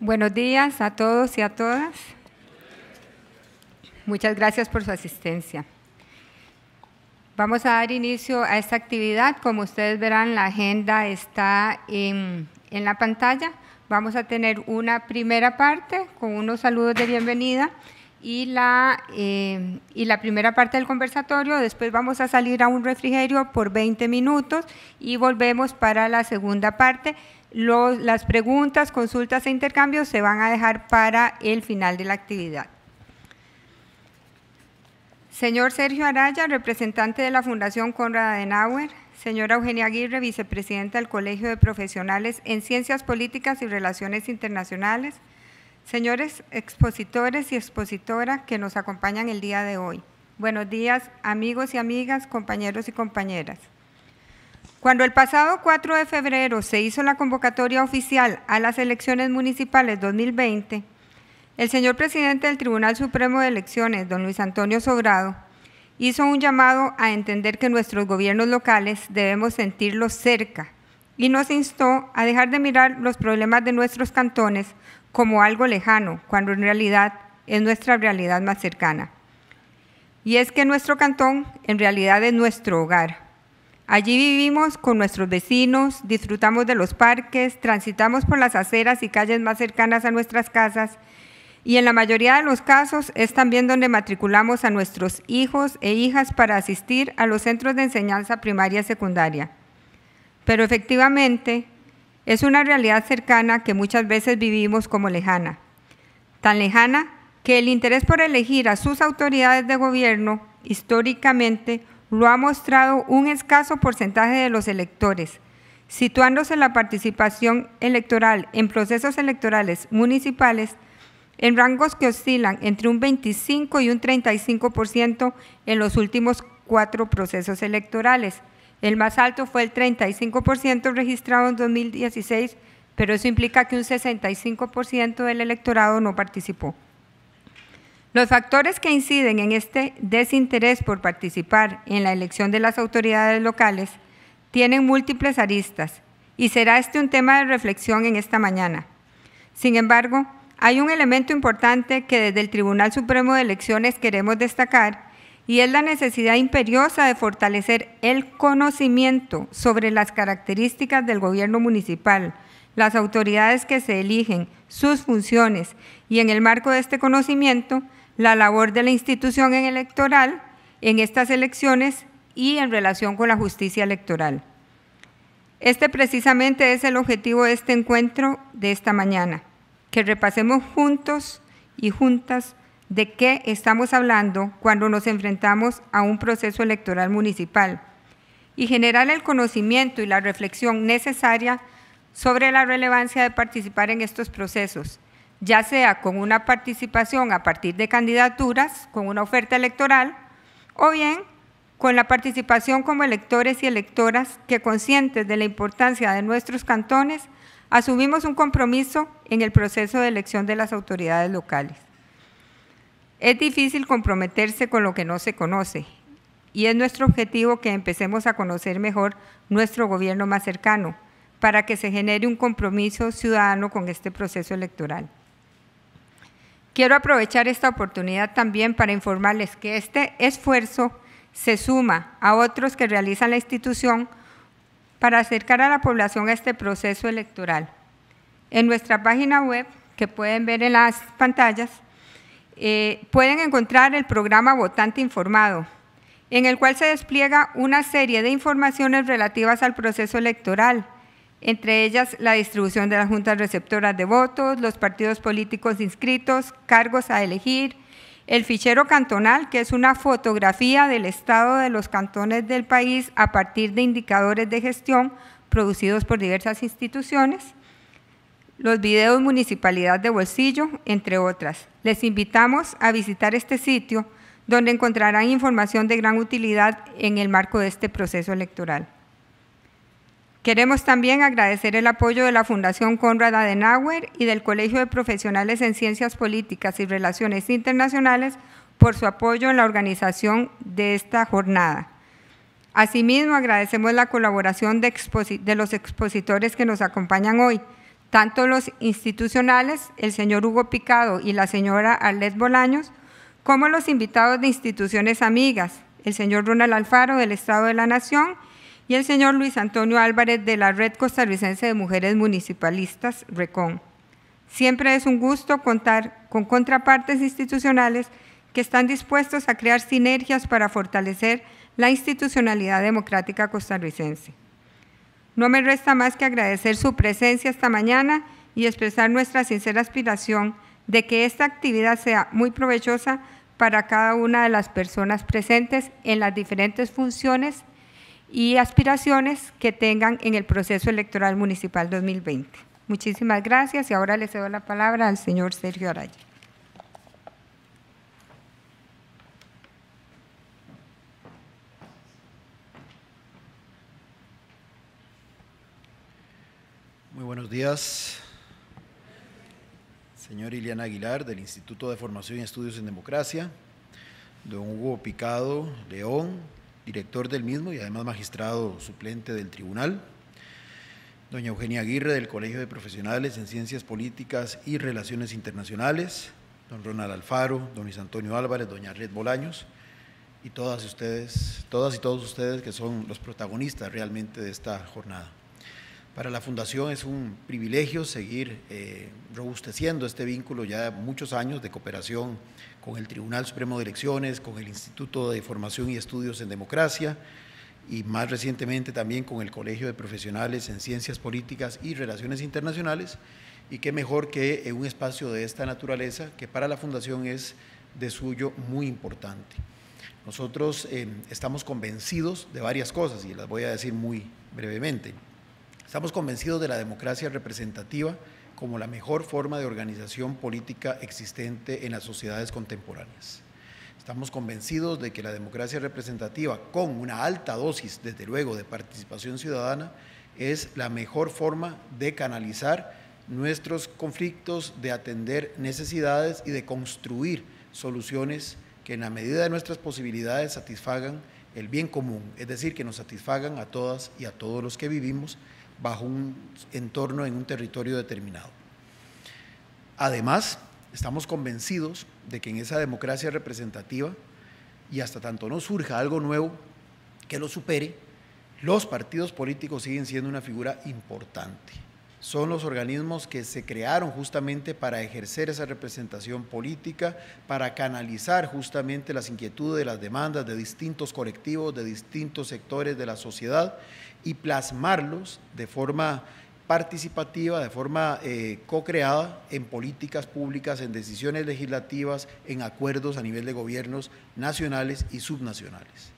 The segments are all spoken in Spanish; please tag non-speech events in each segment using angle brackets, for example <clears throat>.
Buenos días a todos y a todas. Muchas gracias por su asistencia. Vamos a dar inicio a esta actividad. Como ustedes verán, la agenda está en, la pantalla. Vamos a tener una primera parte con unos saludos de bienvenida y la, eh, y la primera parte del conversatorio. Después vamos a salir a un refrigerio por 20 minutos y volvemos para la segunda parte las preguntas, consultas e intercambios se van a dejar para el final de la actividad. Señor Sergio Araya, representante de la Fundación Conrad Adenauer. Señora Eugenia Aguirre, vicepresidenta del Colegio de Profesionales en Ciencias Políticas y Relaciones Internacionales. Señores expositores y expositoras que nos acompañan el día de hoy. Buenos días, amigos y amigas, compañeros y compañeras. Cuando el pasado 4 de febrero se hizo la convocatoria oficial a las elecciones municipales 2020, el señor presidente del Tribunal Supremo de Elecciones, don Luis Antonio Sobrado, hizo un llamado a entender que nuestros gobiernos locales debemos sentirlos cerca y nos instó a dejar de mirar los problemas de nuestros cantones como algo lejano, cuando en realidad es nuestra realidad más cercana. Y es que nuestro cantón en realidad es nuestro hogar Allí vivimos con nuestros vecinos, disfrutamos de los parques, transitamos por las aceras y calles más cercanas a nuestras casas y en la mayoría de los casos es también donde matriculamos a nuestros hijos e hijas para asistir a los centros de enseñanza primaria y secundaria. Pero efectivamente es una realidad cercana que muchas veces vivimos como lejana. Tan lejana que el interés por elegir a sus autoridades de gobierno históricamente lo ha mostrado un escaso porcentaje de los electores, situándose la participación electoral en procesos electorales municipales en rangos que oscilan entre un 25 y un 35% en los últimos cuatro procesos electorales. El más alto fue el 35% registrado en 2016, pero eso implica que un 65% del electorado no participó. Los factores que inciden en este desinterés por participar en la elección de las autoridades locales tienen múltiples aristas y será este un tema de reflexión en esta mañana. Sin embargo, hay un elemento importante que desde el Tribunal Supremo de Elecciones queremos destacar y es la necesidad imperiosa de fortalecer el conocimiento sobre las características del gobierno municipal, las autoridades que se eligen, sus funciones y en el marco de este conocimiento, la labor de la institución electoral en estas elecciones y en relación con la justicia electoral. Este precisamente es el objetivo de este encuentro de esta mañana, que repasemos juntos y juntas de qué estamos hablando cuando nos enfrentamos a un proceso electoral municipal y generar el conocimiento y la reflexión necesaria sobre la relevancia de participar en estos procesos ya sea con una participación a partir de candidaturas, con una oferta electoral, o bien con la participación como electores y electoras que conscientes de la importancia de nuestros cantones, asumimos un compromiso en el proceso de elección de las autoridades locales. Es difícil comprometerse con lo que no se conoce y es nuestro objetivo que empecemos a conocer mejor nuestro gobierno más cercano para que se genere un compromiso ciudadano con este proceso electoral. Quiero aprovechar esta oportunidad también para informarles que este esfuerzo se suma a otros que realizan la institución para acercar a la población a este proceso electoral. En nuestra página web, que pueden ver en las pantallas, eh, pueden encontrar el programa Votante Informado, en el cual se despliega una serie de informaciones relativas al proceso electoral, entre ellas la distribución de las juntas receptoras de votos, los partidos políticos inscritos, cargos a elegir, el fichero cantonal, que es una fotografía del estado de los cantones del país a partir de indicadores de gestión producidos por diversas instituciones, los videos Municipalidad de Bolsillo, entre otras. Les invitamos a visitar este sitio donde encontrarán información de gran utilidad en el marco de este proceso electoral. Queremos también agradecer el apoyo de la Fundación Conrad Adenauer y del Colegio de Profesionales en Ciencias Políticas y Relaciones Internacionales por su apoyo en la organización de esta jornada. Asimismo, agradecemos la colaboración de, los expositores que nos acompañan hoy, tanto los institucionales, el señor Hugo Picado y la señora Arlet Bolaños, como los invitados de instituciones amigas, el señor Ronald Alfaro del Estado de la Nación y el señor Luis Antonio Álvarez de la Red Costarricense de Mujeres Municipalistas, RECON. Siempre es un gusto contar con contrapartes institucionales que están dispuestos a crear sinergias para fortalecer la institucionalidad democrática costarricense. No me resta más que agradecer su presencia esta mañana y expresar nuestra sincera aspiración de que esta actividad sea muy provechosa para cada una de las personas presentes en las diferentes funciones y aspiraciones que tengan en el proceso electoral municipal 2020. Muchísimas gracias y ahora le cedo la palabra al señor Sergio Araya. Muy buenos días, señor Iliana Aguilar del Instituto de Formación y Estudios en Democracia, don Hugo Picado León, director del mismo y además magistrado suplente del tribunal, doña Eugenia Aguirre del Colegio de Profesionales en Ciencias Políticas y Relaciones Internacionales, don Ronald Alfaro, don Luis Antonio Álvarez, doña Red Bolaños y todas ustedes, todas y todos ustedes que son los protagonistas realmente de esta jornada. Para la Fundación es un privilegio seguir eh, robusteciendo este vínculo ya muchos años de cooperación con el Tribunal Supremo de Elecciones, con el Instituto de Formación y Estudios en Democracia y más recientemente también con el Colegio de Profesionales en Ciencias Políticas y Relaciones Internacionales. Y qué mejor que un espacio de esta naturaleza, que para la Fundación es de suyo muy importante. Nosotros eh, estamos convencidos de varias cosas y las voy a decir muy brevemente. Estamos convencidos de la democracia representativa como la mejor forma de organización política existente en las sociedades contemporáneas. Estamos convencidos de que la democracia representativa, con una alta dosis, desde luego, de participación ciudadana, es la mejor forma de canalizar nuestros conflictos, de atender necesidades y de construir soluciones que en la medida de nuestras posibilidades satisfagan el bien común, es decir, que nos satisfagan a todas y a todos los que vivimos bajo un entorno en un territorio determinado. Además, estamos convencidos de que en esa democracia representativa, y hasta tanto no surja algo nuevo que lo supere, los partidos políticos siguen siendo una figura importante. Son los organismos que se crearon justamente para ejercer esa representación política, para canalizar justamente las inquietudes, las demandas de distintos colectivos, de distintos sectores de la sociedad y plasmarlos de forma participativa, de forma eh, co-creada en políticas públicas, en decisiones legislativas, en acuerdos a nivel de gobiernos nacionales y subnacionales.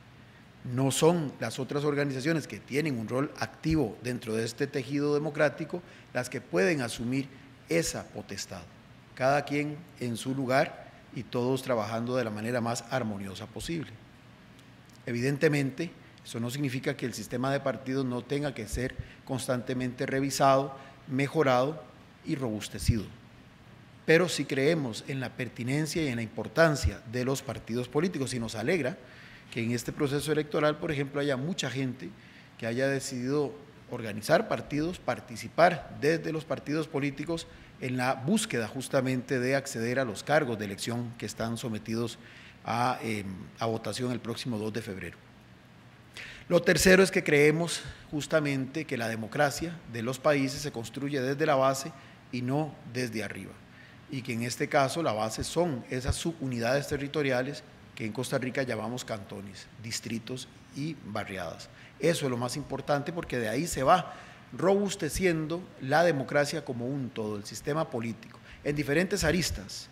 No son las otras organizaciones que tienen un rol activo dentro de este tejido democrático las que pueden asumir esa potestad, cada quien en su lugar y todos trabajando de la manera más armoniosa posible. Evidentemente, eso no significa que el sistema de partidos no tenga que ser constantemente revisado, mejorado y robustecido. Pero si creemos en la pertinencia y en la importancia de los partidos políticos y nos alegra que en este proceso electoral, por ejemplo, haya mucha gente que haya decidido organizar partidos, participar desde los partidos políticos en la búsqueda justamente de acceder a los cargos de elección que están sometidos a, eh, a votación el próximo 2 de febrero. Lo tercero es que creemos justamente que la democracia de los países se construye desde la base y no desde arriba. Y que en este caso la base son esas subunidades territoriales que en Costa Rica llamamos cantones, distritos y barriadas. Eso es lo más importante porque de ahí se va robusteciendo la democracia como un todo, el sistema político, en diferentes aristas,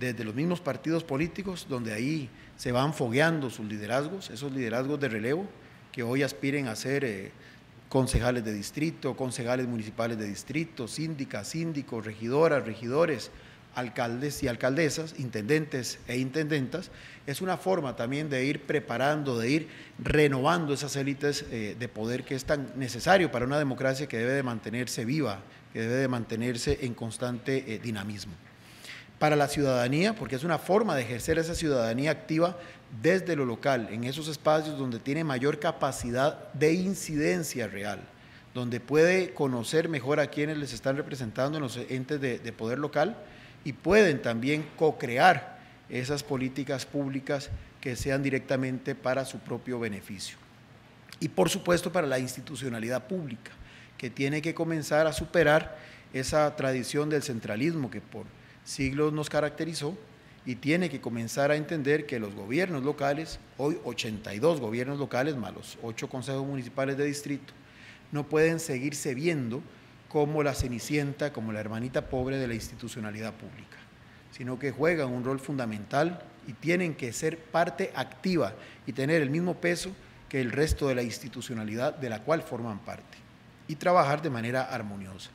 desde los mismos partidos políticos, donde ahí se van fogueando sus liderazgos, esos liderazgos de relevo, que hoy aspiren a ser eh, concejales de distrito, concejales municipales de distrito, síndicas, síndicos, regidoras, regidores, alcaldes y alcaldesas, intendentes e intendentas, es una forma también de ir preparando, de ir renovando esas élites eh, de poder que es tan necesario para una democracia que debe de mantenerse viva, que debe de mantenerse en constante eh, dinamismo. Para la ciudadanía, porque es una forma de ejercer esa ciudadanía activa desde lo local, en esos espacios donde tiene mayor capacidad de incidencia real, donde puede conocer mejor a quienes les están representando en los entes de, de poder local y pueden también co-crear esas políticas públicas que sean directamente para su propio beneficio. Y por supuesto para la institucionalidad pública, que tiene que comenzar a superar esa tradición del centralismo que por siglos nos caracterizó y tiene que comenzar a entender que los gobiernos locales, hoy 82 gobiernos locales más los 8 consejos municipales de distrito, no pueden seguirse viendo como la cenicienta, como la hermanita pobre de la institucionalidad pública, sino que juegan un rol fundamental y tienen que ser parte activa y tener el mismo peso que el resto de la institucionalidad de la cual forman parte y trabajar de manera armoniosa.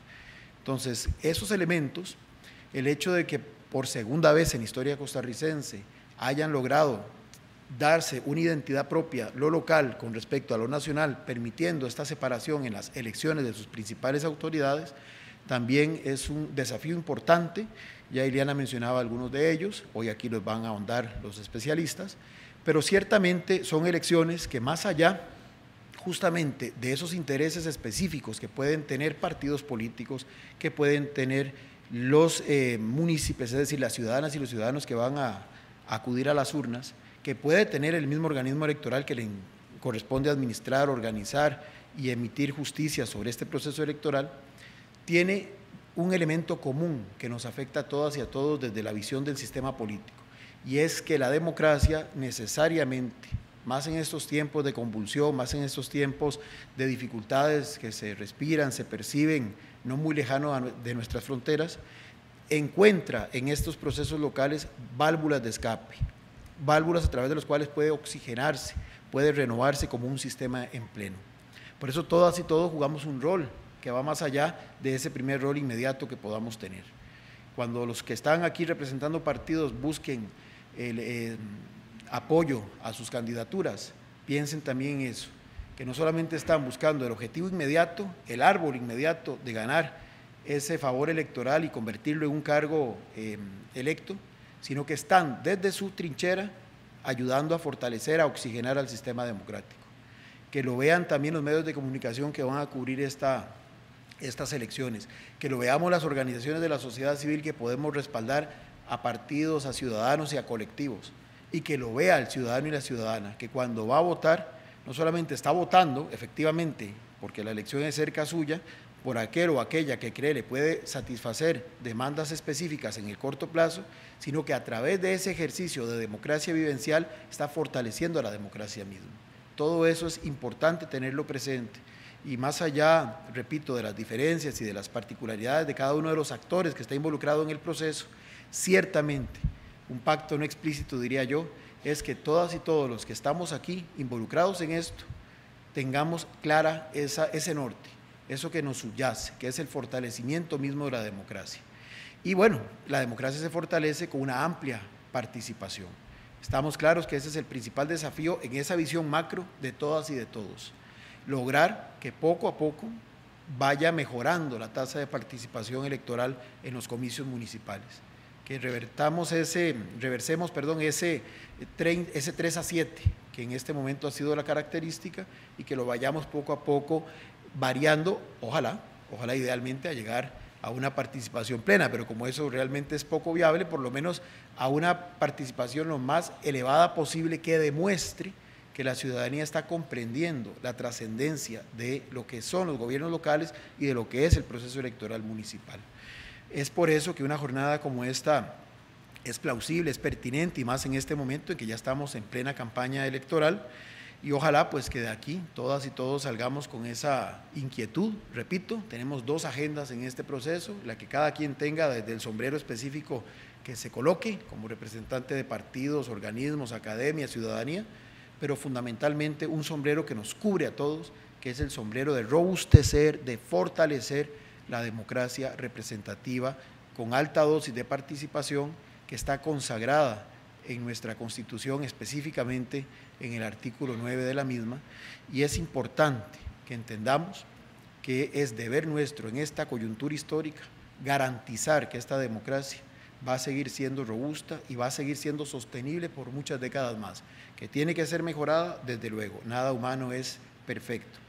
Entonces, esos elementos, el hecho de que por segunda vez en historia costarricense hayan logrado darse una identidad propia, lo local con respecto a lo nacional, permitiendo esta separación en las elecciones de sus principales autoridades, también es un desafío importante. Ya Iliana mencionaba algunos de ellos, hoy aquí los van a ahondar los especialistas, pero ciertamente son elecciones que más allá justamente de esos intereses específicos que pueden tener partidos políticos, que pueden tener los eh, municipios, es decir, las ciudadanas y los ciudadanos que van a, acudir a las urnas, que puede tener el mismo organismo electoral que le corresponde administrar, organizar y emitir justicia sobre este proceso electoral, tiene un elemento común que nos afecta a todas y a todos desde la visión del sistema político, y es que la democracia necesariamente, más en estos tiempos de convulsión, más en estos tiempos de dificultades que se respiran, se perciben no muy lejano de nuestras fronteras, encuentra en estos procesos locales válvulas de escape, válvulas a través de las cuales puede oxigenarse, puede renovarse como un sistema en pleno. Por eso todas y todos jugamos un rol que va más allá de ese primer rol inmediato que podamos tener. Cuando los que están aquí representando partidos busquen el eh, apoyo a sus candidaturas, piensen también en eso, que no solamente están buscando el objetivo inmediato, el árbol inmediato de ganar ese favor electoral y convertirlo en un cargo em, electo, sino que están desde su trinchera ayudando a fortalecer, a oxigenar al sistema democrático. Que lo vean también los medios de comunicación que van a cubrir esta, estas elecciones, que lo veamos las organizaciones de la sociedad civil que podemos respaldar a partidos, a ciudadanos y a colectivos, y que lo vea el ciudadano y la ciudadana, que cuando va a votar no solamente está votando, efectivamente, porque la elección es cerca suya, por aquel o aquella que cree le puede satisfacer demandas específicas en el corto plazo, sino que a través de ese ejercicio de democracia vivencial está fortaleciendo a la democracia misma. Todo eso es importante tenerlo presente. Y más allá, repito, de las diferencias y de las particularidades de cada uno de los actores que está involucrado en el proceso, ciertamente un pacto no explícito, diría yo, es que todas y todos los que estamos aquí involucrados en esto tengamos clara esa, ese norte, eso que nos subyace, que es el fortalecimiento mismo de la democracia. Y bueno, la democracia se fortalece con una amplia participación. Estamos claros que ese es el principal desafío en esa visión macro de todas y de todos. Lograr que poco a poco vaya mejorando la tasa de participación electoral en los comicios municipales que revertamos ese, reversemos perdón, ese, ese 3 a 7, que en este momento ha sido la característica, y que lo vayamos poco a poco variando, ojalá, ojalá idealmente a llegar a una participación plena, pero como eso realmente es poco viable, por lo menos a una participación lo más elevada posible que demuestre que la ciudadanía está comprendiendo la trascendencia de lo que son los gobiernos locales y de lo que es el proceso electoral municipal. Es por eso que una jornada como esta es plausible, es pertinente y más en este momento en que ya estamos en plena campaña electoral y ojalá pues que de aquí todas y todos salgamos con esa inquietud. Repito, tenemos dos agendas en este proceso, la que cada quien tenga desde el sombrero específico que se coloque como representante de partidos, organismos, academia, ciudadanía, pero fundamentalmente un sombrero que nos cubre a todos, que es el sombrero de robustecer, de fortalecer la democracia representativa con alta dosis de participación que está consagrada en nuestra Constitución, específicamente en el artículo 9 de la misma, y es importante que entendamos que es deber nuestro en esta coyuntura histórica garantizar que esta democracia va a seguir siendo robusta y va a seguir siendo sostenible por muchas décadas más, que tiene que ser mejorada, desde luego, nada humano es perfecto,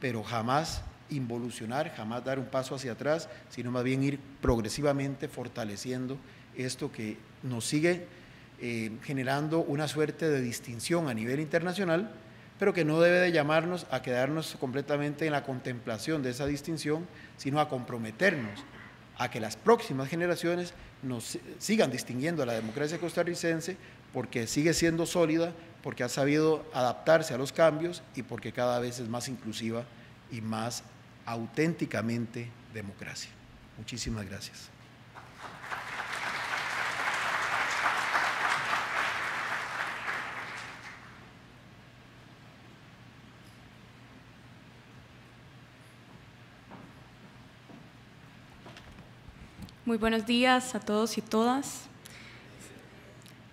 pero jamás involucionar, jamás dar un paso hacia atrás, sino más bien ir progresivamente fortaleciendo esto que nos sigue eh, generando una suerte de distinción a nivel internacional, pero que no debe de llamarnos a quedarnos completamente en la contemplación de esa distinción, sino a comprometernos a que las próximas generaciones nos sigan distinguiendo a la democracia costarricense porque sigue siendo sólida, porque ha sabido adaptarse a los cambios y porque cada vez es más inclusiva y más auténticamente democracia. Muchísimas gracias. Muy buenos días a todos y todas.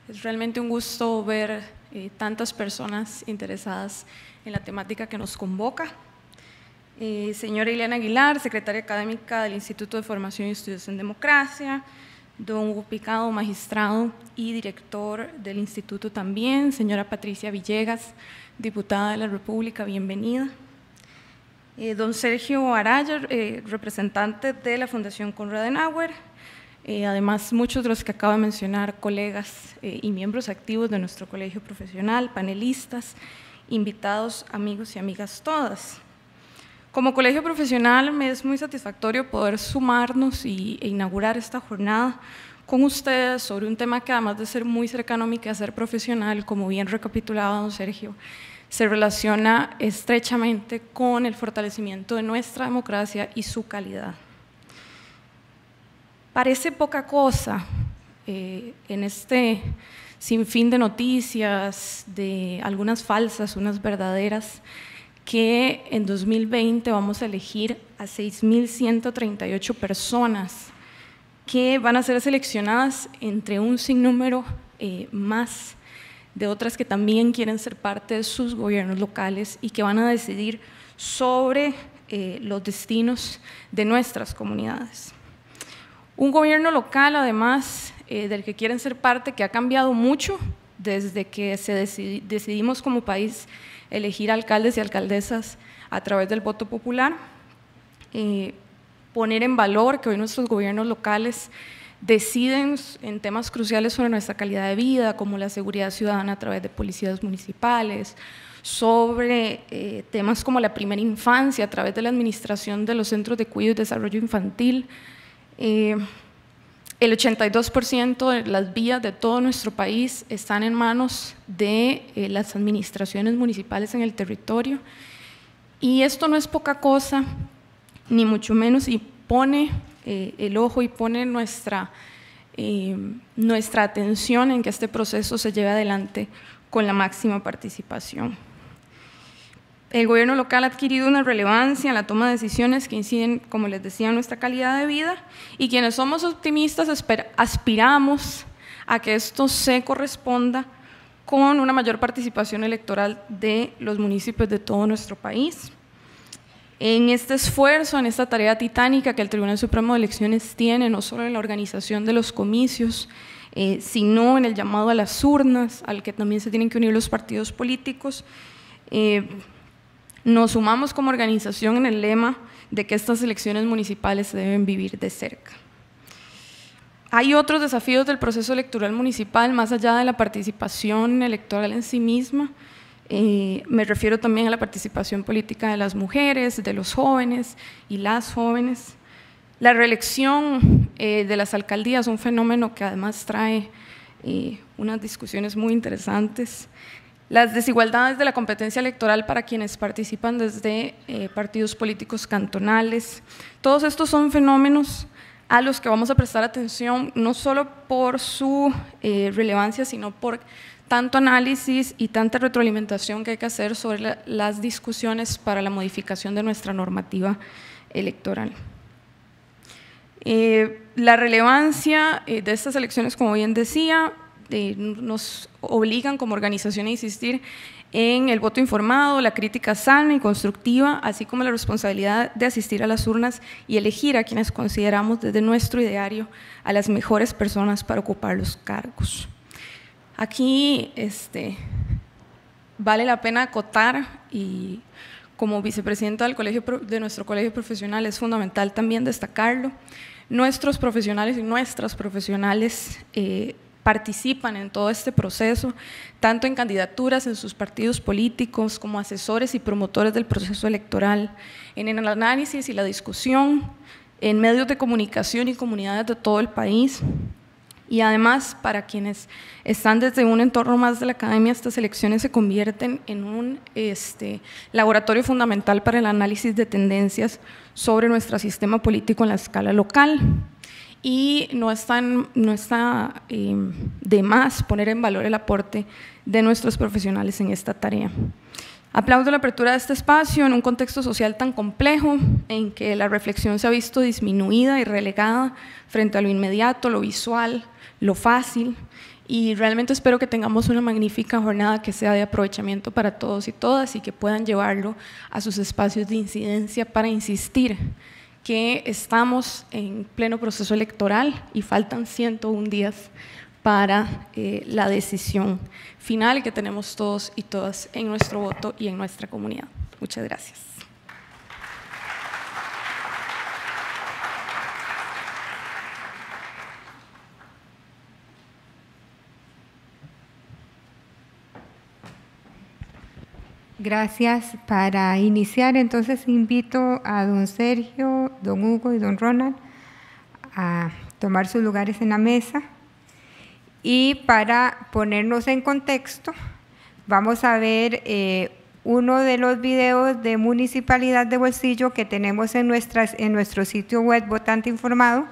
Es realmente un gusto ver eh, tantas personas interesadas en la temática que nos convoca. Eh, señora Ileana Aguilar, secretaria académica del Instituto de Formación y Estudios en Democracia, don Hugo Picado, magistrado y director del instituto también, señora Patricia Villegas, diputada de la República, bienvenida. Eh, don Sergio Araya, eh, representante de la Fundación Conrad Adenauer, eh, además muchos de los que acabo de mencionar, colegas y miembros activos de nuestro colegio profesional, panelistas, invitados, amigos y amigas todas. Como colegio profesional me es muy satisfactorio poder sumarnos y, e inaugurar esta jornada con ustedes sobre un tema que además de ser muy cercano a mi quehacer profesional, como bien recapitulaba don Sergio, se relaciona estrechamente con el fortalecimiento de nuestra democracia y su calidad. Parece poca cosa eh, en este sinfín de noticias, de algunas falsas, unas verdaderas, que en 2020 vamos a elegir a 6.138 personas que van a ser seleccionadas entre un sinnúmero eh, más de otras que también quieren ser parte de sus gobiernos locales y que van a decidir sobre eh, los destinos de nuestras comunidades. Un gobierno local, además, eh, del que quieren ser parte, que ha cambiado mucho desde que se decidimos como país elegir alcaldes y alcaldesas a través del voto popular, eh, poner en valor que hoy nuestros gobiernos locales deciden en temas cruciales sobre nuestra calidad de vida, como la seguridad ciudadana a través de policías municipales, sobre eh, temas como la primera infancia a través de la administración de los centros de cuidado y desarrollo infantil. Eh, el 82% de las vías de todo nuestro país están en manos de eh, las administraciones municipales en el territorio. Y esto no es poca cosa, ni mucho menos, y pone eh, el ojo y pone nuestra, eh, nuestra atención en que este proceso se lleve adelante con la máxima participación. El gobierno local ha adquirido una relevancia en la toma de decisiones que inciden, como les decía, en nuestra calidad de vida. Y quienes somos optimistas aspiramos a que esto se corresponda con una mayor participación electoral de los municipios de todo nuestro país. En este esfuerzo, en esta tarea titánica que el Tribunal Supremo de Elecciones tiene, no solo en la organización de los comicios, eh, sino en el llamado a las urnas, al que también se tienen que unir los partidos políticos, eh, nos sumamos como organización en el lema de que estas elecciones municipales deben vivir de cerca. Hay otros desafíos del proceso electoral municipal, más allá de la participación electoral en sí misma, eh, me refiero también a la participación política de las mujeres, de los jóvenes y las jóvenes. La reelección eh, de las alcaldías, un fenómeno que además trae eh, unas discusiones muy interesantes. Las desigualdades de la competencia electoral para quienes participan desde partidos políticos cantonales. Todos estos son fenómenos a los que vamos a prestar atención, no solo por su relevancia, sino por tanto análisis y tanta retroalimentación que hay que hacer sobre las discusiones para la modificación de nuestra normativa electoral. Eh, la relevancia eh, de estas elecciones, como bien decía, nos obligan como organización a insistir en el voto informado, la crítica sana y constructiva, así como la responsabilidad de asistir a las urnas y elegir a quienes consideramos desde nuestro ideario a las mejores personas para ocupar los cargos. Aquí este, vale la pena acotar y como vicepresidenta de nuestro colegio profesional es fundamental también destacarlo. Nuestros profesionales y nuestras profesionales eh, participan en todo este proceso, tanto en candidaturas en sus partidos políticos como asesores y promotores del proceso electoral, en el análisis y la discusión, en medios de comunicación y comunidades de todo el país. Y además, para quienes están desde un entorno más de la academia, estas elecciones se convierten en un este, laboratorio fundamental para el análisis de tendencias sobre nuestro sistema político en la escala local y no, no está em, de más poner en valor el aporte de nuestros profesionales en esta tarea. Aplaudo la apertura de este espacio en un contexto social tan complejo en que la reflexión se ha visto disminuida y relegada frente a lo inmediato, lo visual, lo fácil y realmente espero que tengamos una magnífica jornada que sea de aprovechamiento para todos y todas y que puedan llevarlo a sus espacios de incidencia para insistir que estamos en pleno proceso electoral y faltan 101 días para eh, la decisión final que tenemos todos y todas en nuestro voto y en nuestra comunidad. Muchas gracias. Gracias. Para iniciar, entonces invito a don Sergio, don Hugo y don Ronald a tomar sus lugares en la mesa. Y para ponernos en contexto, vamos a ver eh, uno de los videos de Municipalidad de Bolsillo que tenemos en, en nuestro sitio web Votante Informado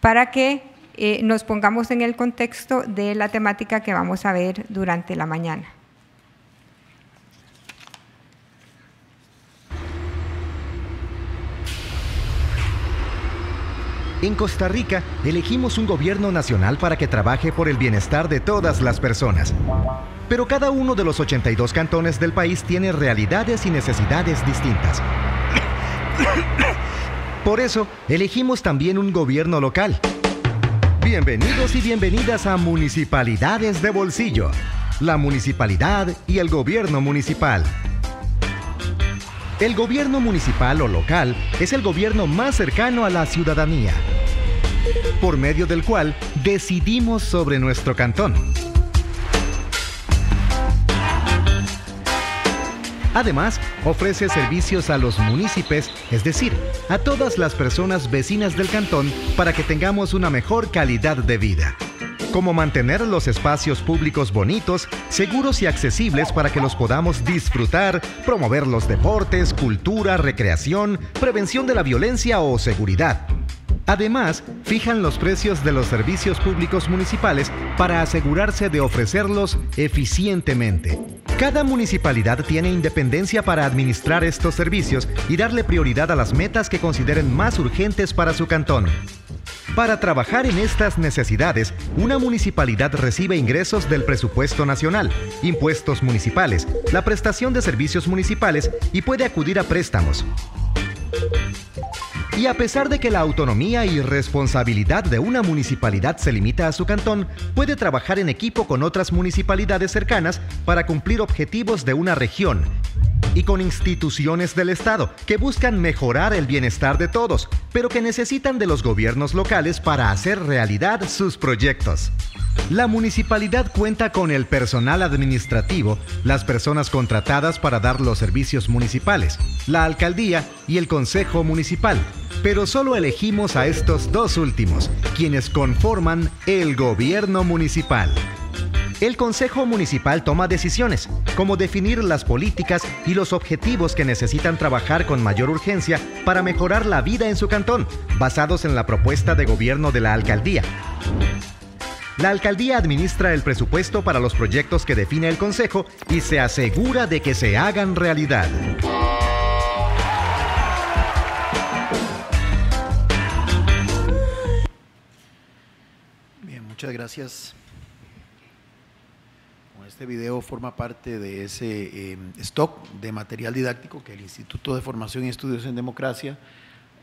para que eh, nos pongamos en el contexto de la temática que vamos a ver durante la mañana. En Costa Rica elegimos un gobierno nacional para que trabaje por el bienestar de todas las personas. Pero cada uno de los 82 cantones del país tiene realidades y necesidades distintas. <coughs> Por eso, elegimos también un gobierno local. Bienvenidos y bienvenidas a Municipalidades de Bolsillo, la municipalidad y el gobierno municipal. El gobierno municipal o local es el gobierno más cercano a la ciudadanía, por medio del cual decidimos sobre nuestro cantón. Además, ofrece servicios a los municipios, es decir, a todas las personas vecinas del cantón para que tengamos una mejor calidad de vida como mantener los espacios públicos bonitos, seguros y accesibles para que los podamos disfrutar, promover los deportes, cultura, recreación, prevención de la violencia o seguridad. Además, fijan los precios de los servicios públicos municipales para asegurarse de ofrecerlos eficientemente. Cada municipalidad tiene independencia para administrar estos servicios y darle prioridad a las metas que consideren más urgentes para su cantón. Para trabajar en estas necesidades, una municipalidad recibe ingresos del presupuesto nacional, impuestos municipales, la prestación de servicios municipales y puede acudir a préstamos. Y a pesar de que la autonomía y responsabilidad de una municipalidad se limita a su cantón, puede trabajar en equipo con otras municipalidades cercanas para cumplir objetivos de una región y con instituciones del Estado que buscan mejorar el bienestar de todos, pero que necesitan de los gobiernos locales para hacer realidad sus proyectos. La municipalidad cuenta con el personal administrativo, las personas contratadas para dar los servicios municipales, la alcaldía y el consejo municipal, pero solo elegimos a estos dos últimos, quienes conforman el gobierno municipal. El Consejo Municipal toma decisiones, como definir las políticas y los objetivos que necesitan trabajar con mayor urgencia para mejorar la vida en su cantón, basados en la propuesta de gobierno de la alcaldía. La alcaldía administra el presupuesto para los proyectos que define el Consejo y se asegura de que se hagan realidad. Bien, muchas gracias. Este video forma parte de ese em, stock de material didáctico que el Instituto de Formación y Estudios en Democracia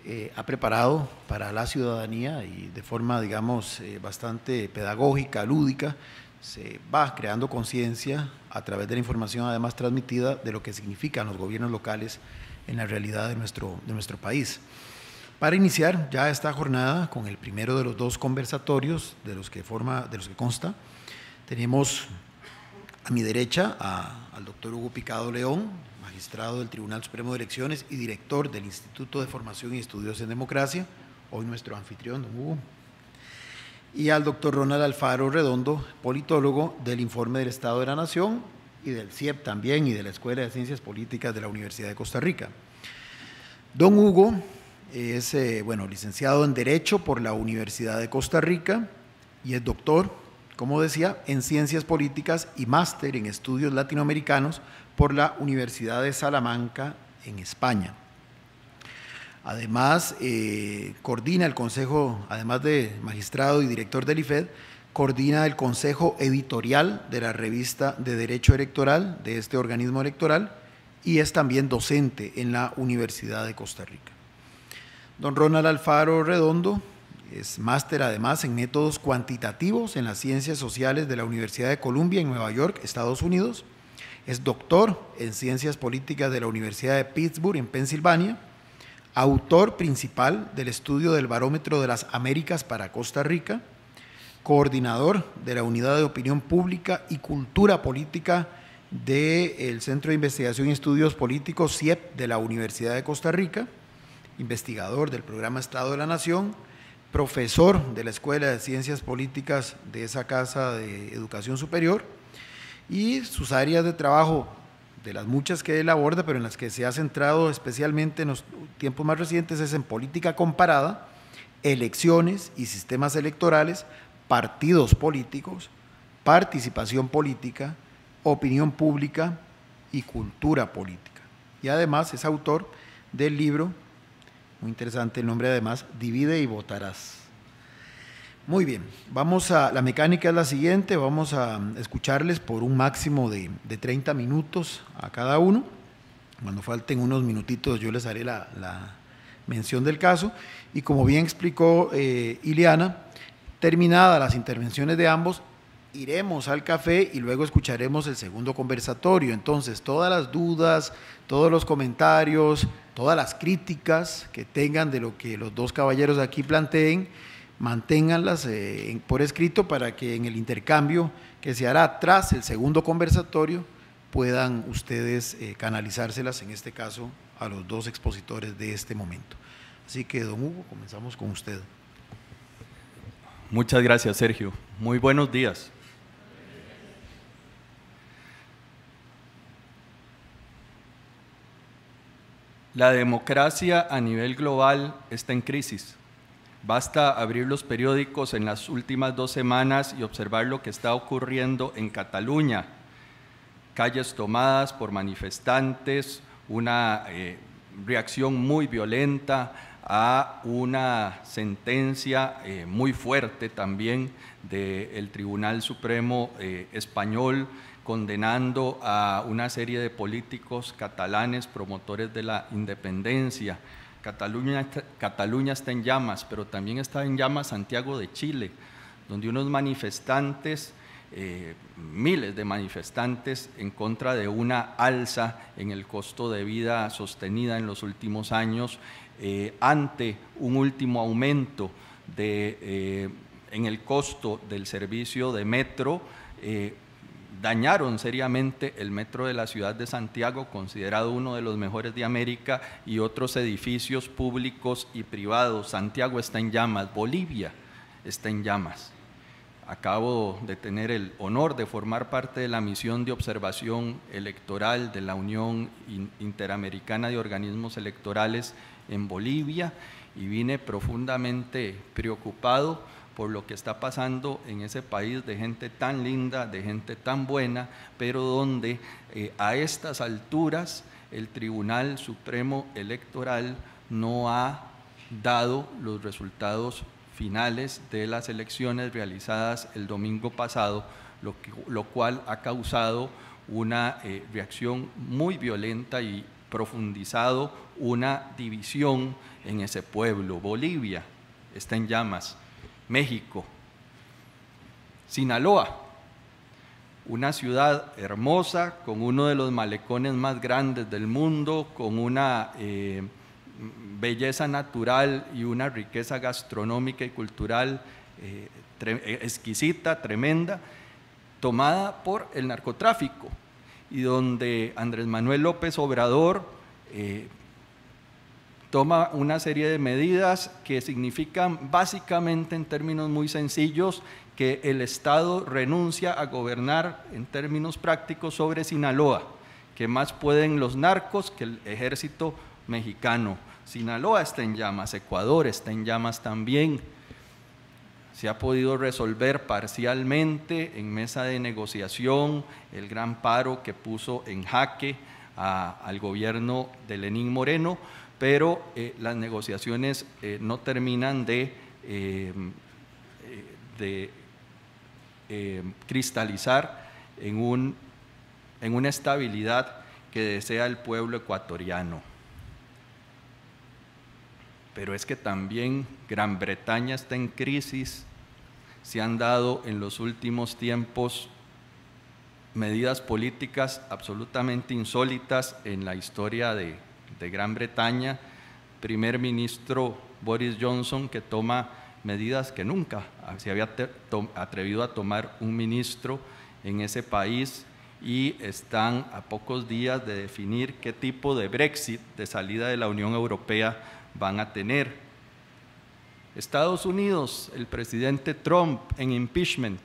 eh, ha preparado para la ciudadanía y de forma, digamos, eh, bastante pedagógica, lúdica, se va creando conciencia a través de la información además transmitida de lo que significan los gobiernos locales en la realidad de nuestro, de nuestro país. Para iniciar ya esta jornada con el primero de los dos conversatorios de los que, forma, de los que consta, tenemos a mi derecha al doctor Hugo Picado León, magistrado del Tribunal Supremo de Elecciones y director del Instituto de Formación y Estudios en Democracia, hoy nuestro anfitrión, don Hugo. Y al doctor Ronald Alfaro Redondo, politólogo del Informe del Estado de la Nación y del CIEP también y de la Escuela de Ciencias Políticas de la Universidad de Costa Rica. Don Hugo es eh, bueno, licenciado en Derecho por la Universidad de Costa Rica y es doctor como decía, en Ciencias Políticas y máster en Estudios Latinoamericanos por la Universidad de Salamanca en España. Además, eh, coordina el Consejo, además de magistrado y director del IFED, coordina el Consejo Editorial de la revista de Derecho Electoral de este organismo electoral y es también docente en la Universidad de Costa Rica. Don Ronald Alfaro Redondo es máster además en métodos cuantitativos en las ciencias sociales de la Universidad de Columbia en Nueva York, Estados Unidos. Es doctor en ciencias políticas de la Universidad de Pittsburgh en Pensilvania. Autor principal del estudio del barómetro de las Américas para Costa Rica. Coordinador de la Unidad de Opinión Pública y Cultura Política del Centro de Investigación y Estudios Políticos CIEP de la Universidad de Costa Rica. Investigador del programa Estado de la Nación profesor de la Escuela de Ciencias Políticas de esa Casa de Educación Superior y sus áreas de trabajo, de las muchas que él aborda, pero en las que se ha centrado especialmente en los tiempos más recientes, es en política comparada, elecciones y sistemas electorales, partidos políticos, participación política, opinión pública y cultura política. Y además es autor del libro muy interesante el nombre además, divide y votarás. Muy bien, vamos a, la mecánica es la siguiente, vamos a escucharles por un máximo de, de 30 minutos a cada uno. Cuando falten unos minutitos yo les haré la, mención del caso. Y como bien explicó eh, Ileana, terminadas las intervenciones de ambos, iremos al café y luego escucharemos el segundo conversatorio. Entonces, todas las dudas, todos los comentarios, todas las críticas que tengan de lo que los dos caballeros aquí planteen, manténganlas eh, por escrito para que en el intercambio que se hará tras el segundo conversatorio puedan ustedes eh, canalizárselas, en este caso, a los dos expositores de este momento. Así que, don Hugo, comenzamos con usted. Muchas gracias, Sergio. Muy buenos días. La democracia a nivel global está en crisis. Basta abrir los periódicos en las últimas dos semanas y observar lo que está ocurriendo en Cataluña. Calles tomadas por manifestantes, una eh, reacción muy violenta a una sentencia eh, muy fuerte también del Tribunal Supremo eh, Español condenando a una serie de políticos catalanes promotores de la independencia. Cataluña, está en llamas, pero también está en llamas Santiago de Chile, donde unos manifestantes, eh, miles de manifestantes en contra de una alza en el costo de vida sostenida en los últimos años, eh, ante un último aumento de, eh, en el costo del servicio de metro, dañaron seriamente el metro de la ciudad de Santiago, considerado uno de los mejores de América, y otros edificios públicos y privados. Santiago está en llamas, Bolivia está en llamas. Acabo de tener el honor de formar parte de la misión de observación electoral de la Unión Interamericana de Organismos Electorales en Bolivia y vine profundamente preocupado por lo que está pasando en ese país de gente tan linda, de gente tan buena, pero donde eh, a estas alturas el Tribunal Supremo Electoral no ha dado los resultados finales de las elecciones realizadas el domingo pasado, lo, cual ha causado una eh, reacción muy violenta y profundizado una división en ese pueblo. Bolivia está en llamas México, Sinaloa una ciudad hermosa, con uno de los malecones más grandes del mundo, con una eh, belleza natural y una riqueza gastronómica y cultural eh, eh, exquisita, tremenda, tomada por el narcotráfico y donde Andrés Manuel López Obrador toma una serie de medidas que significan básicamente en términos muy sencillos que el Estado renuncia a gobernar en términos prácticos sobre Sinaloa, que más pueden los narcos que el ejército mexicano. Sinaloa está en llamas, Ecuador está en llamas también. Se ha podido resolver parcialmente en mesa de negociación el gran paro que puso en jaque al gobierno de Lenín Moreno, pero eh, las negociaciones eh, no terminan de, eh, de cristalizar en, un, en una estabilidad que desea el pueblo ecuatoriano. Pero es que también Gran Bretaña está en crisis, se han dado en los últimos tiempos medidas políticas absolutamente insólitas en la historia de, de Gran Bretaña, primer ministro Boris Johnson que toma medidas que nunca se había atrevido a tomar un ministro en ese país y están a pocos días de definir qué tipo de Brexit, de salida de la Unión Europea, van a tener. Estados Unidos, el presidente Trump en impeachment,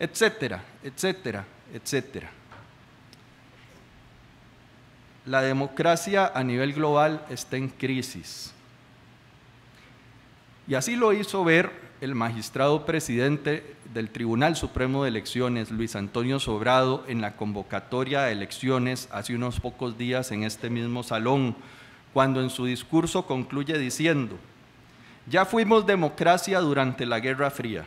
etcétera, etcétera, etcétera la democracia a nivel global está en crisis. Y así lo hizo ver el magistrado presidente del Tribunal Supremo de Elecciones, Luis Antonio Sobrado, en la convocatoria de elecciones hace unos pocos días en este mismo salón, cuando en su discurso concluye diciendo, ya fuimos democracia durante la Guerra Fría,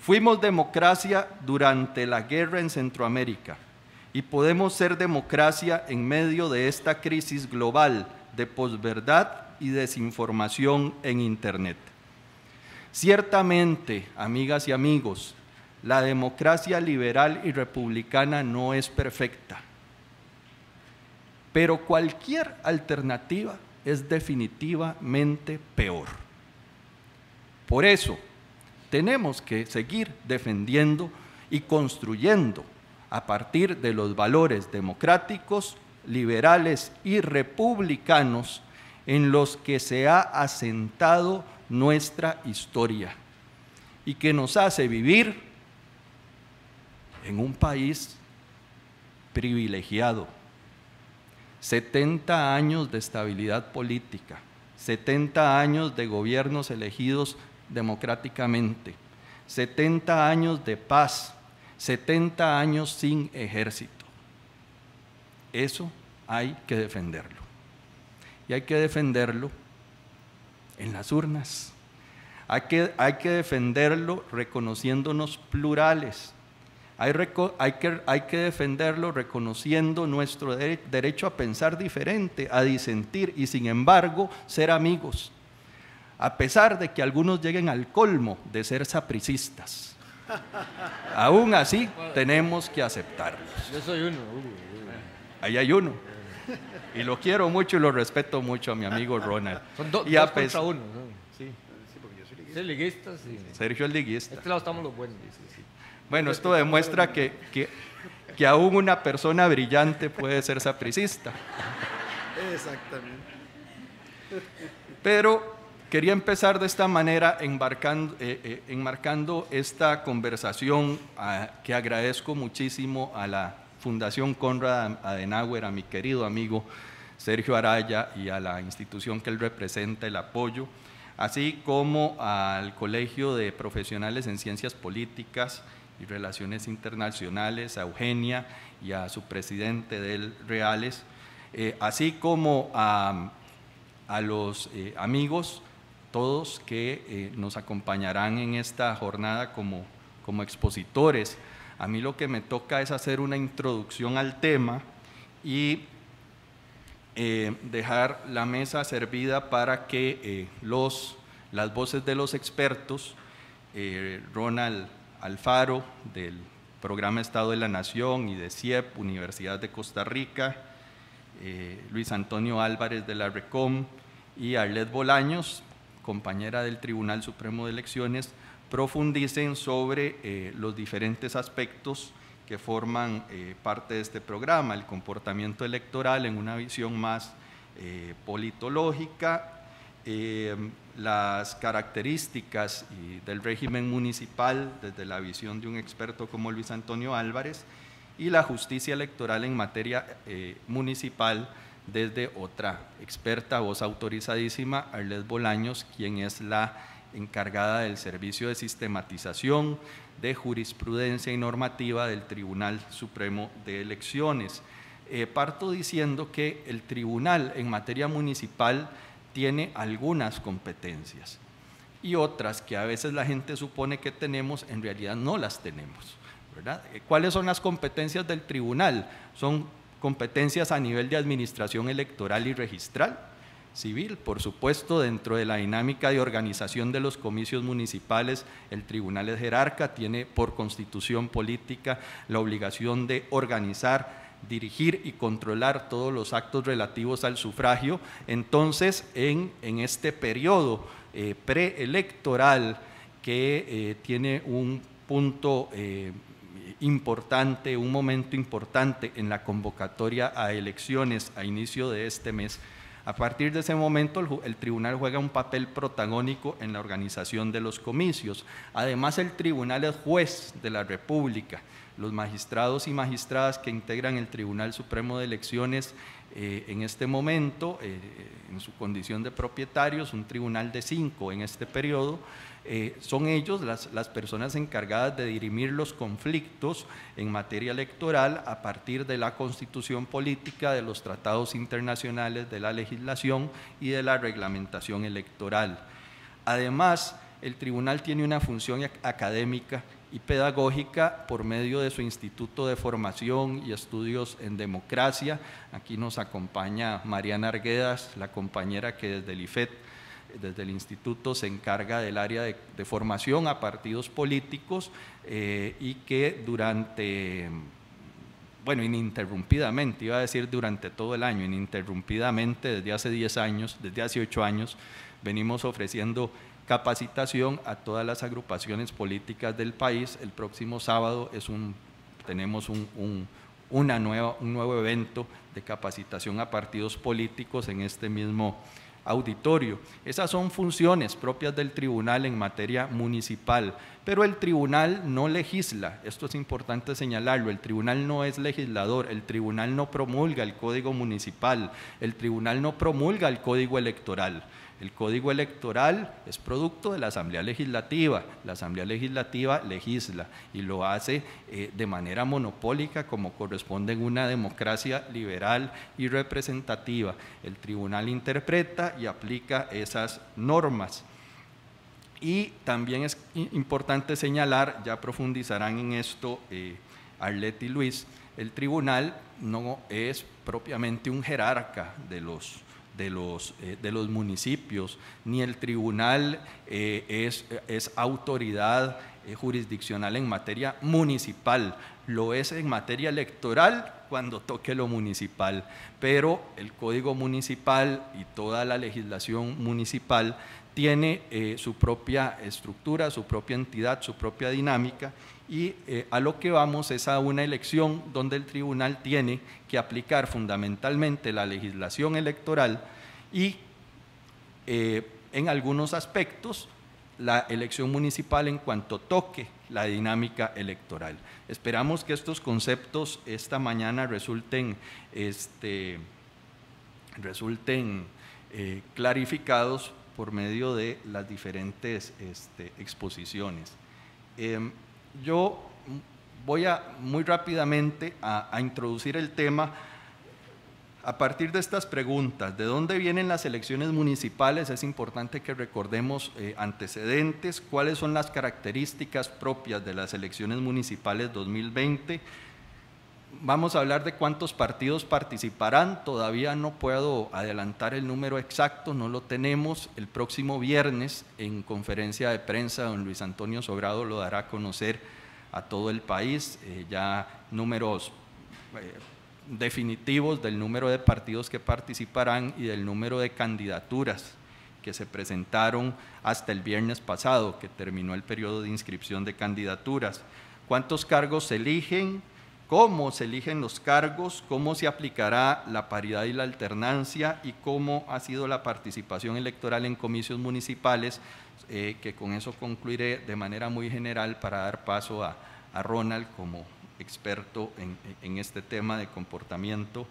fuimos democracia durante la guerra en Centroamérica, y podemos ser democracia en medio de esta crisis global de posverdad y desinformación en Internet. Ciertamente, amigas y amigos, la democracia liberal y republicana no es perfecta, pero cualquier alternativa es definitivamente peor. Por eso, tenemos que seguir defendiendo y construyendo a partir de los valores democráticos, liberales y republicanos en los que se ha asentado nuestra historia y que nos hace vivir en un país privilegiado. 70 años de estabilidad política, 70 años de gobiernos elegidos democráticamente, 70 años de paz, 70 años sin ejército. Eso hay que defenderlo. Y hay que defenderlo en las urnas. Hay que, hay que defenderlo reconociéndonos plurales. Hay, hay, que, hay, que, defenderlo reconociendo nuestro derecho a pensar diferente, a disentir y sin embargo ser amigos. A pesar de que algunos lleguen al colmo de ser sapricistas Aún así, tenemos que aceptarlos. Yo soy uno. Ahí hay uno. Y lo quiero mucho y lo respeto mucho a mi amigo Ronald. Son dos contra uno. Sí. Sí, liguista, sí. Sergio es liguista. Este lado estamos los buenos. Bueno, esto demuestra que, que, que aún una persona brillante puede ser sapricista. Exactamente. Pero Quería empezar de esta manera enmarcando, eh, eh, enmarcando esta conversación que agradezco muchísimo a la Fundación Conrad Adenauer, a mi querido amigo Sergio Araya y a la institución que él representa, el apoyo, así como al Colegio de Profesionales en Ciencias Políticas y Relaciones Internacionales, a Eugenia y a su presidente del Reales, eh, así como a, a los amigos todos que eh, nos acompañarán en esta jornada como, como expositores. A mí lo que me toca es hacer una introducción al tema y eh, dejar la mesa servida para que eh, los, las voces de los expertos, Ronald Alfaro del Programa Estado de la Nación y de CIEP, Universidad de Costa Rica, Luis Antonio Álvarez de la RECOM y Arlet Bolaños, compañera del Tribunal Supremo de Elecciones, profundicen sobre eh, los diferentes aspectos que forman eh, parte de este programa, el comportamiento electoral en una visión más politológica, las características del régimen municipal desde la visión de un experto como Luis Antonio Álvarez y la justicia electoral en materia eh, municipal desde otra experta, voz autorizadísima, Arlet Bolaños, quien es la encargada del servicio de sistematización de jurisprudencia y normativa del Tribunal Supremo de Elecciones. Eh, parto diciendo que el tribunal en materia municipal tiene algunas competencias y otras que a veces la gente supone que tenemos, en realidad no las tenemos. Eh, ¿Cuáles son las competencias del tribunal? Son competencias a nivel de administración electoral y registral, civil, por supuesto, dentro de la dinámica de organización de los comicios municipales, el tribunal es jerarca, tiene por constitución política la obligación de organizar dirigir y controlar todos los actos relativos al sufragio. Entonces, en, este periodo eh, preelectoral que eh, tiene un punto eh, importante, un momento importante en la convocatoria a elecciones a inicio de este mes, a partir de ese momento el, tribunal juega un papel protagónico en la organización de los comicios. Además el tribunal es juez de la República. Los magistrados y magistradas que integran el Tribunal Supremo de Elecciones eh, en este momento, eh, en su condición de propietarios, un tribunal de cinco en este periodo, eh, son ellos las, las, personas encargadas de dirimir los conflictos en materia electoral a partir de la constitución política, de los tratados internacionales, de la legislación y de la reglamentación electoral. Además, el tribunal tiene una función académica y pedagógica por medio de su Instituto de Formación y Estudios en Democracia. Aquí nos acompaña Mariana Arguedas, la compañera que desde el IFET desde el instituto se encarga del área de, formación a partidos políticos eh, y que durante, bueno, ininterrumpidamente, iba a decir durante todo el año, ininterrumpidamente desde hace 10 años, desde hace 8 años, venimos ofreciendo capacitación a todas las agrupaciones políticas del país. El próximo sábado es un, tenemos un, una nueva, un nuevo evento de capacitación a partidos políticos en este mismo auditorio. Esas son funciones propias del tribunal en materia municipal, pero el tribunal no legisla, esto es importante señalarlo, el tribunal no es legislador, el tribunal no promulga el código municipal, el tribunal no promulga el código electoral. El código electoral es producto de la Asamblea Legislativa. La Asamblea Legislativa legisla y lo hace eh, de manera monopólica como corresponde en una democracia liberal y representativa. El tribunal interpreta y aplica esas normas. Y también es importante señalar, ya profundizarán en esto eh, y Luis, el tribunal no es propiamente un jerarca de los de los, eh, de los municipios, ni el tribunal eh, es, es, autoridad eh, jurisdiccional en materia municipal, lo es en materia electoral cuando toque lo municipal, pero el código municipal y toda la legislación municipal tiene su propia estructura, su propia entidad, su propia dinámica y a lo que vamos es a una elección donde el tribunal tiene que aplicar fundamentalmente la legislación electoral y eh, en algunos aspectos la elección municipal en cuanto toque la dinámica electoral. Esperamos que estos conceptos esta mañana resulten, este, resulten eh, clarificados por medio de las diferentes este, exposiciones. Yo voy a muy rápidamente a introducir el tema a partir de estas preguntas, ¿de dónde vienen las elecciones municipales? Es importante que recordemos eh, antecedentes, cuáles son las características propias de las elecciones municipales 2020. Vamos a hablar de cuántos partidos participarán, todavía no puedo adelantar el número exacto, no lo tenemos. El próximo viernes en conferencia de prensa, don Luis Antonio Sobrado lo dará a conocer a todo el país, eh, ya números eh, definitivos del número de partidos que participarán y del número de candidaturas que se presentaron hasta el viernes pasado, que terminó el periodo de inscripción de candidaturas. ¿Cuántos cargos se eligen? ¿Cómo se eligen los cargos? ¿Cómo se aplicará la paridad y la alternancia? ¿Y cómo ha sido la participación electoral en comicios municipales? Eh, que con eso concluiré de manera muy general para dar paso a, Ronald como experto en, este tema de comportamiento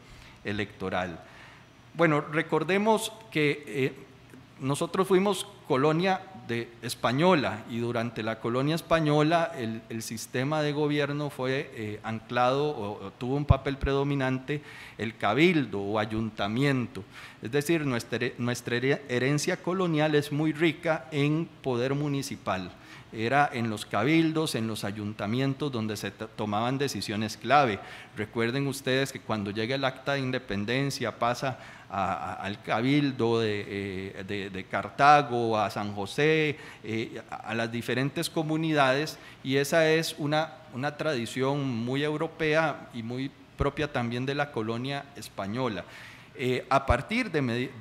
electoral. Bueno, recordemos que eh, nosotros fuimos colonia española y durante la colonia española el, sistema de gobierno fue eh, anclado o, tuvo un papel predominante el cabildo o ayuntamiento. Es decir, nuestra, nuestra herencia colonial es muy rica en poder municipal era en los cabildos, en los ayuntamientos donde se tomaban decisiones clave. Recuerden ustedes que cuando llega el acta de independencia pasa al cabildo eh, de, Cartago, a San José, eh, a las diferentes comunidades y esa es una, una tradición muy europea y muy propia también de la colonia española. Eh, a partir de,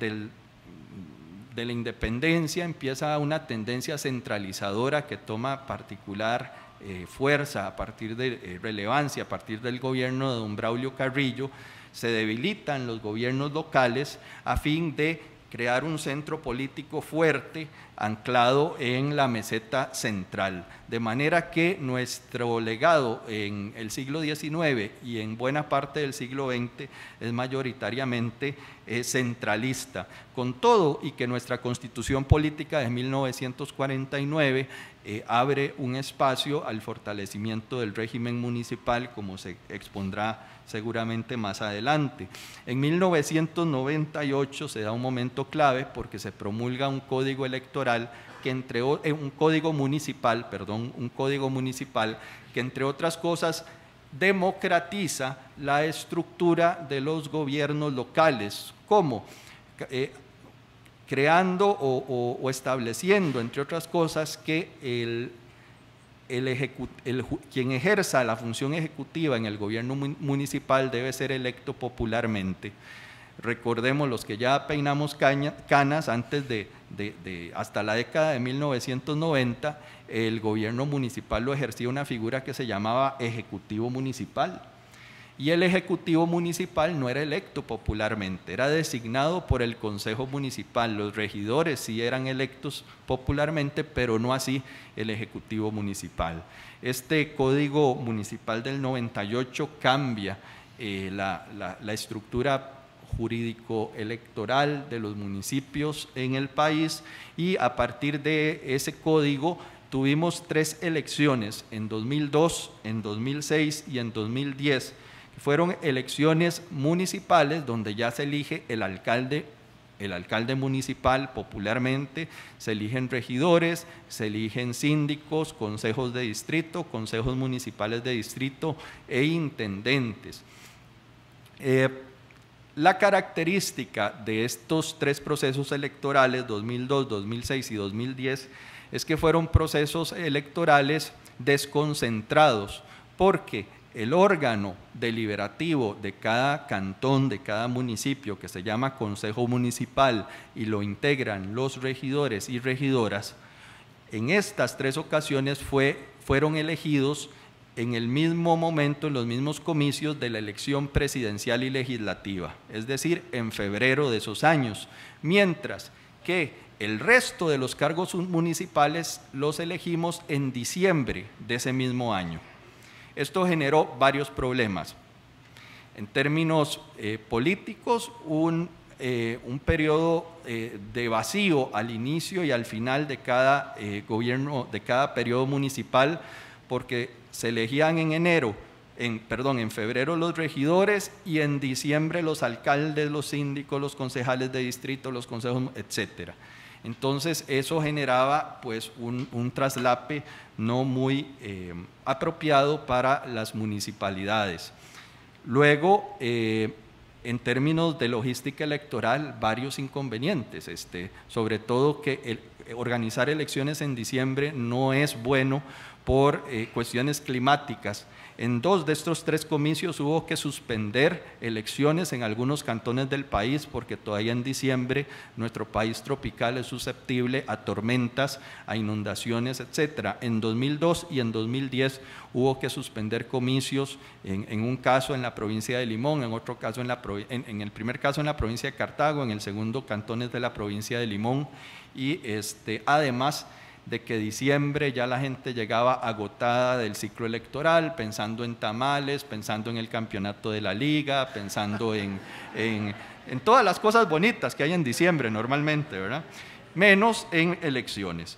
de la independencia empieza una tendencia centralizadora que toma particular fuerza a partir de relevancia, a partir del gobierno de don Braulio Carrillo, se debilitan los gobiernos locales a fin de crear un centro político fuerte anclado en la meseta central, de manera que nuestro legado en el siglo XIX y en buena parte del siglo XX es mayoritariamente eh, centralista, con todo y que nuestra constitución política de 1949 eh, abre un espacio al fortalecimiento del régimen municipal, como se expondrá seguramente más adelante. En 1998 se da un momento clave porque se promulga un código electoral que entre eh, un código municipal, perdón, un código municipal que entre otras cosas democratiza la estructura de los gobiernos locales. ¿Cómo? Eh, creando o, estableciendo, entre otras cosas, que el quien ejerza la función ejecutiva en el gobierno municipal debe ser electo popularmente. Recordemos los que ya peinamos canas antes de, hasta la década de 1990, el gobierno municipal lo ejercía una figura que se llamaba ejecutivo municipal y el Ejecutivo Municipal no era electo popularmente, era designado por el Consejo Municipal. Los regidores sí eran electos popularmente, pero no así el Ejecutivo Municipal. Este Código Municipal del 98 cambia eh, la, la estructura jurídico-electoral de los municipios en el país y a partir de ese código tuvimos tres elecciones en 2002, en 2006 y en 2010 fueron elecciones municipales donde ya se elige el alcalde, el alcalde municipal popularmente, se eligen regidores, se eligen síndicos, consejos de distrito, consejos municipales de distrito e intendentes. Eh, la característica de estos tres procesos electorales, 2002, 2006 y 2010, es que fueron procesos electorales desconcentrados, porque el órgano deliberativo de cada cantón, de cada municipio, que se llama Consejo Municipal y lo integran los regidores y regidoras, en estas tres ocasiones fue, fueron elegidos en el mismo momento, en los mismos comicios de la elección presidencial y legislativa, es decir, en febrero de esos años, mientras que el resto de los cargos municipales los elegimos en diciembre de ese mismo año. Esto generó varios problemas. En términos eh, políticos, un, eh, un periodo eh, de vacío al inicio y al final de cada gobierno, de cada periodo municipal, porque se elegían en enero, en, perdón, en febrero los regidores y en diciembre los alcaldes, los síndicos, los concejales de distrito, los consejos, etcétera. Entonces eso generaba pues un, traslape no muy eh, apropiado para las municipalidades. Luego, eh, en términos de logística electoral, varios inconvenientes, este, sobre todo que organizar elecciones en diciembre no es bueno por eh, cuestiones climáticas. En dos de estos tres comicios hubo que suspender elecciones en algunos cantones del país porque todavía en diciembre nuestro país tropical es susceptible a tormentas, a inundaciones, etc. En 2002 y en 2010 hubo que suspender comicios, en, un caso en la provincia de Limón, en otro caso en, la, en el primer caso en la provincia de Cartago, en el segundo cantones de la provincia de Limón y este, además de que diciembre ya la gente llegaba agotada del ciclo electoral, pensando en tamales, pensando en el campeonato de la liga, pensando <laughs> en, en, todas las cosas bonitas que hay en diciembre normalmente, ¿verdad? Menos en elecciones.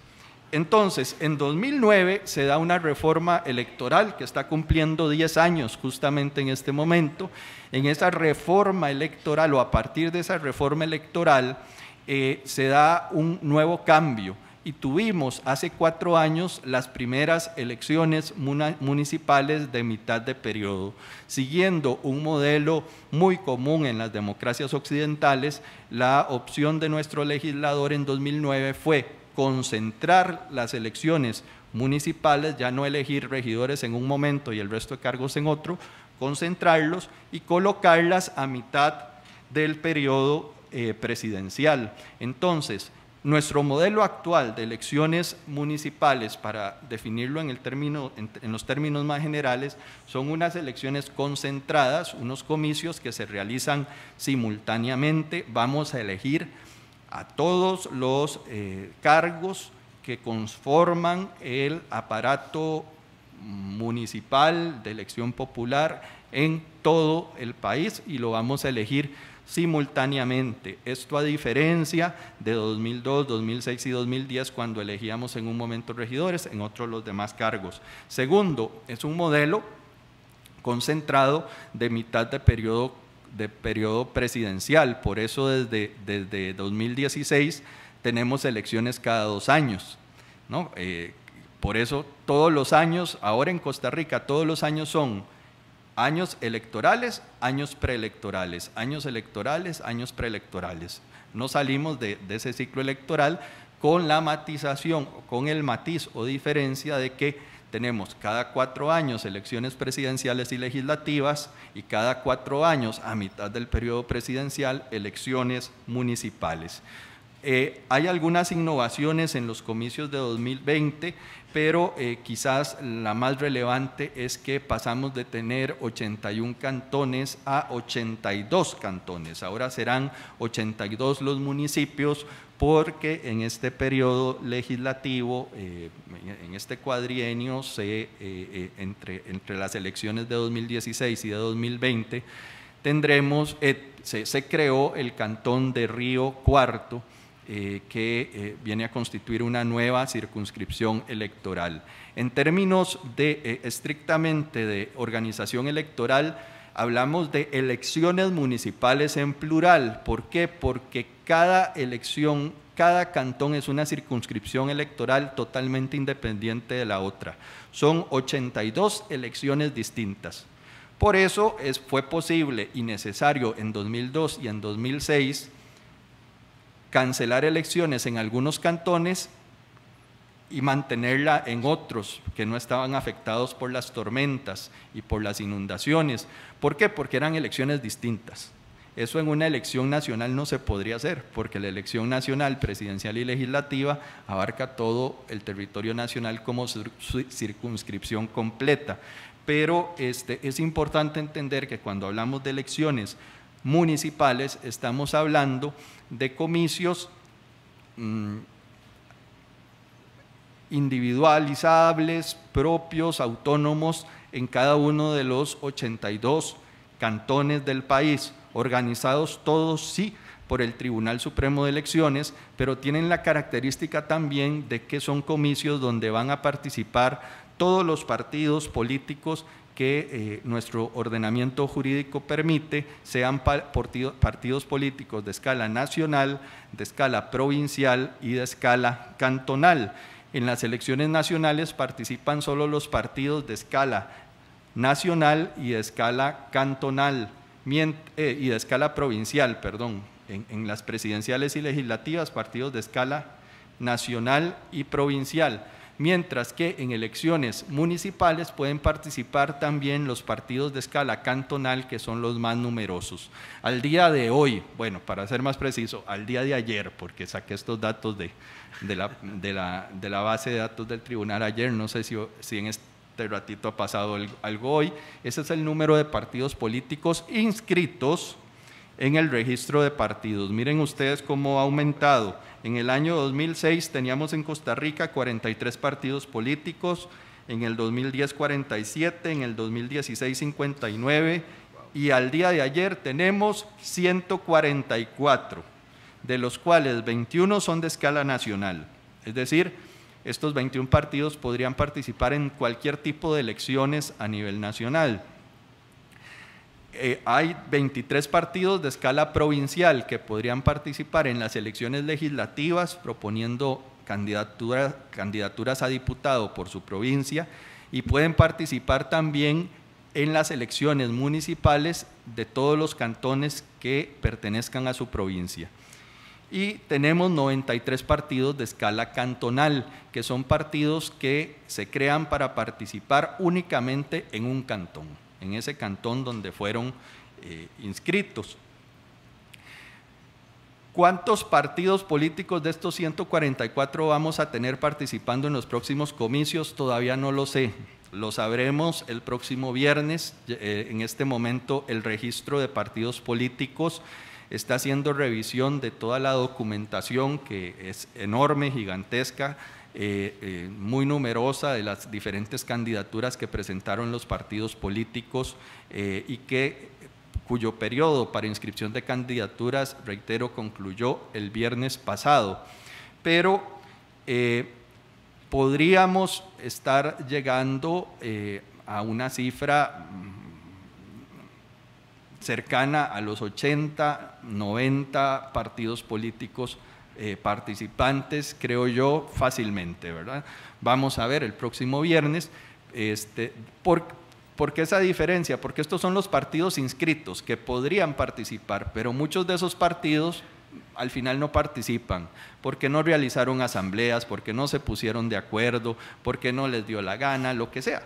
Entonces, en 2009 se da una reforma electoral que está cumpliendo 10 años justamente en este momento. En esa reforma electoral o a partir de esa reforma electoral eh, se da un nuevo cambio y tuvimos hace cuatro años las primeras elecciones municipales de mitad de periodo, siguiendo un modelo muy común en las democracias occidentales. La opción de nuestro legislador en 2009 fue concentrar las elecciones municipales, ya no elegir regidores en un momento y el resto de cargos en otro, concentrarlos y colocarlas a mitad del periodo eh, presidencial. Entonces, nuestro modelo actual de elecciones municipales, para definirlo en, el término, en, los términos más generales, son unas elecciones concentradas, unos comicios que se realizan simultáneamente. Vamos a elegir a todos los eh, cargos que conforman el aparato municipal de elección popular en todo el país y lo vamos a elegir simultáneamente. Esto a diferencia de 2002, 2006 y 2010 cuando elegíamos en un momento regidores, en otro los demás cargos. Segundo, es un modelo concentrado de mitad de periodo, de periodo presidencial. Por eso desde, desde 2016 tenemos elecciones cada dos años. ¿no? Eh, por eso todos los años, ahora en Costa Rica, todos los años son años electorales, años preelectorales, años electorales, años preelectorales. No salimos de, ese ciclo electoral con la matización, con el matiz o diferencia de que tenemos cada cuatro años elecciones presidenciales y legislativas y cada cuatro años, a mitad del periodo presidencial, elecciones municipales. Eh, hay algunas innovaciones en los comicios de 2020 pero eh, quizás la más relevante es que pasamos de tener 81 cantones a 82 cantones. Ahora serán 82 los municipios porque en este periodo legislativo, eh, en este cuadrienio, eh, entre, entre las elecciones de 2016 y de 2020, tendremos, se, se creó el cantón de Río Cuarto, eh, que eh, viene a constituir una nueva circunscripción electoral. En términos de eh, estrictamente de organización electoral, hablamos de elecciones municipales en plural. ¿Por qué? Porque cada elección, cada cantón es una circunscripción electoral totalmente independiente de la otra. Son 82 elecciones distintas. Por eso es, fue posible y necesario en 2002 y en 2006 cancelar elecciones en algunos cantones y mantenerla en otros que no estaban afectados por las tormentas y por las inundaciones. ¿Por qué? Porque eran elecciones distintas. Eso en una elección nacional no se podría hacer, porque la elección nacional, presidencial y legislativa abarca todo el territorio nacional como circunscripción completa. Pero este, es importante entender que cuando hablamos de elecciones municipales, estamos hablando de comicios mm, individualizables, propios, autónomos en cada uno de los 82 cantones del país, organizados todos, sí, por el Tribunal Supremo de Elecciones, pero tienen la característica también de que son comicios donde van a participar todos los partidos políticos que eh, nuestro ordenamiento jurídico permite sean partidos políticos de escala nacional, de escala provincial y de escala cantonal. En las elecciones nacionales participan solo los partidos de escala nacional y de escala cantonal eh, y de escala provincial, perdón. en las presidenciales y legislativas, partidos de escala nacional y provincial mientras que en elecciones municipales pueden participar también los partidos de escala cantonal, que son los más numerosos. Al día de hoy, bueno, para ser más preciso, al día de ayer, porque saqué estos datos de, la, base de datos del tribunal ayer, no sé si, si en este ratito ha pasado algo hoy, ese es el número de partidos políticos inscritos en el registro de partidos. Miren ustedes cómo ha aumentado en el año 2006 teníamos en Costa Rica 43 partidos políticos, en el 2010 47, en el 2016 59 y al día de ayer tenemos 144, de los cuales 21 son de escala nacional. Es decir, estos 21 partidos podrían participar en cualquier tipo de elecciones a nivel nacional. Eh, hay 23 partidos de escala provincial que podrían participar en las elecciones legislativas proponiendo candidaturas a diputado por su provincia y pueden participar también en las elecciones municipales de todos los cantones que pertenezcan a su provincia. Y tenemos 93 partidos de escala cantonal, que son partidos que se crean para participar únicamente en un cantón en ese cantón donde fueron eh, inscritos. ¿Cuántos partidos políticos de estos 144 vamos a tener participando en los próximos comicios? Todavía no lo sé. Lo sabremos el próximo viernes. Eh, en este momento el registro de partidos políticos está haciendo revisión de toda la documentación que es enorme, gigantesca, eh, eh, muy numerosa de las diferentes candidaturas que presentaron los partidos políticos eh, y que cuyo periodo para inscripción de candidaturas, reitero, concluyó el viernes pasado. Pero podríamos estar llegando a una cifra mm, cercana a los 80, 90 partidos políticos eh, participantes, creo yo, fácilmente, ¿verdad? Vamos a ver el próximo viernes. Este, ¿por, qué esa diferencia? Porque estos son los partidos inscritos que podrían participar, pero muchos de esos partidos al final no participan, porque no realizaron asambleas, porque no se pusieron de acuerdo, porque no les dio la gana, lo que sea.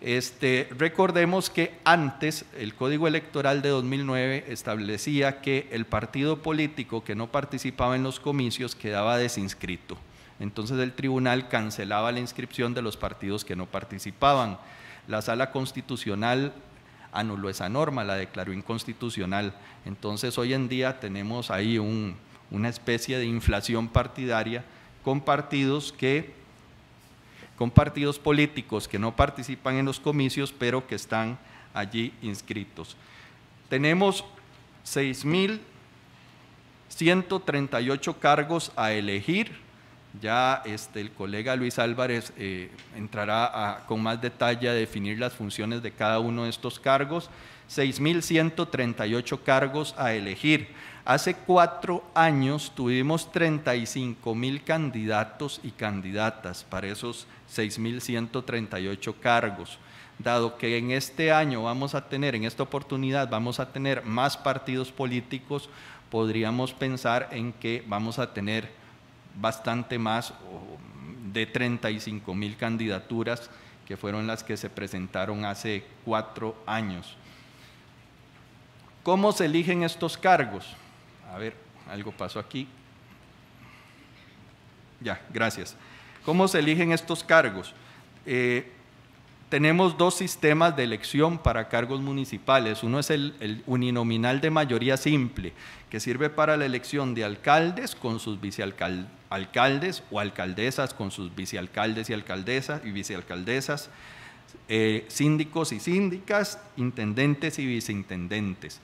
Este, recordemos que antes el Código Electoral de 2009 establecía que el partido político que no participaba en los comicios quedaba desinscrito. Entonces el tribunal cancelaba la inscripción de los partidos que no participaban. La sala constitucional anuló esa norma, la declaró inconstitucional. Entonces hoy en día tenemos ahí una especie de inflación partidaria con partidos que con partidos políticos que no participan en los comicios, pero que están allí inscritos. Tenemos 6.138 cargos a elegir. Ya este, el colega Luis Álvarez eh, entrará con más detalle a definir las funciones de cada uno de estos cargos. 6.138 cargos a elegir. Hace cuatro años tuvimos 35 mil candidatos y candidatas para esos 6.138 cargos. Dado que en este año vamos a tener, en esta oportunidad vamos a tener más partidos políticos, podríamos pensar en que vamos a tener bastante más de 35 mil candidaturas que fueron las que se presentaron hace cuatro años. ¿Cómo se eligen estos cargos? A ver, algo pasó aquí. Ya, gracias. ¿Cómo se eligen estos cargos? Eh, tenemos dos sistemas de elección para cargos municipales. Uno es el, uninominal de mayoría simple, que sirve para la elección de alcaldes con sus vicealcaldes o alcaldesas con sus vicealcaldes y alcaldesas y vicealcaldesas, eh, síndicos y síndicas, intendentes y viceintendentes.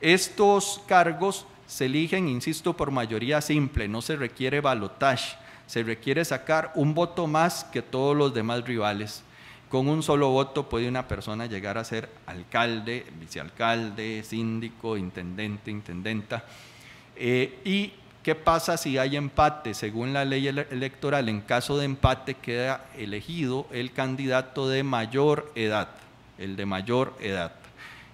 Estos cargos se eligen, insisto, por mayoría simple, no se requiere balotage se requiere sacar un voto más que todos los demás rivales. Con un solo voto puede una persona llegar a ser alcalde, vicealcalde, síndico, intendente, intendenta. Eh, ¿Y qué pasa si hay empate? Según la ley electoral, en caso de empate queda elegido el candidato de mayor edad, el de mayor edad.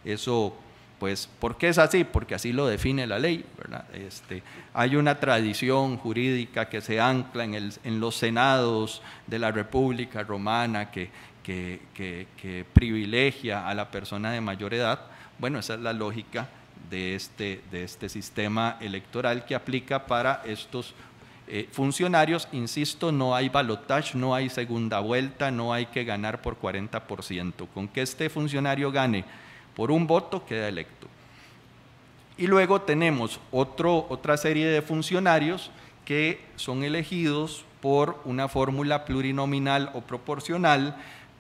Eso pues, ¿por qué es así? Porque así lo define la ley, ¿verdad? Este, hay una tradición jurídica que se ancla en, el, en los senados de la República Romana que, privilegia a la persona de mayor edad. Bueno, esa es la lógica de este, este sistema electoral que aplica para estos eh, funcionarios, insisto, no hay balotage, no hay segunda vuelta, no hay que ganar por 40%. Con que este funcionario gane por un voto, queda electo. Y luego tenemos otra serie de funcionarios que son elegidos por una fórmula plurinominal o proporcional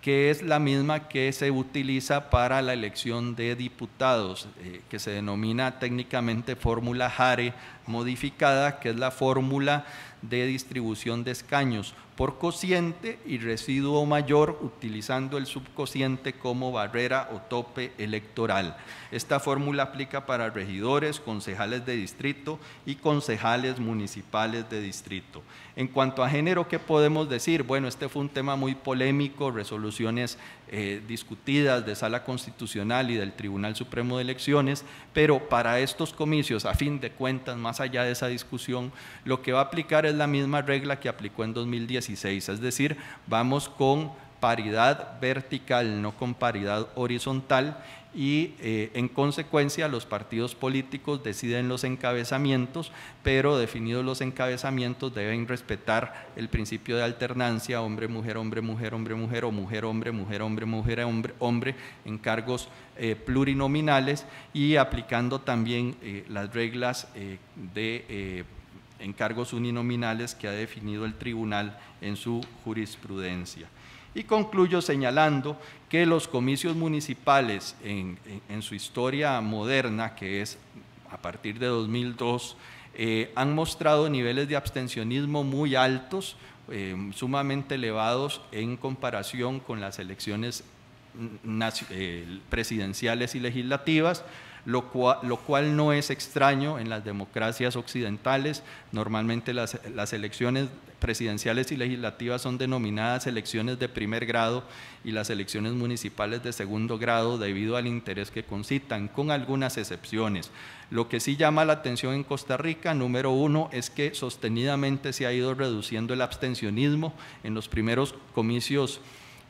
que es la misma que se utiliza para la elección de diputados, eh, que se denomina técnicamente fórmula Hare modificada, que es la fórmula de distribución de escaños por cociente y residuo mayor utilizando el subcociente como barrera o tope electoral. Esta fórmula aplica para regidores, concejales de distrito y concejales municipales de distrito. En cuanto a género, ¿qué podemos decir? Bueno, este fue un tema muy polémico, resoluciones eh, discutidas de Sala Constitucional y del Tribunal Supremo de Elecciones, pero para estos comicios, a fin de cuentas, más allá de esa discusión, lo que va a aplicar es la misma regla que aplicó en 2016, es decir, vamos con paridad vertical, no con paridad horizontal, y eh, en consecuencia los partidos políticos deciden los encabezamientos, pero definidos los encabezamientos deben respetar el principio de alternancia hombre, mujer, hombre, mujer, hombre, mujer o mujer, hombre, mujer, hombre, mujer, hombre, hombre en cargos eh, plurinominales y aplicando también eh, las reglas de encargos uninominales que ha definido el tribunal en su jurisprudencia. Y concluyo señalando que los comicios municipales en, su historia moderna, que es a partir de 2002, eh, han mostrado niveles de abstencionismo muy altos, eh, sumamente elevados en comparación con las elecciones eh, presidenciales y legislativas, lo cual, no es extraño en las democracias occidentales. Normalmente las, elecciones presidenciales y legislativas son denominadas elecciones de primer grado y las elecciones municipales de segundo grado debido al interés que concitan, con algunas excepciones. Lo que sí llama la atención en Costa Rica, número uno, es que sostenidamente se ha ido reduciendo el abstencionismo. En los primeros comicios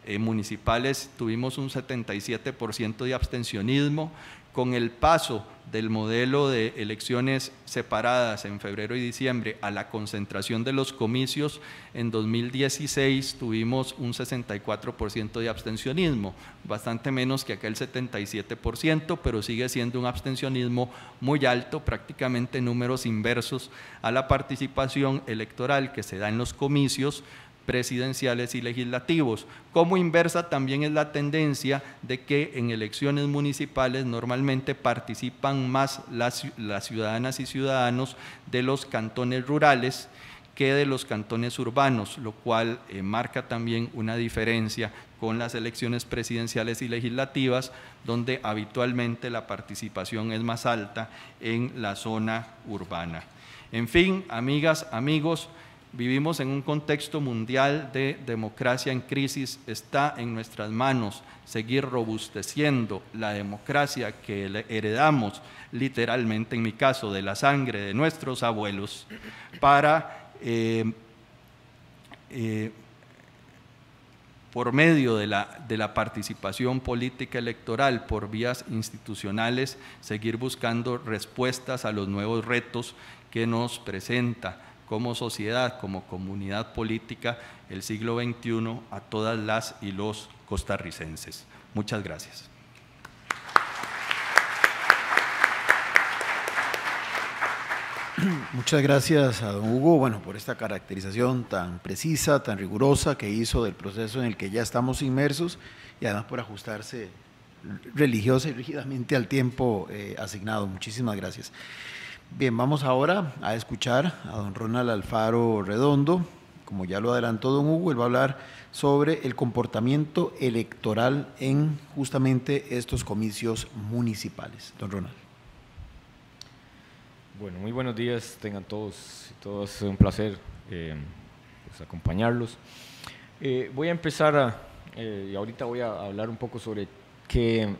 eh, municipales tuvimos un 77% de abstencionismo, con el paso del modelo de elecciones separadas en febrero y diciembre a la concentración de los comicios, en 2016 tuvimos un 64% de abstencionismo, bastante menos que aquel 77%, pero sigue siendo un abstencionismo muy alto, prácticamente números inversos a la participación electoral que se da en los comicios, presidenciales y legislativos. Como inversa también es la tendencia de que en elecciones municipales normalmente participan más las, ciudadanas y ciudadanos de los cantones rurales que de los cantones urbanos, lo cual eh, marca también una diferencia con las elecciones presidenciales y legislativas, donde habitualmente la participación es más alta en la zona urbana. En fin, amigas, amigos, Vivimos en un contexto mundial de democracia en crisis. Está en nuestras manos seguir robusteciendo la democracia que heredamos literalmente, en mi caso, de la sangre de nuestros abuelos, para, eh, eh, por medio de la, de la participación política electoral, por vías institucionales, seguir buscando respuestas a los nuevos retos que nos presenta como sociedad, como comunidad política, el siglo XXI a todas las y los costarricenses. Muchas gracias. <clears throat> Muchas gracias a don Hugo, bueno, por esta caracterización tan precisa, tan rigurosa que hizo del proceso en el que ya estamos inmersos y además por ajustarse religiosa y rígidamente al tiempo eh, asignado. Muchísimas gracias. Bien, vamos ahora a escuchar a don Ronald Alfaro Redondo. Como ya lo adelantó don Hugo, él va a hablar sobre el comportamiento electoral en justamente estos comicios municipales. Don Ronald. Bueno, muy buenos días, tengan todos y todas, un placer eh, pues, acompañarlos. Eh, voy a empezar a, eh, y ahorita voy a hablar un poco sobre qué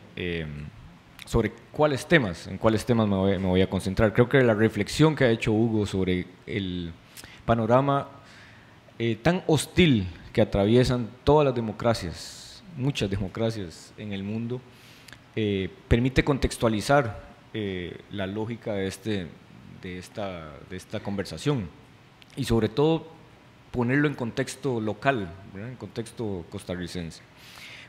sobre cuáles temas, en cuáles temas me voy, a concentrar. Creo que la reflexión que ha hecho Hugo sobre el panorama eh, tan hostil que atraviesan todas las democracias, muchas democracias en el mundo, eh, permite contextualizar eh, la lógica de, este, de, esta, de esta conversación y sobre todo ponerlo en contexto local, en contexto costarricense.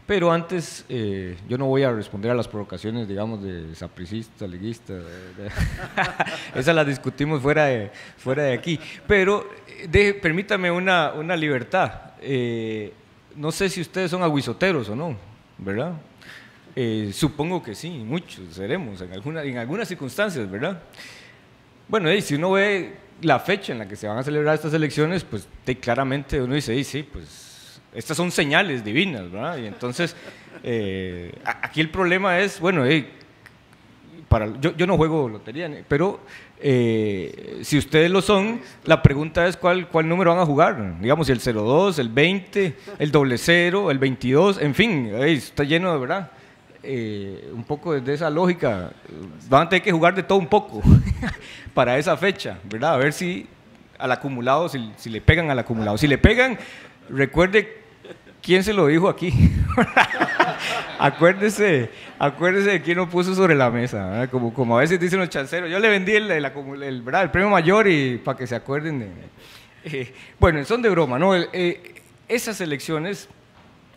Pero antes, eh, yo no voy a responder a las provocaciones, digamos, de sapricista, liguista. <laughs> Esas las discutimos fuera de, fuera de aquí. Pero de, permítame una, una libertad. Eh, no sé si ustedes son aguisoteros o no, ¿verdad? Eh, supongo que sí, muchos seremos en, alguna, en algunas circunstancias, ¿verdad? Bueno, y si uno ve la fecha en la que se van a celebrar estas elecciones, pues claramente uno dice, sí, pues estas son señales divinas, ¿verdad? Y entonces, eh, aquí el problema es, bueno, para, yo, no juego lotería, pero eh, si ustedes lo son, la pregunta es cuál, cuál número van a jugar. Digamos, el 02, el 20, el doble cero, el 22, en fin, está lleno de verdad. Eh, un poco desde esa lógica, van a tener que jugar de todo un poco <laughs> para esa fecha, ¿verdad? A ver si al acumulado, si, si le pegan al acumulado. Si le pegan, recuerde quién se lo dijo aquí. <laughs> acuérdese, acuérdese de quién lo puso sobre la mesa. Como, como a veces dicen los chanceros, yo le vendí el, el, el, premio mayor y para que se acuerden de... Eh, bueno, son de broma, ¿no? Eh, esas elecciones,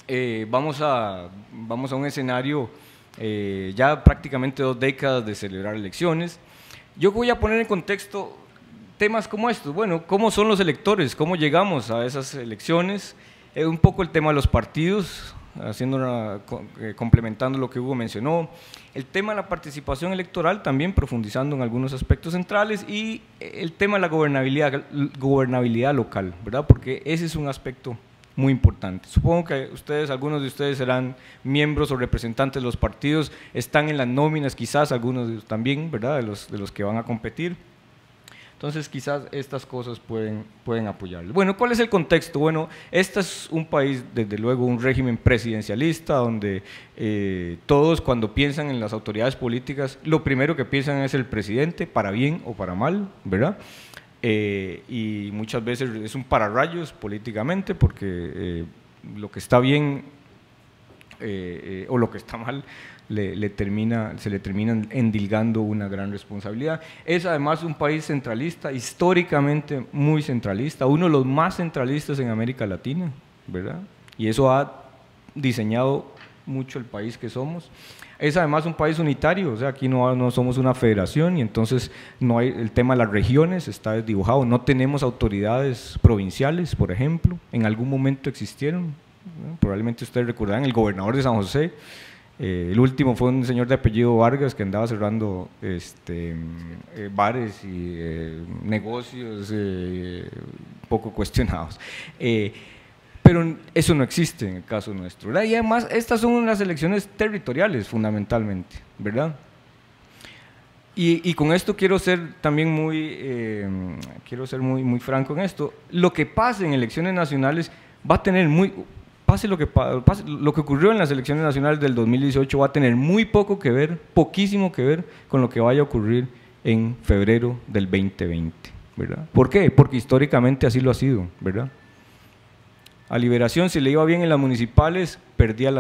eh, vamos, a, vamos a un escenario ya prácticamente dos décadas de celebrar elecciones. Yo voy a poner en contexto temas como estos. Bueno, ¿cómo son los electores? ¿Cómo llegamos a esas elecciones? Eh, un poco el tema de los partidos, haciendo eh, complementando lo que Hugo mencionó. El tema de la participación electoral también profundizando en algunos aspectos centrales y eh, el tema de la gobernabilidad, gobernabilidad local, ¿verdad? Porque ese es un aspecto muy importante. Supongo que ustedes, algunos de ustedes serán miembros o representantes de los partidos, están en las nóminas quizás, algunos también, ¿verdad? De los, de los que van a competir. Entonces quizás estas cosas pueden, pueden apoyarle. Bueno, ¿cuál es el contexto? Bueno, este es un país, desde luego, un régimen presidencialista donde eh, todos cuando piensan en las autoridades políticas, lo primero que piensan es el presidente, para bien o para mal, ¿verdad? Eh, y muchas veces es un pararrayos políticamente porque eh, lo que está bien o lo que está mal le, termina, se le termina endilgando una gran responsabilidad. Es además un país centralista, históricamente muy centralista, uno de los más centralistas en América Latina, ¿verdad? Y eso ha diseñado mucho el país que somos. Es además un país unitario, o sea, aquí no, no somos una federación y entonces no hay el tema de las regiones está desdibujado. No tenemos autoridades provinciales, por ejemplo, en algún momento existieron. Probablemente ustedes recordarán el gobernador de San José, eh, el último fue un señor de apellido Vargas que andaba cerrando este, eh, bares y eh, negocios poco cuestionados. pero eso no existe en el caso nuestro. Y además, estas son unas elecciones territoriales fundamentalmente, ¿verdad? Y, y, con esto quiero ser también muy, quiero ser muy, muy franco en esto. Lo que pase en elecciones nacionales va a tener muy, pase lo que pase, lo que ocurrió en las elecciones nacionales del 2018 va a tener muy poco que ver, poquísimo que ver con lo que vaya a ocurrir en febrero del 2020, ¿verdad? ¿Por qué? Porque históricamente así lo ha sido, ¿verdad? A Liberación, si le iba bien en las municipales, perdía,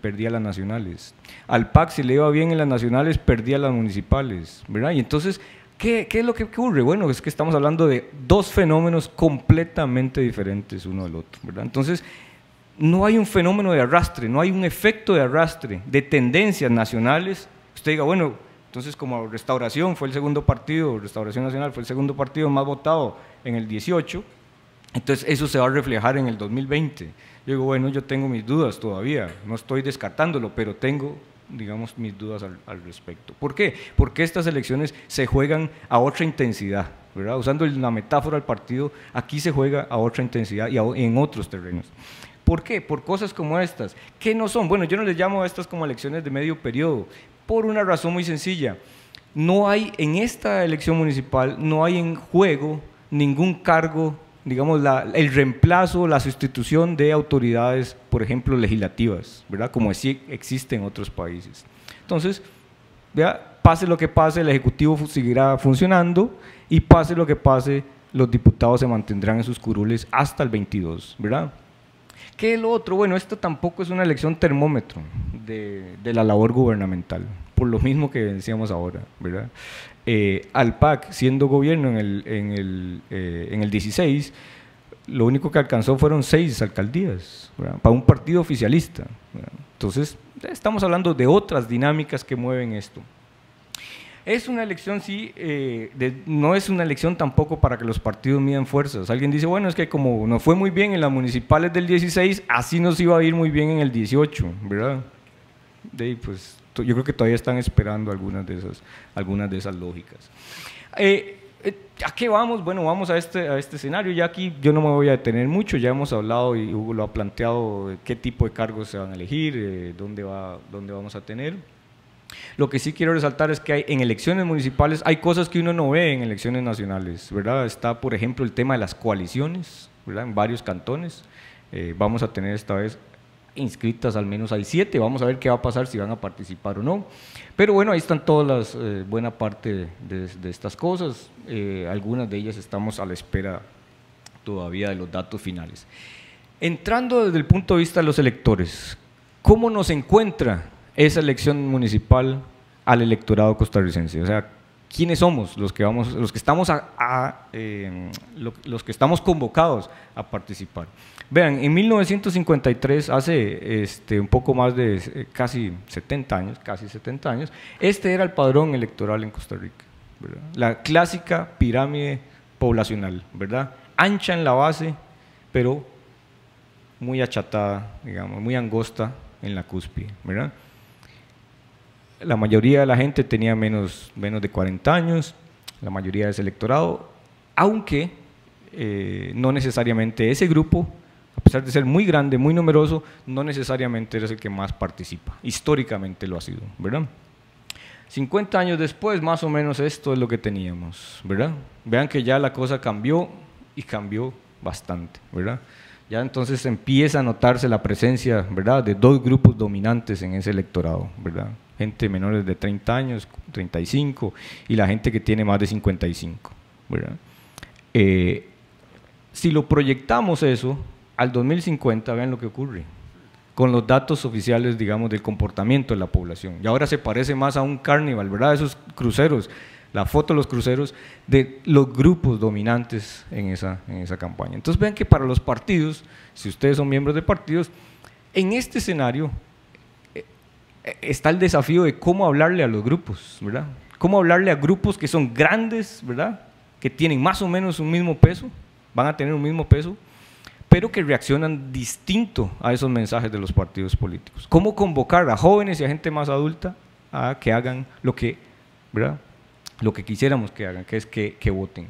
perdía las nacionales. Al PAC, si le iba bien en las nacionales, perdía las municipales, ¿verdad? Y entonces, ¿qué, ¿qué, es lo que ocurre? Bueno, es que estamos hablando de dos fenómenos completamente diferentes uno del otro, ¿verdad? Entonces, no hay un fenómeno de arrastre, no hay un efecto de arrastre de tendencias nacionales. Usted diga, bueno, entonces como Restauración fue el segundo partido, Restauración Nacional fue el segundo partido más votado en el 18, entonces eso se va a reflejar en el 2020. Yo digo, bueno, yo tengo mis dudas todavía, no estoy descartándolo, pero tengo, digamos, mis dudas al, respecto. ¿Por qué? Porque estas elecciones se juegan a otra intensidad, ¿verdad? Usando la metáfora del partido, aquí se juega a otra intensidad y en otros terrenos. ¿Por qué? Por cosas como estas. ¿Qué no son? Bueno, yo no les llamo a estas como elecciones de medio periodo, por una razón muy sencilla. No hay en esta elección municipal, no hay en juego ningún cargo, digamos, el reemplazo, la sustitución de autoridades, por ejemplo, legislativas, ¿verdad? Como así existe en otros países. Entonces, pase lo que pase, el Ejecutivo seguirá funcionando y pase lo que pase, los diputados se mantendrán en sus curules hasta el 22, ¿verdad? ¿Qué es lo otro? Bueno, esto tampoco es una elección termómetro de, la labor gubernamental, por lo mismo que decíamos ahora, ¿verdad? Eh, al PAC, siendo gobierno en el, en el, eh, en el 16, lo único que alcanzó fueron seis alcaldías, para un partido oficialista. Entonces, estamos hablando de otras dinámicas que mueven esto. Es una elección, sí, eh, no es una elección tampoco para que los partidos midan fuerzas. Alguien dice, bueno, es que como nos fue muy bien en las municipales del 16, así nos iba a ir muy bien en el 18, ¿verdad? De, pues, yo creo que todavía están esperando algunas de esas, algunas de esas lógicas. Eh, eh, ¿A qué vamos? Bueno, vamos a este, a este escenario. Ya aquí yo no me voy a detener mucho, ya hemos hablado y Hugo lo ha planteado, qué tipo de cargos se van a elegir, dónde, va, dónde vamos a tener. Lo que sí quiero resaltar es que en elecciones municipales hay cosas que uno no ve en elecciones nacionales, ¿verdad? Está, por ejemplo, el tema de las coaliciones, ¿verdad? En varios cantones. Eh, vamos a tener esta vez inscritas al menos hay siete, vamos a ver qué va a pasar si van a participar o no. Pero bueno, ahí están todas las, eh, buena parte de, estas cosas, eh, algunas de ellas estamos a la espera todavía de los datos finales. Entrando desde el punto de vista de los electores, ¿cómo nos encuentra esa elección municipal al electorado costarricense. O sea, ¿quiénes somos los que, vamos, los que, estamos, a, eh, los que estamos convocados a participar? Vean, en 1953, hace este, un poco más de eh, casi 70 años, casi 70 años, este era el padrón electoral en Costa Rica. La clásica pirámide poblacional, ¿verdad? Ancha en la base, pero muy achatada, digamos, muy angosta en la cúspide, ¿verdad? La mayoría de la gente tenía menos, menos de 40 años, la mayoría de ese electorado, aunque eh, no necesariamente ese grupo, a pesar de ser muy grande, muy numeroso, no necesariamente es el que más participa. Históricamente lo ha sido, ¿verdad? 50 años después, más o menos esto es lo que teníamos, ¿verdad? Vean que ya la cosa cambió y cambió bastante, ¿verdad? Ya entonces empieza a notarse la presencia, ¿verdad?, de dos grupos dominantes en ese electorado, ¿verdad? Gente menores de 30 años, 35, y la gente que tiene más de 55. Eh, si lo proyectamos eso al 2050, vean lo que ocurre con los datos oficiales, digamos, del comportamiento de la población. Y ahora se parece más a un carnival, ¿verdad? Esos cruceros, la foto de los cruceros, de los grupos dominantes en esa, en esa campaña. Entonces vean que para los partidos, si ustedes son miembros de partidos, en este escenario está el desafío de cómo hablarle a los grupos, ¿verdad? Cómo hablarle a grupos que son grandes, ¿verdad? Que tienen más o menos un mismo peso, van a tener un mismo peso, pero que reaccionan distinto a esos mensajes de los partidos políticos. ¿Cómo convocar a jóvenes y a gente más adulta a que hagan lo que, ¿verdad? Lo que quisiéramos que hagan, que es que, voten.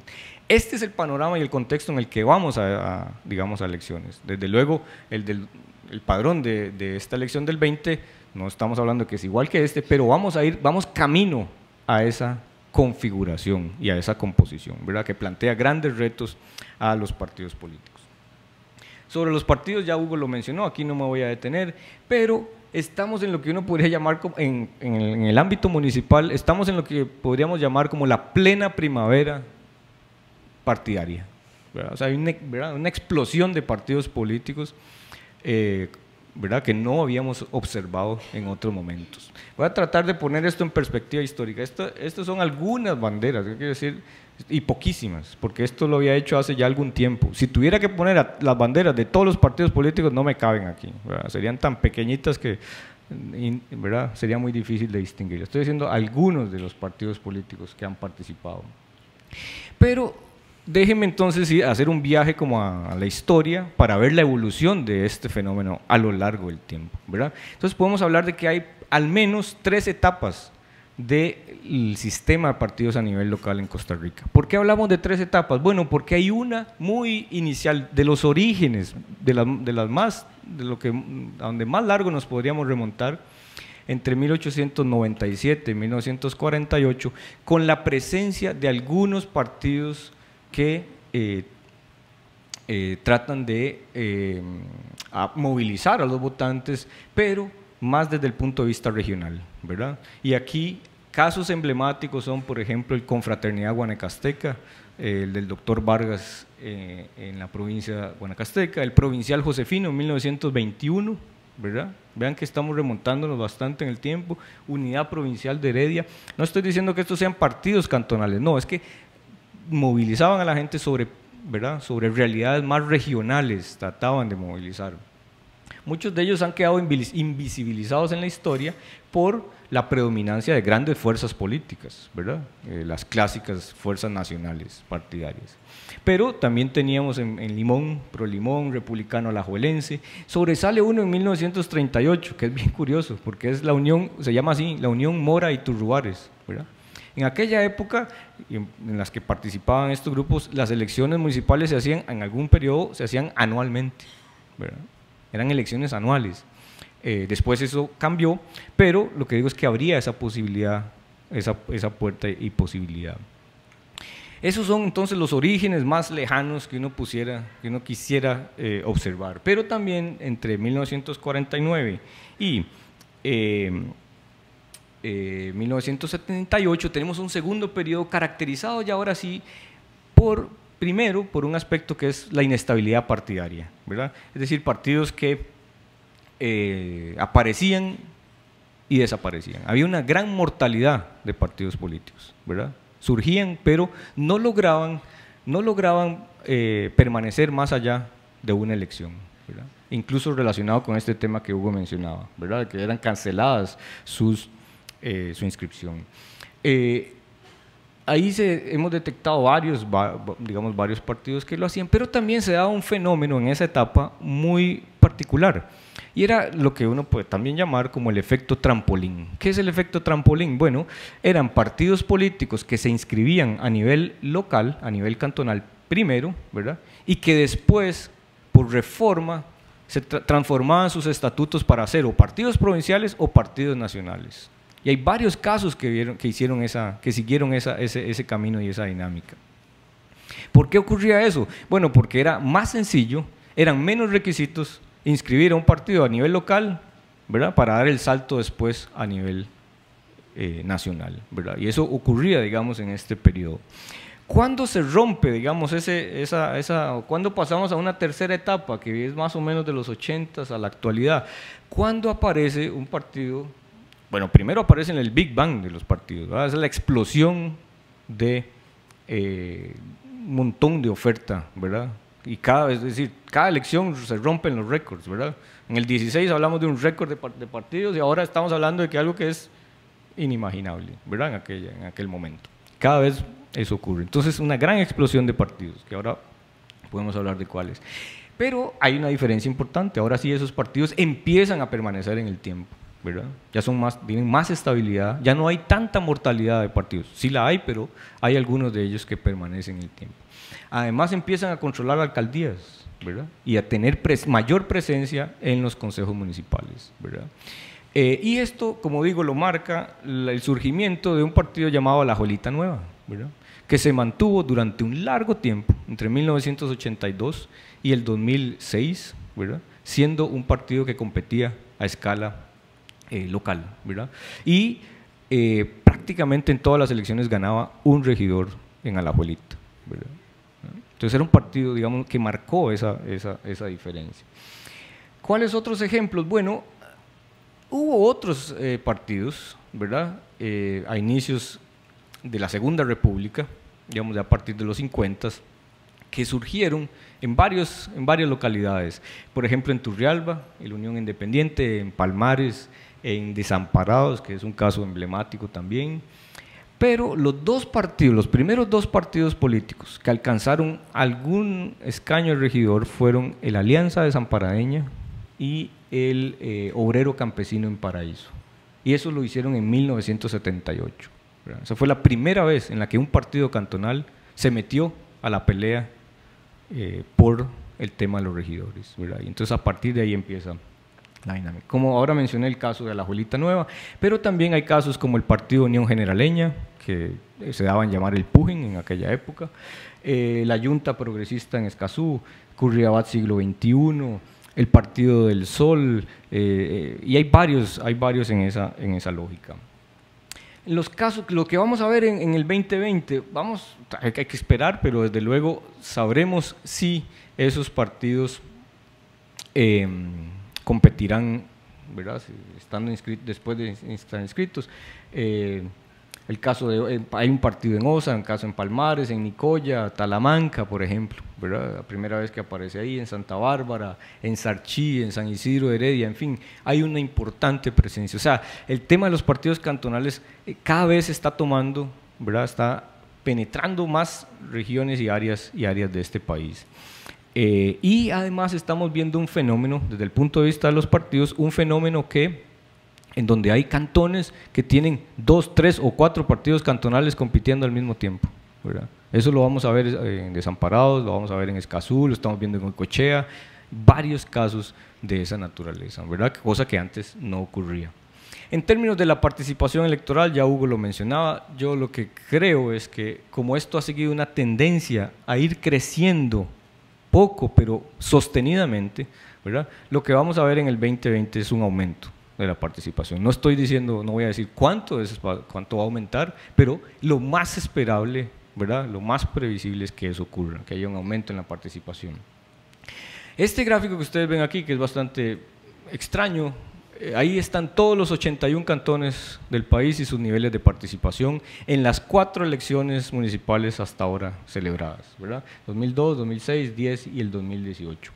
Este es el panorama y el contexto en el que vamos a, digamos, a elecciones. Desde luego, el del el padrón de, de esta elección del 20 no estamos hablando que es igual que este, pero vamos a ir, vamos camino a esa configuración y a esa composición, ¿verdad? Que plantea grandes retos a los partidos políticos. Sobre los partidos, ya Hugo lo mencionó, aquí no me voy a detener, pero estamos en lo que uno podría llamar, en, en el ámbito municipal, estamos en lo que podríamos llamar como la plena primavera partidaria. O sea, hay una, una, explosión de partidos políticos eh, ¿verdad? que no habíamos observado en otros momentos. Voy a tratar de poner esto en perspectiva histórica. Esto, estas son algunas banderas, quiero decir, y poquísimas, porque esto lo había hecho hace ya algún tiempo. Si tuviera que poner las banderas de todos los partidos políticos, no me caben aquí. Serían tan pequeñitas que ¿verdad? sería muy difícil de distinguir. Estoy diciendo algunos de los partidos políticos que han participado. Pero déjenme entonces hacer un viaje como a, la historia para ver la evolución de este fenómeno a lo largo del tiempo. ¿verdad? Entonces podemos hablar de que hay al menos tres etapas del sistema de partidos a nivel local en Costa Rica. ¿Por qué hablamos de tres etapas? Bueno, porque hay una muy inicial de los orígenes, de, de las más, de lo que, donde más largo nos podríamos remontar, entre 1897 y 1948, con la presencia de algunos partidos que eh, eh, tratan de eh, movilizar a los votantes, pero más desde el punto de vista regional, ¿verdad? Y aquí casos emblemáticos son, por ejemplo, el Confraternidad Guanacasteca, el del doctor Vargas en la provincia Guanacasteca, el Provincial Josefino en 1921, ¿verdad? Vean que estamos remontándonos bastante en el tiempo, Unidad Provincial de Heredia. No estoy diciendo que estos sean partidos cantonales, no, es que movilizaban a la gente sobre, ¿verdad? sobre realidades más regionales, trataban de movilizar. Muchos de ellos han quedado invisibilizados en la historia por la predominancia de grandes fuerzas políticas, ¿verdad? Eh, las clásicas fuerzas nacionales partidarias. Pero también teníamos en, Limón, Pro Limón, Republicano Alajuelense. Sobresale uno en 1938, que es bien curioso, porque es la unión, se llama así, la Unión Mora y Turruares, ¿verdad? En aquella época en, las que participaban estos grupos, las elecciones municipales se hacían, en algún periodo, se hacían anualmente, eran elecciones anuales. Eh, después eso cambió, pero lo que digo es que habría esa posibilidad, esa, esa puerta y posibilidad. Esos son entonces los orígenes más lejanos que uno, pusiera, que uno quisiera eh, observar. Pero también entre 1949 y 1978 eh, tenemos un segundo periodo caracterizado ya ahora sí por Primero, por un aspecto que es la inestabilidad partidaria, ¿verdad? Es decir, partidos que eh, aparecían y desaparecían. Había una gran mortalidad de partidos políticos, ¿verdad? Surgían, pero no lograban, no lograban eh, permanecer más allá de una elección, ¿verdad? Incluso relacionado con este tema que Hugo mencionaba, ¿verdad? Que eran canceladas sus, eh, su inscripción ahí se, hemos detectado varios, digamos, varios partidos que lo hacían, pero también se daba un fenómeno en esa etapa muy particular. Y era lo que uno puede también llamar como el efecto trampolín. ¿Qué es el efecto trampolín? Bueno, eran partidos políticos que se inscribían a nivel local, a nivel cantonal primero, ¿verdad? Y que después, por reforma, se transformaban sus estatutos para ser o partidos provinciales o partidos nacionales. Y hay varios casos que, hicieron esa, que siguieron ese camino y esa dinámica. ¿Por qué ocurría eso? Bueno, porque era más sencillo, eran menos requisitos inscribir a un partido a nivel local, ¿verdad? Para dar el salto después a nivel eh, nacional, ¿verdad? Y eso ocurría, digamos, en este periodo. ¿Cuándo se rompe, digamos, ese, esa, esa, cuándo pasamos a una tercera etapa, que es más o menos de los 80 a la actualidad? ¿Cuándo aparece un partido bueno, primero aparece en el Big Bang de los partidos, es la explosión de eh, un montón de oferta, ¿verdad? Y cada es decir, cada elección se rompen los récords, ¿verdad? En el 16 hablamos de un récord de, partidos y ahora estamos hablando de que algo que es inimaginable, ¿verdad? En, en aquel momento. Cada vez eso ocurre. Entonces, una gran explosión de partidos, que ahora podemos hablar de cuáles. Pero hay una diferencia importante. Ahora sí esos partidos empiezan a permanecer en el tiempo. Ya son más, tienen más estabilidad, ya no hay tanta mortalidad de partidos. Sí la hay, pero hay algunos de ellos que permanecen en el tiempo. Además empiezan a controlar alcaldías, ¿verdad? Y a tener mayor presencia en los consejos municipales, ¿verdad? Eh, y esto, como digo, lo marca el surgimiento de un partido llamado La Jolita Nueva, ¿verdad? que se mantuvo durante un largo tiempo, entre 1982 y el 2006, ¿verdad? siendo un partido que competía a escala eh, local, ¿verdad? Y eh, prácticamente en todas las elecciones ganaba un regidor en Alajuelita, ¿verdad? Entonces era un partido, digamos, que marcó esa, esa, esa diferencia. ¿Cuáles otros ejemplos? Bueno, hubo otros eh, partidos, ¿verdad? a inicios de la Segunda República, digamos, a partir de los 50, que surgieron en, varios, en varias localidades. Por ejemplo, en Turrialba, en la Unión Independiente, en Palmares, en Desamparados, que es un caso emblemático también. Pero los dos partidos, los primeros dos partidos políticos que alcanzaron algún escaño de regidor fueron el Alianza Desamparadeña y el eh, Obrero Campesino en Paraíso. Y eso lo hicieron en 1978. Esa fue la primera vez en la que un partido cantonal se metió a la pelea eh, por el tema de los regidores. Y entonces a partir de ahí empieza como ahora mencioné el caso de la Juelita Nueva, pero también hay casos como el Partido Unión Generaleña, que se daban llamar el Pujen en aquella época, eh, la Junta Progresista en Escazú, Curriabat siglo XXI, el Partido del Sol, eh, y hay varios, hay varios en, esa, en esa lógica. los casos, lo que vamos a ver en, el 2020, vamos, hay que esperar, pero desde luego sabremos si esos partidos em, competirán, ¿verdad? estando inscritos, después de estar inscritos. Eh, el caso de, eh, hay un partido en Osa, un caso en Palmares, en Nicoya, Talamanca, por ejemplo, ¿verdad? la primera vez que aparece ahí, en Santa Bárbara, en Sarchí, en San Isidro, Heredia, en fin, hay una importante presencia. O sea, el tema de los partidos cantonales eh, cada vez está tomando, ¿verdad? está penetrando más regiones y áreas, y áreas de este país. Eh, y además estamos viendo un fenómeno, desde el punto de vista de los partidos, un fenómeno que en donde hay cantones que tienen dos, tres o cuatro partidos cantonales compitiendo al mismo tiempo. Eso lo vamos a ver en Desamparados, lo vamos a ver en Escazú, lo estamos viendo en Cochea, varios casos de esa naturaleza, ¿verdad? cosa que antes no ocurría. En términos de la participación electoral, ya Hugo lo mencionaba, yo lo que creo es que como esto ha seguido una tendencia a ir creciendo poco, pero sostenidamente, ¿verdad? lo que vamos a ver en el 2020 es un aumento de la participación. No estoy diciendo, no voy a decir cuánto, es, cuánto va a aumentar, pero lo más esperable, ¿verdad? lo más previsible es que eso ocurra, que haya un aumento en la participación. Este gráfico que ustedes ven aquí, que es bastante extraño, ahí están todos los 81 cantones del país y sus niveles de participación en las cuatro elecciones municipales hasta ahora celebradas, ¿verdad? 2002, 2006, 10 y el 2018.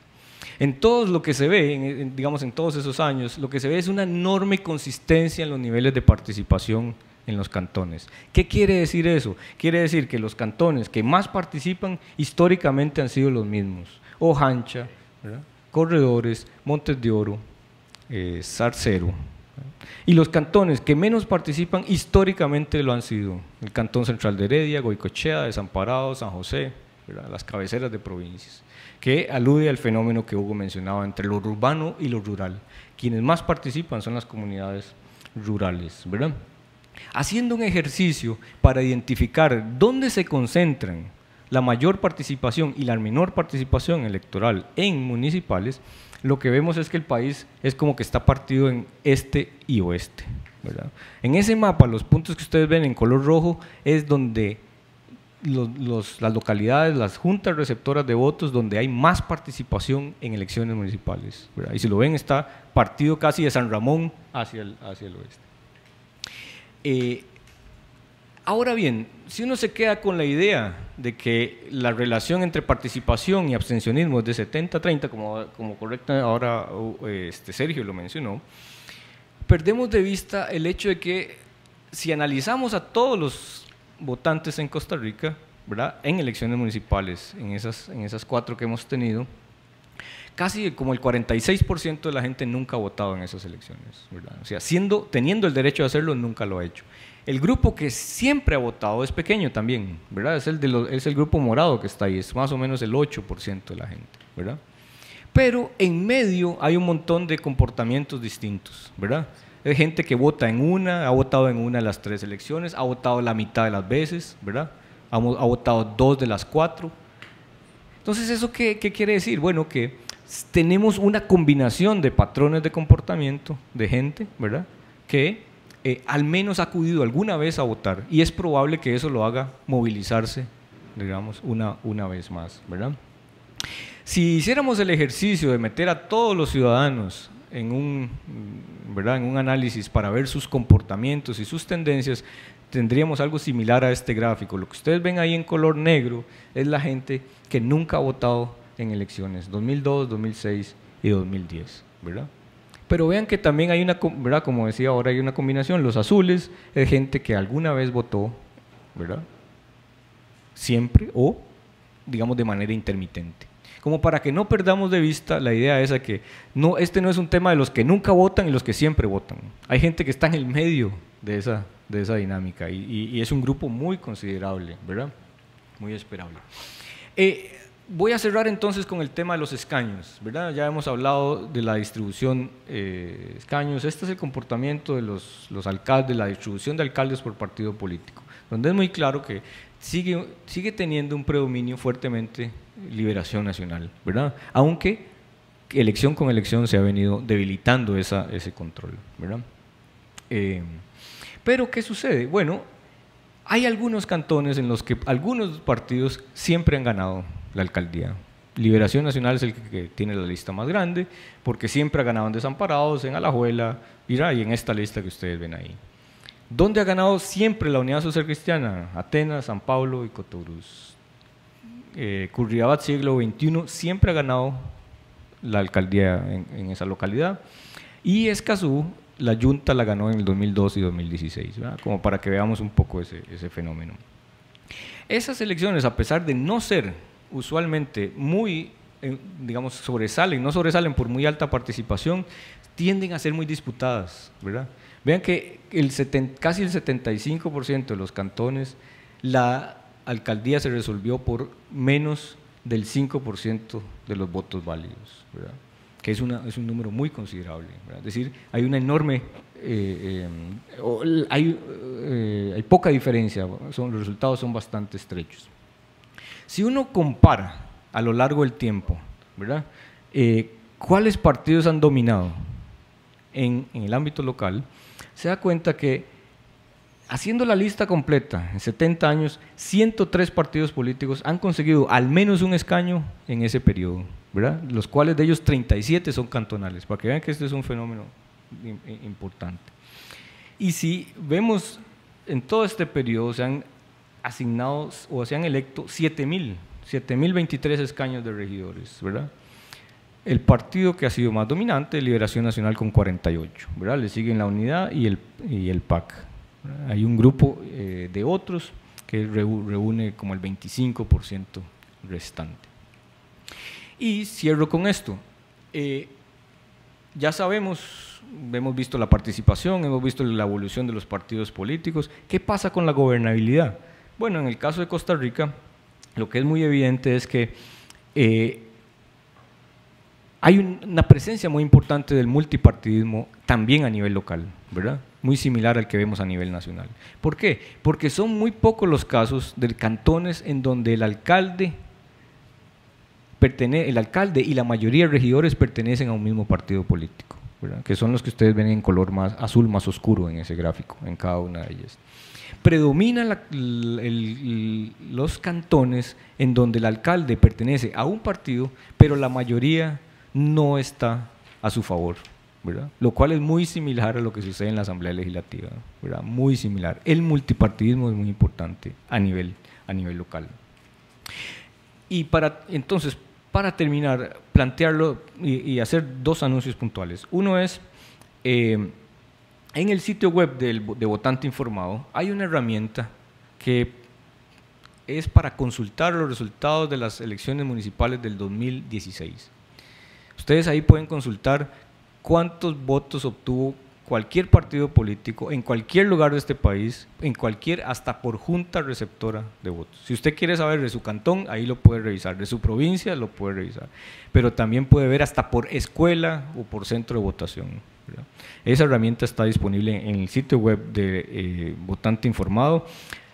En todo lo que se ve, digamos en todos esos años, lo que se ve es una enorme consistencia en los niveles de participación en los cantones. ¿Qué quiere decir eso? Quiere decir que los cantones que más participan históricamente han sido los mismos. Ojancha, Corredores, Montes de Oro, eh, Zarcero. Y los cantones que menos participan históricamente lo han sido el Cantón Central de Heredia, Goicochea, Desamparado, San José, las cabeceras de provincias que alude al fenómeno que Hugo mencionaba entre lo urbano y lo rural. Quienes más participan son las comunidades rurales, ¿verdad? Haciendo un ejercicio para identificar dónde se concentran la mayor participación y la menor participación electoral en municipales, lo que vemos es que el país es como que está partido en este y oeste. En ese mapa, los puntos que ustedes ven en color rojo es donde las localidades, las juntas receptoras de votos donde hay más participación en elecciones municipales. Y si lo ven, está partido casi de San Ramón hacia el, hacia el oeste. Eh, ahora bien, si uno se queda con la idea de que la relación entre participación y abstencionismo es de 70-30, como, como correcta ahora este, Sergio lo mencionó, perdemos de vista el hecho de que si analizamos a todos los votantes en Costa Rica, ¿verdad? En elecciones municipales, en esas, en esas cuatro que hemos tenido, casi como el 46% de la gente nunca ha votado en esas elecciones. O sea, siendo, teniendo el derecho de hacerlo, nunca lo ha hecho. El grupo que siempre ha votado es pequeño también, ¿verdad? Es el, grupo morado que está ahí, es más o menos el 8% de la gente, ¿verdad? Pero en medio hay un montón de comportamientos distintos, ¿verdad? Hay gente que vota en una, ha votado en una de las tres elecciones, ha votado la mitad de las veces, ¿verdad? Ha, votado dos de las cuatro. Entonces, ¿eso qué, quiere decir? Bueno, que tenemos una combinación de patrones de comportamiento de gente, ¿verdad? Que eh, al menos ha acudido alguna vez a votar y es probable que eso lo haga movilizarse, digamos, una, una vez más, ¿verdad? Si hiciéramos el ejercicio de meter a todos los ciudadanos en un, ¿verdad? en un análisis para ver sus comportamientos y sus tendencias, tendríamos algo similar a este gráfico. Lo que ustedes ven ahí en color negro es la gente que nunca ha votado en elecciones, 2002, 2006 y 2010, ¿verdad? Pero vean que también hay una, ¿verdad? Como decía ahora, hay una combinación. Los azules es gente que alguna vez votó, ¿verdad? Siempre o, digamos, de manera intermitente como para que no perdamos de vista la idea esa que no, este no es un tema de los que nunca votan y los que siempre votan. Hay gente que está en el medio de esa, de esa dinámica y, es un grupo muy considerable, ¿verdad? Muy esperable. Eh, voy a cerrar entonces con el tema de los escaños, ¿verdad? Ya hemos hablado de la distribución eh, escaños. Este es el comportamiento de los, los alcaldes, la distribución de alcaldes por partido político, donde es muy claro que sigue, sigue teniendo un predominio fuertemente liberación nacional, ¿verdad? Aunque elección con elección se ha venido debilitando ese control, ¿verdad? Eh, Pero, ¿qué sucede? Bueno, hay algunos cantones en los que algunos partidos siempre han ganado la alcaldía. Liberación Nacional es el que, tiene la lista más grande, porque siempre ha ganado en Desamparados, en Alajuela, y en esta lista que ustedes ven ahí. ¿Dónde ha ganado siempre la Unidad Social Cristiana? Atenas, San Pablo y Cotobruz. Eh, Curriabat, siglo XXI, siempre ha ganado la alcaldía en, esa localidad. Y Escazú, la Junta la ganó en el 2002 y 2016, como para que veamos un poco ese fenómeno. Esas elecciones, a pesar de no ser usualmente muy, eh, digamos, sobresalen, no sobresalen por muy alta participación, tienden a ser muy disputadas, ¿verdad? Vean que el casi el 75% de los cantones, la alcaldía se resolvió por menos del 5% de los votos válidos, ¿verdad? que es, una, es un número muy considerable. Es decir, hay una enorme, eh, eh, hay, hay poca diferencia, son, los resultados son bastante estrechos. Si uno compara a lo largo del tiempo, ¿verdad? Eh, ¿cuáles partidos han dominado en, el ámbito local? Se da cuenta que haciendo la lista completa, en 70 años, 103 partidos políticos han conseguido al menos un escaño en ese periodo, ¿verdad? Los cuales de ellos 37 son cantonales, para que vean que este es un fenómeno importante. Y si vemos en todo este periodo se han asignados o se han electo 7.000, 7.023 escaños de regidores, ¿verdad? El partido que ha sido más dominante, Liberación Nacional, con 48, ¿verdad? Le siguen la Unidad y el, y el PAC. Hay un grupo eh, de otros que reúne como el 25% restante. Y cierro con esto. Eh, ya sabemos, hemos visto la participación, hemos visto la evolución de los partidos políticos. ¿Qué pasa con la gobernabilidad? Bueno, en el caso de Costa Rica, lo que es muy evidente es que eh, hay una presencia muy importante del multipartidismo también a nivel local, ¿verdad? Muy similar al que vemos a nivel nacional. ¿Por qué? Porque son muy pocos los casos de cantones en donde el alcalde el alcalde y la mayoría de regidores pertenecen a un mismo partido político, ¿verdad? que son los que ustedes ven en color más azul más oscuro en ese gráfico, en cada una de ellas predominan los cantones en donde el alcalde pertenece a un partido, pero la mayoría no está a su favor, ¿verdad? Lo cual es muy similar a lo que sucede en la Asamblea Legislativa, ¿verdad? Muy similar. El multipartidismo es muy importante a nivel, a nivel local. Y para, entonces, para terminar, plantearlo y, hacer dos anuncios puntuales. Uno es... Eh, en el sitio web del, de Votante Informado hay una herramienta que es para consultar los resultados de las elecciones municipales del 2016. Ustedes ahí pueden consultar cuántos votos obtuvo cualquier partido político en cualquier lugar de este país, en cualquier, hasta por junta receptora de votos. Si usted quiere saber de su cantón, ahí lo puede revisar, de su provincia lo puede revisar, pero también puede ver hasta por escuela o por centro de votación. Esa herramienta está disponible en el sitio web de eh, Votante Informado.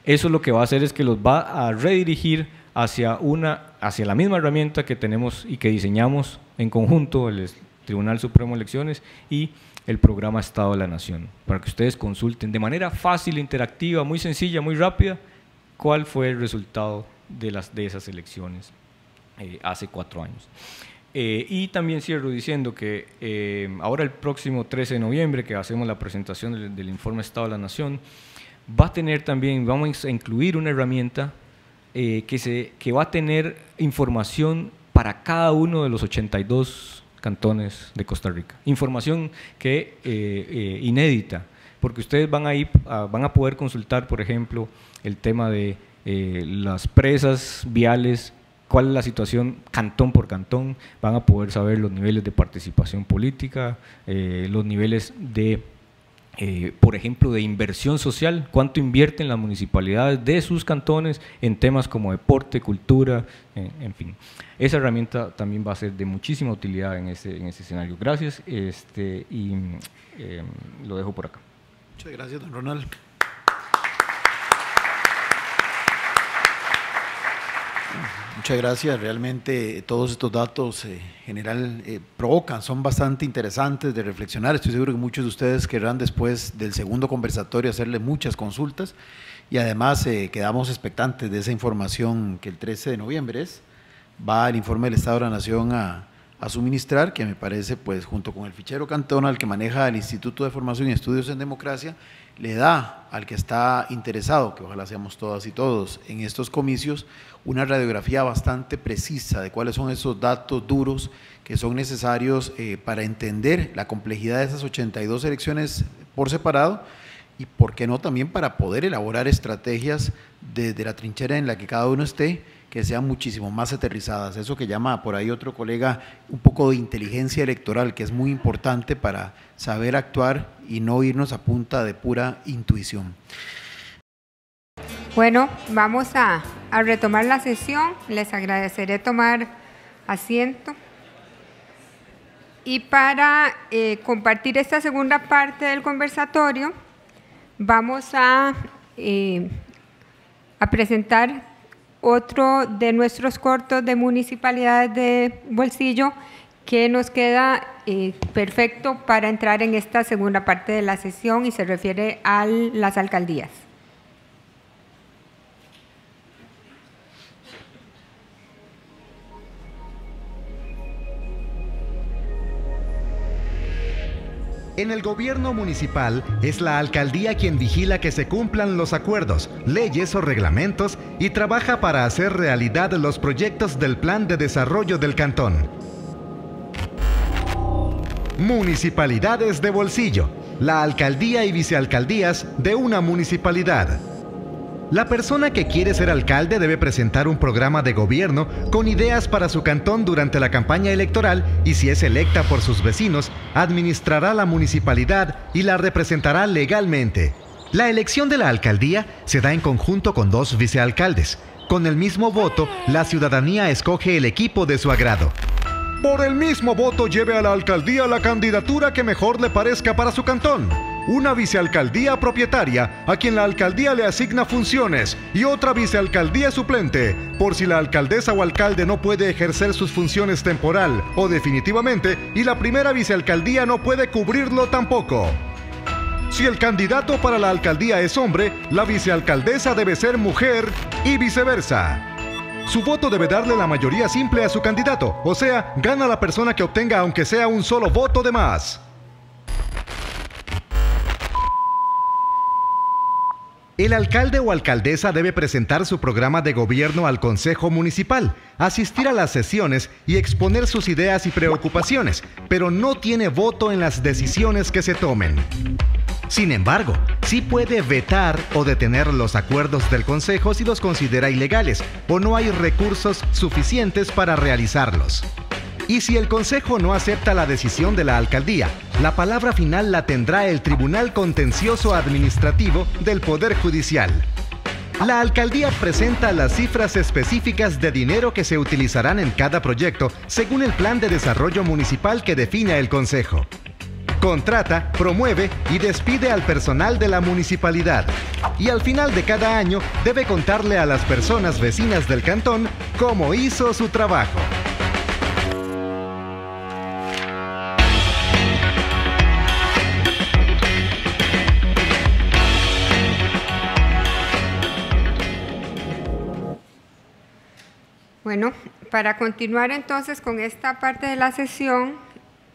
Eso lo que va a hacer es que los va a redirigir hacia, una, hacia la misma herramienta que tenemos y que diseñamos en conjunto el Tribunal Supremo de Elecciones y el programa Estado de la Nación, para que ustedes consulten de manera fácil, interactiva, muy sencilla, muy rápida, cuál fue el resultado de, las, de esas elecciones eh, hace cuatro años. Eh, y también cierro diciendo que eh, ahora el próximo 13 de noviembre, que hacemos la presentación del, informe Estado de la Nación, va a tener también, vamos a incluir una herramienta eh, que, se, que va a tener información para cada uno de los 82 cantones de Costa Rica. Información que inédita, porque ustedes van a, ir, van a poder consultar, por ejemplo, el tema de las presas viales cuál es la situación cantón por cantón, van a poder saber los niveles de participación política, eh, los niveles de, eh, por ejemplo, de inversión social, cuánto invierten las municipalidades de sus cantones en temas como deporte, cultura, en fin. Esa herramienta también va a ser de muchísima utilidad en ese, en ese escenario. Gracias este, y eh, lo dejo por acá. Muchas gracias, don Ronald. Muchas gracias. Realmente todos estos datos eh, general eh, provocan, son bastante interesantes de reflexionar. Estoy seguro que muchos de ustedes querrán después del segundo conversatorio hacerle muchas consultas y además eh, quedamos expectantes de esa información que el 13 de noviembre es. Va el informe del Estado de la Nación a, a suministrar, que me parece, pues junto con el fichero cantonal que maneja el Instituto de Formación y Estudios en Democracia, le da al que está interesado, que ojalá seamos todas y todos en estos comicios, una radiografía bastante precisa de cuáles son esos datos duros que son necesarios eh, para entender la complejidad de esas 82 elecciones por separado y, por qué no, también para poder elaborar estrategias desde la trinchera en la que cada uno esté que sean muchísimo más aterrizadas. Eso que llama por ahí otro colega un poco de inteligencia electoral, que es muy importante para saber actuar y no irnos a punta de pura intuición. Bueno, vamos a, retomar la sesión. Les agradeceré tomar asiento. Y para eh, compartir esta segunda parte del conversatorio, vamos a, eh, a presentar otro de nuestros cortos de municipalidades de bolsillo que nos queda eh, perfecto para entrar en esta segunda parte de la sesión y se refiere a las alcaldías. En el gobierno municipal es la alcaldía quien vigila que se cumplan los acuerdos, leyes o reglamentos y trabaja para hacer realidad los proyectos del plan de desarrollo del cantón. Municipalidades de bolsillo, la alcaldía y vicealcaldías de una municipalidad. La persona que quiere ser alcalde debe presentar un programa de gobierno con ideas para su cantón durante la campaña electoral y si es electa por sus vecinos, administrará la municipalidad y la representará legalmente. La elección de la alcaldía se da en conjunto con dos vicealcaldes. Con el mismo voto, la ciudadanía escoge el equipo de su agrado. Por el mismo voto lleve a la alcaldía la candidatura que mejor le parezca para su cantón una vicealcaldía propietaria a quien la alcaldía le asigna funciones y otra vicealcaldía suplente por si la alcaldesa o alcalde no puede ejercer sus funciones temporal o definitivamente y la primera vicealcaldía no puede cubrirlo tampoco. Si el candidato para la alcaldía es hombre, la vicealcaldesa debe ser mujer y viceversa. Su voto debe darle la mayoría simple a su candidato, o sea, gana la persona que obtenga aunque sea un solo voto de más. El alcalde o alcaldesa debe presentar su programa de gobierno al Consejo Municipal, asistir a las sesiones y exponer sus ideas y preocupaciones, pero no tiene voto en las decisiones que se tomen. Sin embargo, sí puede vetar o detener los acuerdos del Consejo si los considera ilegales o no hay recursos suficientes para realizarlos. Y si el Consejo no acepta la decisión de la alcaldía, la palabra final la tendrá el Tribunal Contencioso Administrativo del Poder Judicial. La alcaldía presenta las cifras específicas de dinero que se utilizarán en cada proyecto según el plan de desarrollo municipal que define el Consejo. Contrata, promueve y despide al personal de la municipalidad. Y al final de cada año debe contarle a las personas vecinas del cantón cómo hizo su trabajo. Bueno, para continuar entonces con esta parte de la sesión,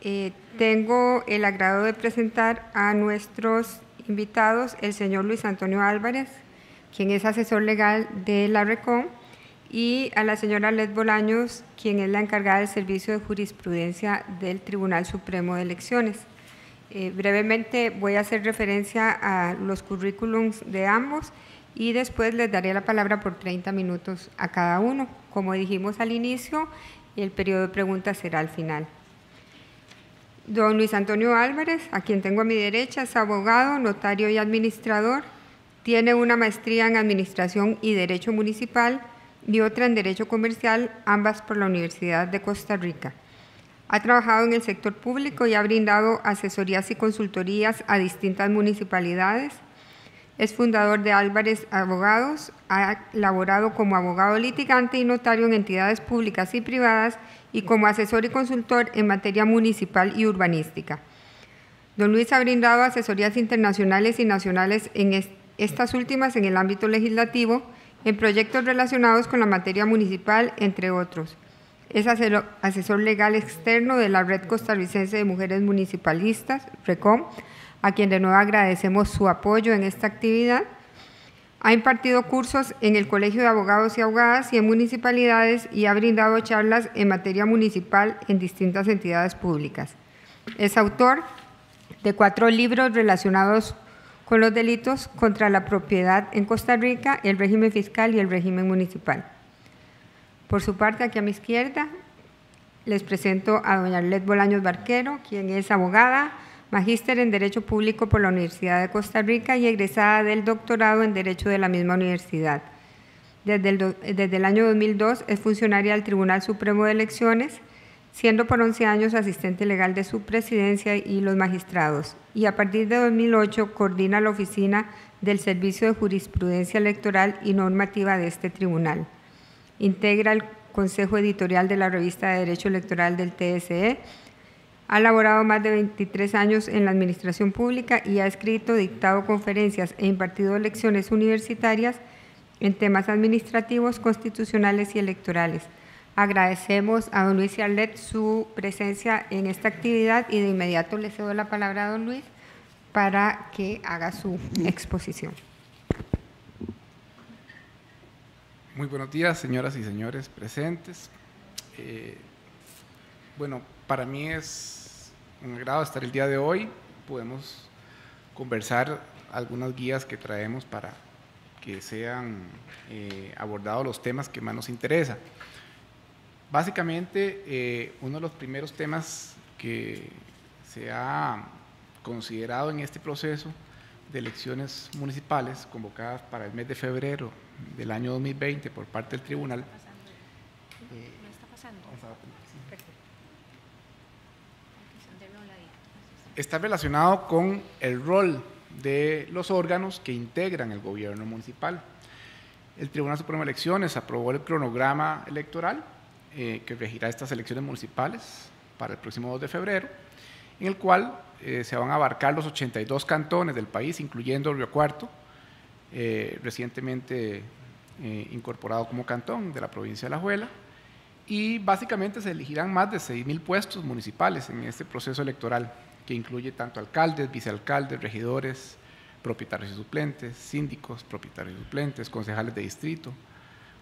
eh, tengo el agrado de presentar a nuestros invitados, el señor Luis Antonio Álvarez, quien es asesor legal de la RECOM, y a la señora Led Bolaños, quien es la encargada del Servicio de Jurisprudencia del Tribunal Supremo de Elecciones. Eh, brevemente voy a hacer referencia a los currículums de ambos y después les daré la palabra por 30 minutos a cada uno. Como dijimos al inicio, el periodo de preguntas será al final. Don Luis Antonio Álvarez, a quien tengo a mi derecha, es abogado, notario y administrador. Tiene una maestría en Administración y Derecho Municipal y otra en Derecho Comercial, ambas por la Universidad de Costa Rica. Ha trabajado en el sector público y ha brindado asesorías y consultorías a distintas municipalidades Es fundador de Álvarez Abogados, ha laborado como abogado litigante y notario en entidades públicas y privadas y como asesor y consultor en materia municipal y urbanística. Don Luis ha brindado asesorías internacionales y nacionales en estas últimas en el ámbito legislativo, en proyectos relacionados con la materia municipal, entre otros. Es asesor legal externo de la Red Costarricense de Mujeres Municipalistas, RECOM, a quien de nuevo agradecemos su apoyo en esta actividad. Ha impartido cursos en el Colegio de Abogados y Abogadas y en municipalidades y ha brindado charlas en materia municipal en distintas entidades públicas. Es autor de cuatro libros relacionados con los delitos contra la propiedad en Costa Rica, el régimen fiscal y el régimen municipal. Por su parte, aquí a mi izquierda, les presento a doña Arlet Bolaños Barquero, quien es abogada, magíster en Derecho Público por la Universidad de Costa Rica y egresada del doctorado en Derecho de la misma universidad. Desde el, desde el año 2002 es funcionaria del Tribunal Supremo de Elecciones, siendo por 11 años asistente legal de su presidencia y los magistrados, y a partir de 2008 coordina la oficina del Servicio de Jurisprudencia Electoral y Normativa de este tribunal. Integra el Consejo Editorial de la Revista de Derecho Electoral del TSE, ha laborado más de 23 años en la administración pública y ha escrito, dictado conferencias e impartido lecciones universitarias en temas administrativos, constitucionales y electorales. Agradecemos a don Luis Arlet su presencia en esta actividad y de inmediato le cedo la palabra a don Luis para que haga su exposición. Muy buenos días, señoras y señores presentes. Eh, bueno, para mí es un agrado estar el día de hoy. Podemos conversar algunas guías que traemos para que sean eh, abordados los temas que más nos interesan. Básicamente, eh, uno de los primeros temas que se ha considerado en este proceso de elecciones municipales convocadas para el mes de febrero del año 2020 por parte del tribunal. Está relacionado con el rol de los órganos que integran el gobierno municipal. El Tribunal Supremo de Elecciones aprobó el cronograma electoral eh, que regirá estas elecciones municipales para el próximo 2 de febrero, en el cual eh, se van a abarcar los 82 cantones del país, incluyendo Río Cuarto, eh, recientemente incorporado como cantón de la provincia de La Juela, y básicamente se elegirán más de 6.000 puestos municipales en este proceso electoral, que incluye tanto alcaldes, vicealcaldes, regidores, propietarios y suplentes, síndicos, propietarios y suplentes, concejales de distrito,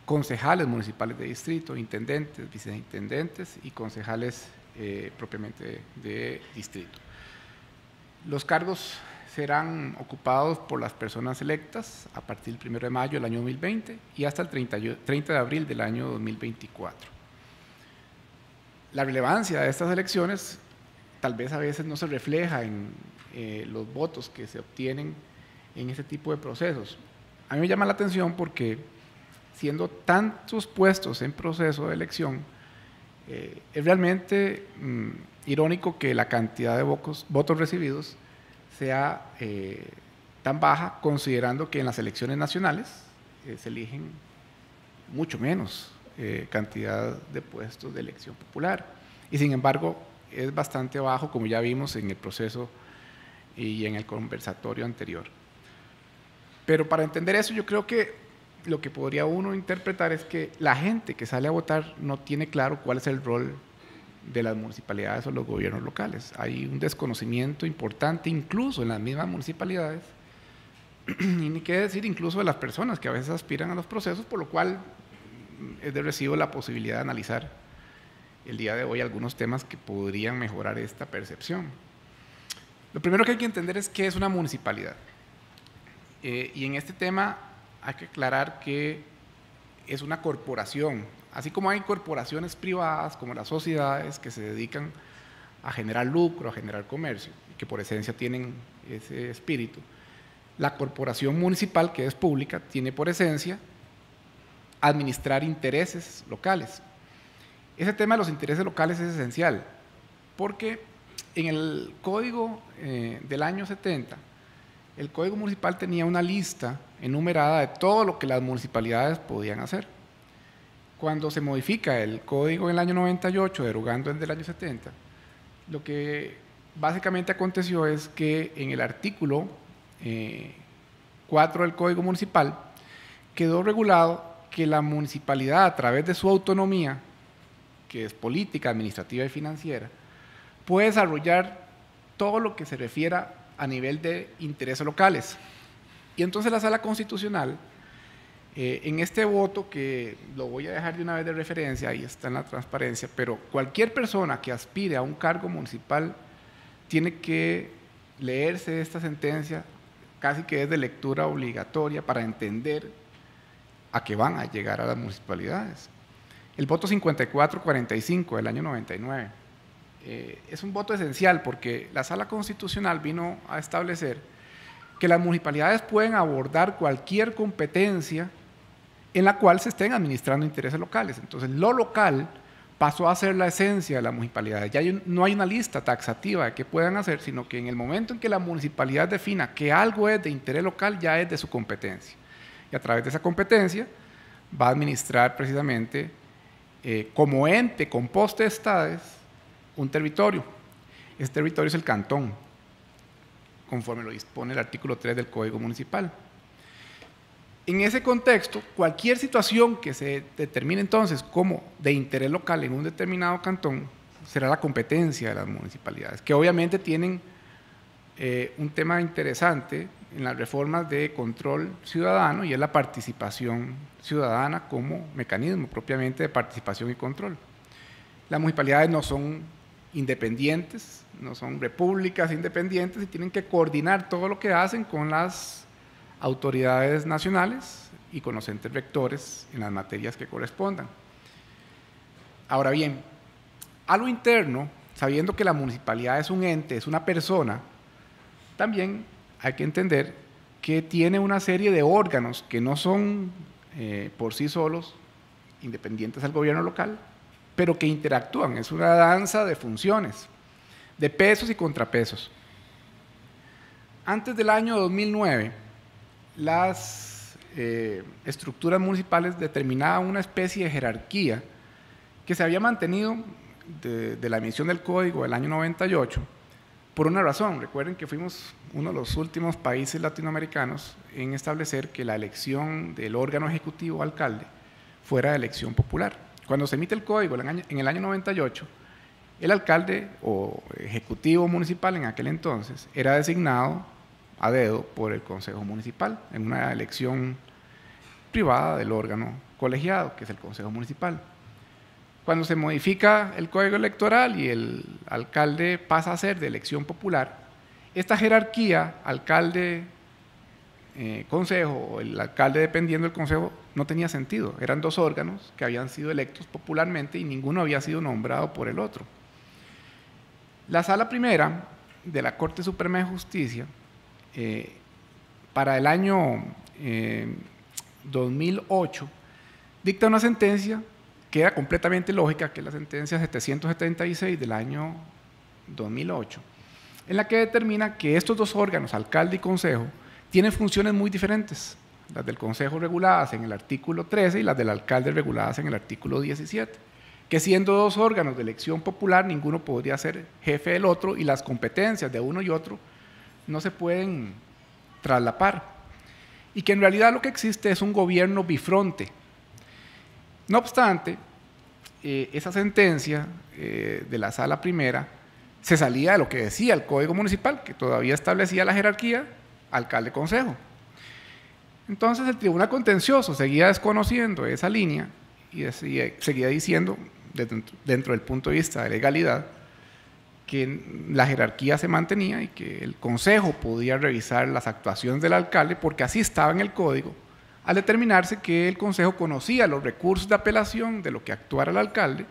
concejales municipales de distrito, intendentes, viceintendentes y concejales eh, propiamente de distrito. Los cargos serán ocupados por las personas electas a partir del 1 de mayo del año 2020 y hasta el 30, de abril del año 2024. La relevancia de estas elecciones tal vez a veces no se refleja en eh, los votos que se obtienen en este tipo de procesos. A mí me llama la atención porque siendo tantos puestos en proceso de elección, eh, es realmente mm, irónico que la cantidad de votos, recibidos sea eh, tan baja, considerando que en las elecciones nacionales se eligen mucho menos cantidad de puestos de elección popular. Y sin embargo, es bastante bajo, como ya vimos en el proceso y en el conversatorio anterior. Pero para entender eso, yo creo que lo que podría uno interpretar es que la gente que sale a votar no tiene claro cuál es el rol de las municipalidades o los gobiernos locales. Hay un desconocimiento importante incluso en las mismas municipalidades <clears throat> y ni qué decir incluso de las personas que a veces aspiran a los procesos, por lo cual es de recibo la posibilidad de analizar el día de hoy algunos temas que podrían mejorar esta percepción. Lo primero que hay que entender es qué es una municipalidad. Eh, y en este tema hay que aclarar que es una corporación, así como hay corporaciones privadas como las sociedades que se dedican a generar lucro, a generar comercio, que por esencia tienen ese espíritu. La corporación municipal, que es pública, tiene por esencia administrar intereses locales. Ese tema de los intereses locales es esencial, porque en el código eh, del año 70 el Código Municipal tenía una lista enumerada de todo lo que las municipalidades podían hacer. Cuando se modifica el código en el año 98, derogando el del año 70, lo que básicamente aconteció es que en el artículo 4 eh, del Código Municipal quedó regulado que la municipalidad, a través de su autonomía, que es política, administrativa y financiera, puede desarrollar todo lo que se refiera a nivel de intereses locales. Y entonces la Sala Constitucional, eh, en este voto, que lo voy a dejar de una vez de referencia, ahí está en la transparencia, pero cualquier persona que aspire a un cargo municipal tiene que leerse esta sentencia, casi que es de lectura obligatoria para entender a qué van a llegar a las municipalidades. El voto 54-45 del año 99 eh, es un voto esencial porque la Sala Constitucional vino a establecer que las municipalidades pueden abordar cualquier competencia en la cual se estén administrando intereses locales. Entonces, lo local pasó a ser la esencia de la municipalidad. Ya no hay una lista taxativa de qué puedan hacer, sino que en el momento en que la municipalidad defina que algo es de interés local, ya es de su competencia. Y a través de esa competencia va a administrar precisamente eh, como ente con potestades un territorio. Ese territorio es el cantón, conforme lo dispone el artículo 3 del Código Municipal. En ese contexto, cualquier situación que se determine entonces como de interés local en un determinado cantón será la competencia de las municipalidades, que obviamente tienen eh, un tema interesante en las reformas de control ciudadano y es la participación ciudadana como mecanismo propiamente de participación y control. Las municipalidades no son independientes, no son repúblicas independientes y tienen que coordinar todo lo que hacen con las autoridades nacionales y con los entes rectores en las materias que correspondan. Ahora bien, a lo interno, sabiendo que la municipalidad es un ente, es una persona, también hay que entender que tiene una serie de órganos que no son eh, por sí solos independientes al gobierno local, pero que interactúan. Es una danza de funciones, de pesos y contrapesos. Antes del año 2009, las eh, estructuras municipales determinaban una especie de jerarquía que se había mantenido de, de la emisión del código del año 98 por una razón. Recuerden que fuimos uno de los últimos países latinoamericanos en establecer que la elección del órgano ejecutivo alcalde fuera de elección popular. Cuando se emite el código en el año 98, el alcalde o ejecutivo municipal en aquel entonces era designado a dedo por el Consejo Municipal en una elección privada del órgano colegiado, que es el Consejo Municipal. Cuando se modifica el código electoral y el alcalde pasa a ser de elección popular, esta jerarquía, alcalde, eh, o el alcalde dependiendo del consejo, no tenía sentido. Eran dos órganos que habían sido electos popularmente y ninguno había sido nombrado por el otro. La sala primera de la Corte Suprema de Justicia, eh, para el año 2008, eh, dicta una sentencia que era completamente lógica, que la sentencia 776 del año 2008, en la que determina que estos dos órganos, alcalde y consejo, tienen funciones muy diferentes, las del consejo reguladas en el artículo 13 y las del alcalde reguladas en el artículo 17, que siendo dos órganos de elección popular, ninguno podría ser jefe del otro y las competencias de uno y otro no se pueden traslapar. Y que en realidad lo que existe es un gobierno bifronte, no obstante, eh, esa sentencia eh, de la sala primera se salía de lo que decía el Código Municipal, que todavía establecía la jerarquía alcalde-consejo. Entonces el Tribunal Contencioso seguía desconociendo esa línea y seguía diciendo, dentro del punto de vista de legalidad, que la jerarquía se mantenía y que el Consejo podía revisar las actuaciones del alcalde porque así estaba en el código al determinarse que el Consejo conocía los recursos de apelación de lo que actuara el alcalde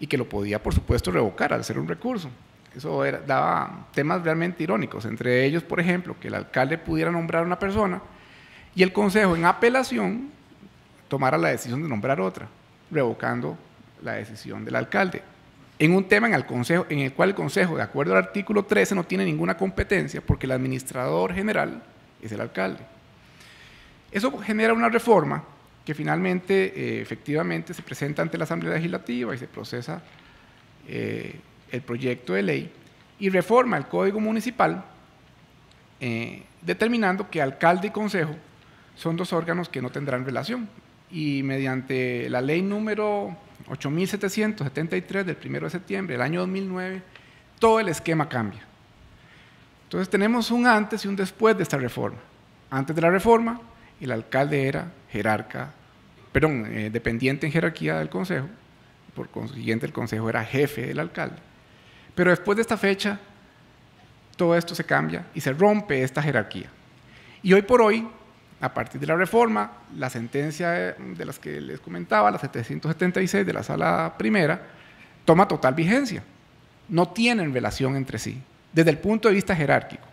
y que lo podía, por supuesto, revocar al ser un recurso. Eso daba temas realmente irónicos, entre ellos, por ejemplo, que el alcalde pudiera nombrar a una persona y el Consejo en apelación tomara la decisión de nombrar otra, revocando la decisión del alcalde. En un tema en el, en el cual el Consejo, de acuerdo al artículo 13, no tiene ninguna competencia porque el administrador general es el alcalde. Eso genera una reforma que finalmente, eh, efectivamente, se presenta ante la Asamblea Legislativa y se procesa eh, el proyecto de ley y reforma el Código Municipal, eh, determinando que alcalde y consejo son dos órganos que no tendrán relación. Y mediante la ley número 8773 del 1 de septiembre del año 2009, todo el esquema cambia. Entonces tenemos un antes y un después de esta reforma. Antes de la reforma, el alcalde era jerarca, perdón, eh, dependiente en jerarquía del consejo, por consiguiente el consejo era jefe del alcalde. Pero después de esta fecha, todo esto se cambia y se rompe esta jerarquía. Y hoy por hoy, a partir de la reforma, la sentencia de las que les comentaba, la 776 de la sala primera, toma total vigencia. No tienen relación entre sí, desde el punto de vista jerárquico.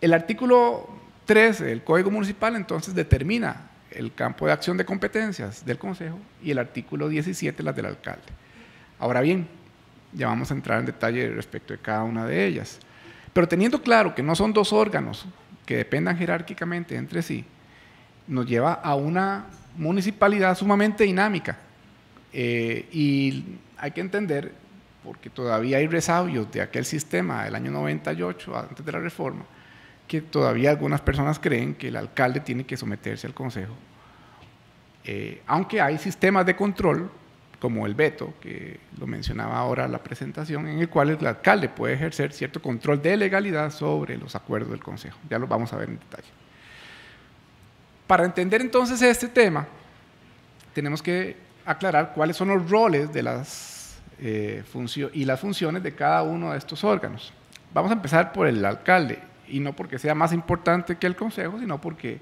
El artículo 13 del Código Municipal entonces determina el campo de acción de competencias del Consejo y el artículo 17 las del alcalde. Ahora bien, ya vamos a entrar en detalle respecto de cada una de ellas. Pero teniendo claro que no son dos órganos que dependan jerárquicamente entre sí, nos lleva a una municipalidad sumamente dinámica. Eh, y hay que entender, porque todavía hay resabios de aquel sistema del año 98, antes de la reforma, que todavía algunas personas creen que el alcalde tiene que someterse al consejo. Eh, aunque hay sistemas de control como el veto, que lo mencionaba ahora la presentación, en el cual el alcalde puede ejercer cierto control de legalidad sobre los acuerdos del Consejo. Ya lo vamos a ver en detalle. Para entender entonces este tema, tenemos que aclarar cuáles son los roles de las, eh, y las funciones de cada uno de estos órganos. Vamos a empezar por el alcalde, y no porque sea más importante que el Consejo, sino porque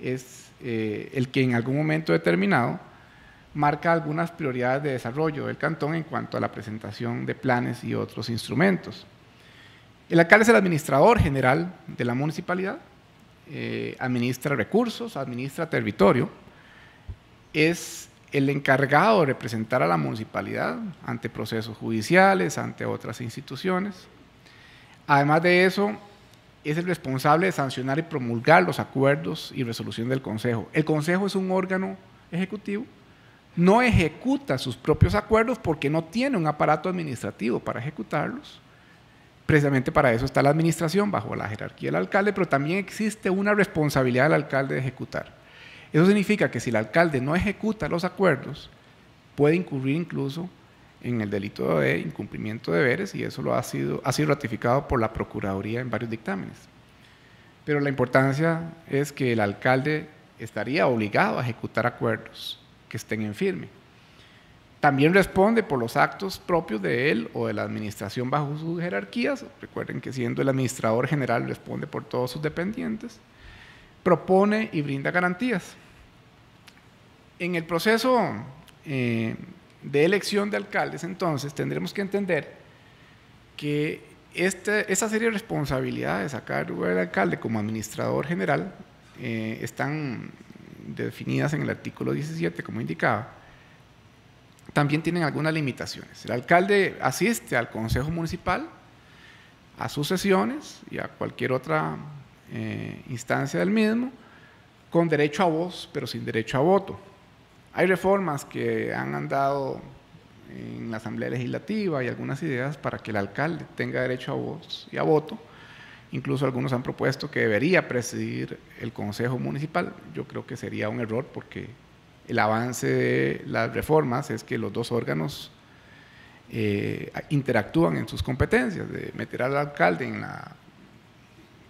es eh, el que en algún momento determinado marca algunas prioridades de desarrollo del cantón en cuanto a la presentación de planes y otros instrumentos. El alcalde es el administrador general de la municipalidad, eh, administra recursos, administra territorio, es el encargado de representar a la municipalidad ante procesos judiciales, ante otras instituciones. Además de eso, es el responsable de sancionar y promulgar los acuerdos y resolución del Consejo. El Consejo es un órgano ejecutivo no ejecuta sus propios acuerdos porque no tiene un aparato administrativo para ejecutarlos. Precisamente para eso está la administración bajo la jerarquía del alcalde, pero también existe una responsabilidad del alcalde de ejecutar. Eso significa que si el alcalde no ejecuta los acuerdos, puede incurrir incluso en el delito de incumplimiento de deberes y eso lo ha sido, ha sido ratificado por la Procuraduría en varios dictámenes. Pero la importancia es que el alcalde estaría obligado a ejecutar acuerdos que estén en firme. También responde por los actos propios de él o de la administración bajo sus jerarquías. Recuerden que siendo el administrador general responde por todos sus dependientes. Propone y brinda garantías. En el proceso eh, de elección de alcaldes, entonces, tendremos que entender que este, esa serie de responsabilidades a cargo del alcalde como administrador general eh, están definidas en el artículo 17, como indicaba, también tienen algunas limitaciones. El alcalde asiste al Consejo Municipal, a sus sesiones y a cualquier otra eh, instancia del mismo, con derecho a voz, pero sin derecho a voto. Hay reformas que han andado en la Asamblea Legislativa y algunas ideas para que el alcalde tenga derecho a voz y a voto, Incluso algunos han propuesto que debería presidir el Consejo Municipal. Yo creo que sería un error porque el avance de las reformas es que los dos órganos eh, interactúan en sus competencias. De meter al alcalde en la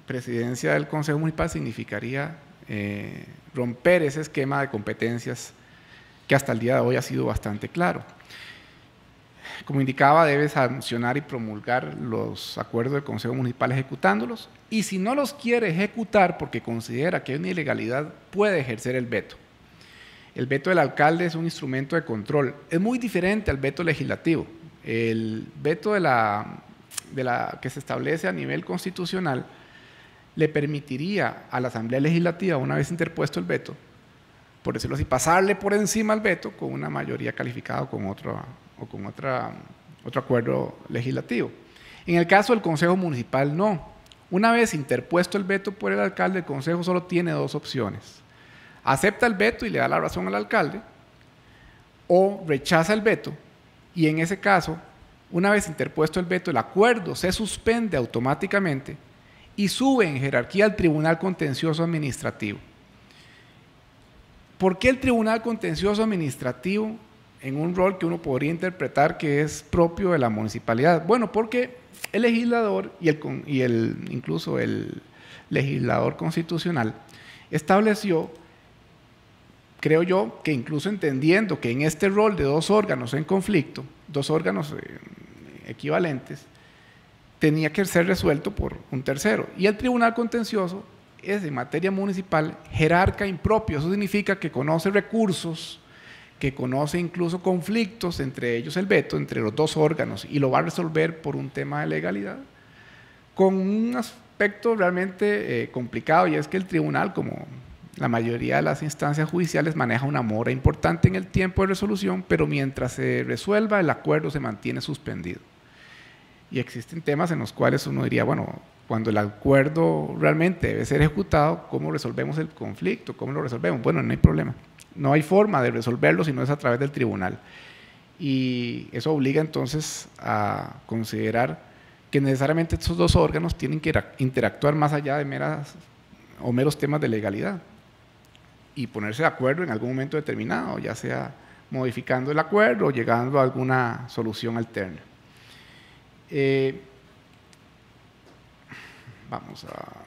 presidencia del Consejo Municipal significaría eh, romper ese esquema de competencias hasta el día de hoy ha sido bastante claro. Como indicaba, debe sancionar y promulgar los acuerdos del Consejo Municipal ejecutándolos y si no los quiere ejecutar porque considera que hay una ilegalidad, puede ejercer el veto. El veto del alcalde es un instrumento de control. Es muy diferente al veto legislativo. El veto de la, que se establece a nivel constitucional le permitiría a la Asamblea Legislativa, una vez interpuesto el veto, por decirlo así, pasarle por encima al veto con una mayoría calificada o con otro, o con otra, otro acuerdo legislativo. En el caso del Consejo Municipal, no. Una vez interpuesto el veto por el alcalde, el consejo solo tiene dos opciones. Acepta el veto y le da la razón al alcalde, o rechaza el veto y en ese caso, una vez interpuesto el veto, el acuerdo se suspende automáticamente y sube en jerarquía al Tribunal Contencioso Administrativo. ¿Por qué el Tribunal Contencioso Administrativo en un rol que uno podría interpretar que es propio de la municipalidad? Bueno, porque el legislador y, el, incluso el legislador constitucional estableció, creo yo, que incluso entendiendo que en este rol de dos órganos en conflicto, dos órganos eh, equivalentes, tenía que ser resuelto por un tercero. Y el Tribunal Contencioso es en materia municipal jerarca impropio. Eso significa que conoce recursos, que conoce incluso conflictos, entre ellos el veto, entre los dos órganos, y lo va a resolver por un tema de legalidad, con un aspecto realmente eh, complicado, y es que el tribunal, como la mayoría de las instancias judiciales, maneja una mora importante en el tiempo de resolución, pero mientras se resuelva, el acuerdo se mantiene suspendido. Y existen temas en los cuales uno diría, bueno, cuando el acuerdo realmente debe ser ejecutado, ¿cómo resolvemos el conflicto? ¿Cómo lo resolvemos? Bueno, no hay problema. No hay forma de resolverlo si no es a través del tribunal. Y eso obliga entonces a considerar que necesariamente estos dos órganos tienen que interactuar más allá de meras o meros temas de legalidad y ponerse de acuerdo en algún momento determinado, ya sea modificando el acuerdo o llegando a alguna solución alterna. Eh, vamos a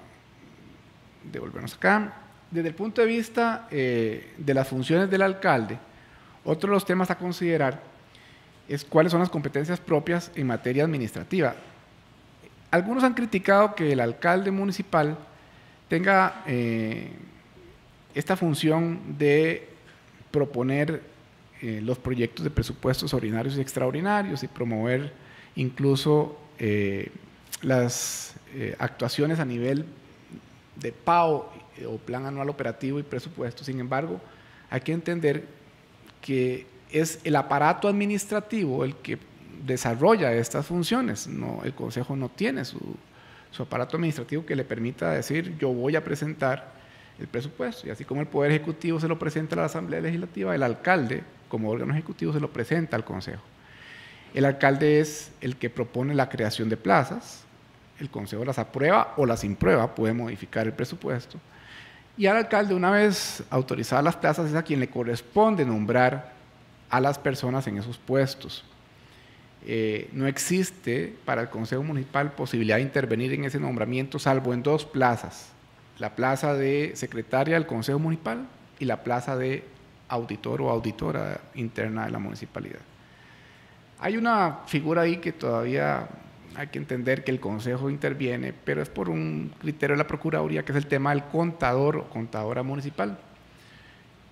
devolvernos acá. Desde el punto de vista eh, de las funciones del alcalde, otro de los temas a considerar es cuáles son las competencias propias en materia administrativa. Algunos han criticado que el alcalde municipal tenga eh, esta función de proponer los proyectos de presupuestos ordinarios y extraordinarios y promover incluso eh, las eh, actuaciones a nivel de PAO eh, o Plan Anual Operativo y Presupuesto. Sin embargo, hay que entender que es el aparato administrativo el que desarrolla estas funciones. No, el Consejo no tiene su, su aparato administrativo que le permita decir yo voy a presentar el presupuesto. Y así como el Poder Ejecutivo se lo presenta a la Asamblea Legislativa, el alcalde, como órgano ejecutivo, se lo presenta al Consejo. El alcalde es el que propone la creación de plazas, el consejo las aprueba o las imprueba, puede modificar el presupuesto. Y al alcalde, una vez autorizadas las plazas, es a quien le corresponde nombrar a las personas en esos puestos. Eh, no existe para el Consejo Municipal posibilidad de intervenir en ese nombramiento, salvo en dos plazas. La plaza de secretaria del Consejo Municipal y la plaza de auditor o auditora interna de la municipalidad. Hay una figura ahí que todavía hay que entender que el Consejo interviene, pero es por un criterio de la Procuraduría, que es el tema del contador o contadora municipal.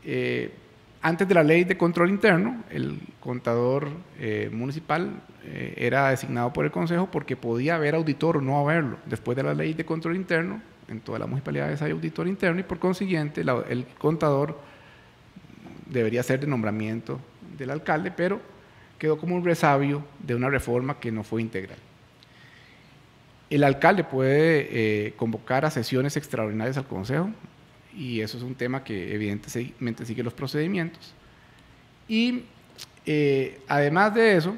Eh, antes de la ley de control interno, el contador eh, municipal eh, era designado por el Consejo porque podía haber auditor o no haberlo. Después de la ley de control interno, en todas las municipalidades hay auditor interno y por consiguiente el contador debería ser de nombramiento del alcalde, pero quedó como un resabio de una reforma que no fue integral. El alcalde puede eh, convocar a sesiones extraordinarias al Consejo y eso es un tema que evidentemente sigue los procedimientos. Y eh, además de eso,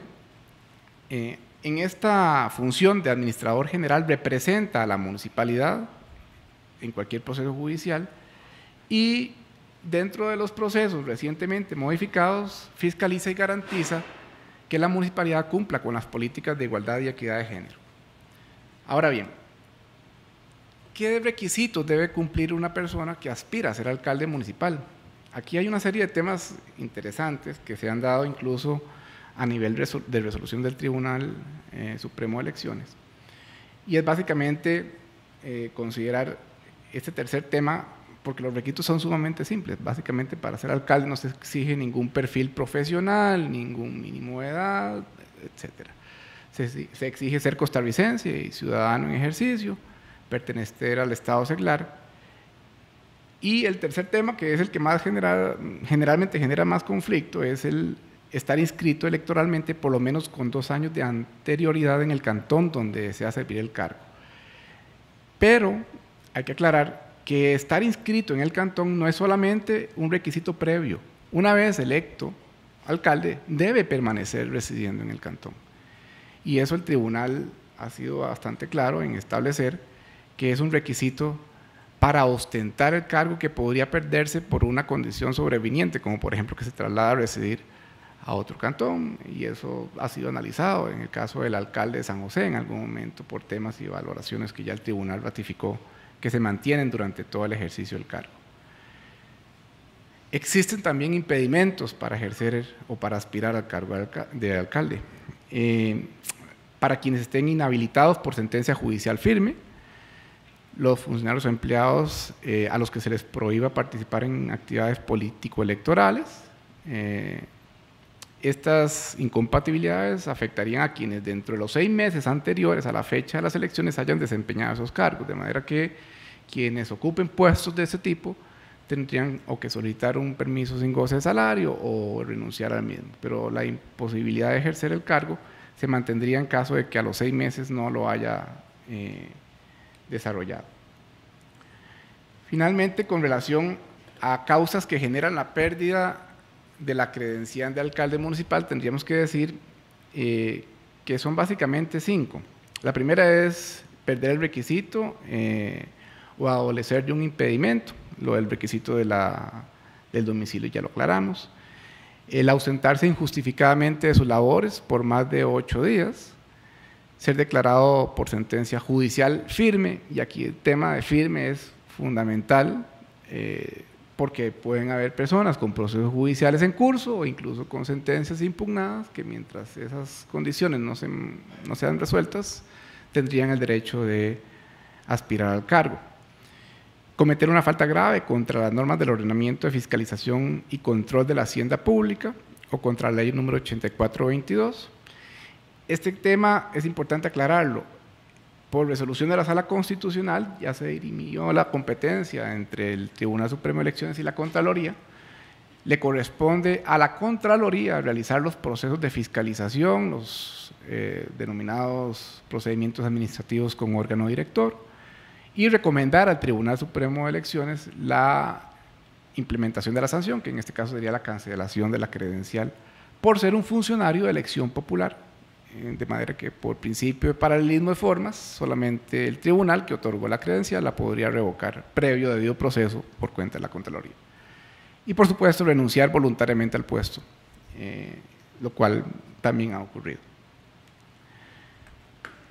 eh, en esta función de administrador general representa a la municipalidad en cualquier proceso judicial y dentro de los procesos recientemente modificados fiscaliza y garantiza que la municipalidad cumpla con las políticas de igualdad y equidad de género. Ahora bien, ¿qué requisitos debe cumplir una persona que aspira a ser alcalde municipal? Aquí hay una serie de temas interesantes que se han dado incluso a nivel de resolución del Tribunal eh, Supremo de Elecciones. Y es básicamente eh, considerar este tercer tema porque los requisitos son sumamente simples. Básicamente, para ser alcalde no se exige ningún perfil profesional, ningún mínimo de edad, etc. Se, exige ser costarricense y ciudadano en ejercicio, pertenecer al Estado seglar. Y el tercer tema, que es el que más genera, generalmente genera más conflicto, es el estar inscrito electoralmente por lo menos con dos años de anterioridad en el cantón donde se a servir el cargo. Pero hay que aclarar que estar inscrito en el cantón no es solamente un requisito previo. Una vez electo alcalde, debe permanecer residiendo en el cantón. Y eso el tribunal ha sido bastante claro en establecer que es un requisito para ostentar el cargo que podría perderse por una condición sobreviniente, como por ejemplo que se traslada a residir a otro cantón, y eso ha sido analizado en el caso del alcalde de San José en algún momento por temas y valoraciones que ya el tribunal ratificó que se mantienen durante todo el ejercicio del cargo. Existen también impedimentos para ejercer o para aspirar al cargo de alcalde. Eh, para quienes estén inhabilitados por sentencia judicial firme, los funcionarios o empleados eh, a los que se les prohíba participar en actividades político-electorales. Eh, estas incompatibilidades afectarían a quienes dentro de los seis meses anteriores a la fecha de las elecciones hayan desempeñado esos cargos, de manera que quienes ocupen puestos de ese tipo tendrían o que solicitar un permiso sin goce de salario o renunciar al mismo. Pero la imposibilidad de ejercer el cargo se mantendría en caso de que a los seis meses no lo haya eh, desarrollado. Finalmente, con relación a causas que generan la pérdida de la credencial de alcalde municipal, tendríamos que decir eh, que son básicamente cinco. La primera es perder el requisito eh, o adolecer de un impedimento, lo del requisito de la, del domicilio ya lo aclaramos. El ausentarse injustificadamente de sus labores por más de ocho días, ser declarado por sentencia judicial firme, y aquí el tema de firme es fundamental, eh, porque pueden haber personas con procesos judiciales en curso o incluso con sentencias impugnadas que mientras esas condiciones no, se, no sean resueltas, tendrían el derecho de aspirar al cargo. Cometer una falta grave contra las normas del ordenamiento de fiscalización y control de la hacienda pública o contra la ley número 8422 este tema es importante aclararlo. Por resolución de la Sala Constitucional ya se dirimió la competencia entre el Tribunal Supremo de Elecciones y la Contraloría. Le corresponde a la Contraloría realizar los procesos de fiscalización, los eh, denominados procedimientos administrativos con órgano director, y recomendar al Tribunal Supremo de Elecciones la implementación de la sanción, que en este caso sería la cancelación de la credencial por ser un funcionario de elección popular eh, de manera que por principio de paralelismo de formas, solamente el tribunal que otorgó la credencial la podría revocar previo debido proceso por cuenta de la Contraloría. Y por supuesto renunciar voluntariamente al puesto, eh, lo cual también ha ocurrido.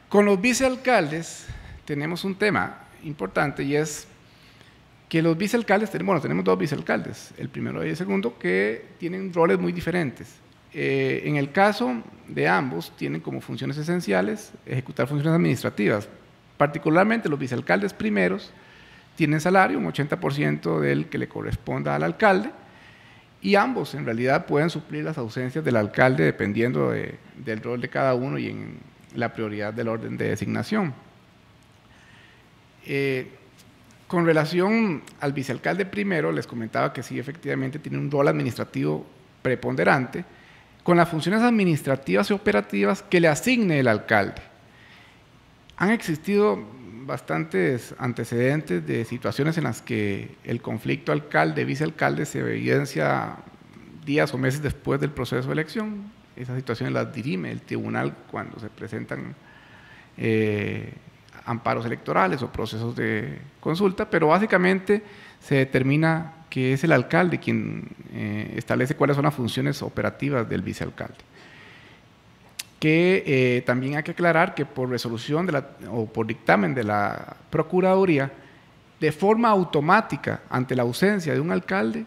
Con los vicealcaldes tenemos un tema importante y es que los vicealcaldes, bueno, tenemos dos vicealcaldes, el primero y el segundo, que tienen roles muy diferentes. Eh, en el caso de ambos, tienen como funciones esenciales ejecutar funciones administrativas. Particularmente los vicealcaldes primeros tienen salario, un 80% del que le corresponda al alcalde, y ambos en realidad pueden suplir las ausencias del alcalde dependiendo del rol de cada uno y en la prioridad del orden de designación. Eh, con relación al vicealcalde primero, les comentaba que sí, efectivamente tiene un rol administrativo preponderante, con las funciones administrativas y operativas que le asigne el alcalde. Han existido bastantes antecedentes de situaciones en las que el conflicto alcalde-vicealcalde se evidencia días o meses después del proceso de elección. Esas situaciones las dirime el tribunal cuando se presentan eh, amparos electorales o procesos de consulta, pero básicamente se determina que es el alcalde quien eh, establece cuáles son las funciones operativas del vicealcalde. Que eh, también hay que aclarar que por resolución o por dictamen de la Procuraduría, de forma automática, ante la ausencia de un alcalde,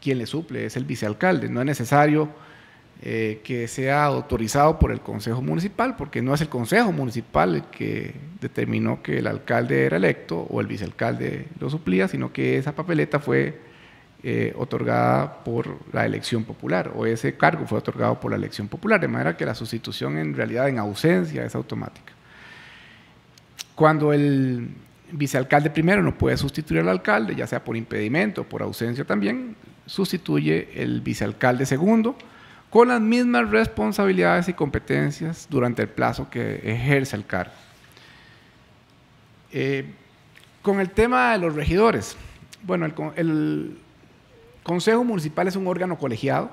quien le suple es el vicealcalde. No es necesario eh, que sea autorizado por el Consejo Municipal, porque no es el Consejo Municipal el que determinó que el alcalde era electo o el vicealcalde lo suplía, sino que esa papeleta fue eh, otorgada por la elección popular o ese cargo fue otorgado por la elección popular, de manera que la sustitución en realidad en ausencia es automática. Cuando el vicealcalde primero no puede sustituir al alcalde, ya sea por impedimento o por ausencia también, sustituye el vicealcalde segundo, con las mismas responsabilidades y competencias durante el plazo que ejerce el cargo. Eh, Con el tema de los regidores, bueno, el, el Consejo Municipal es un órgano colegiado,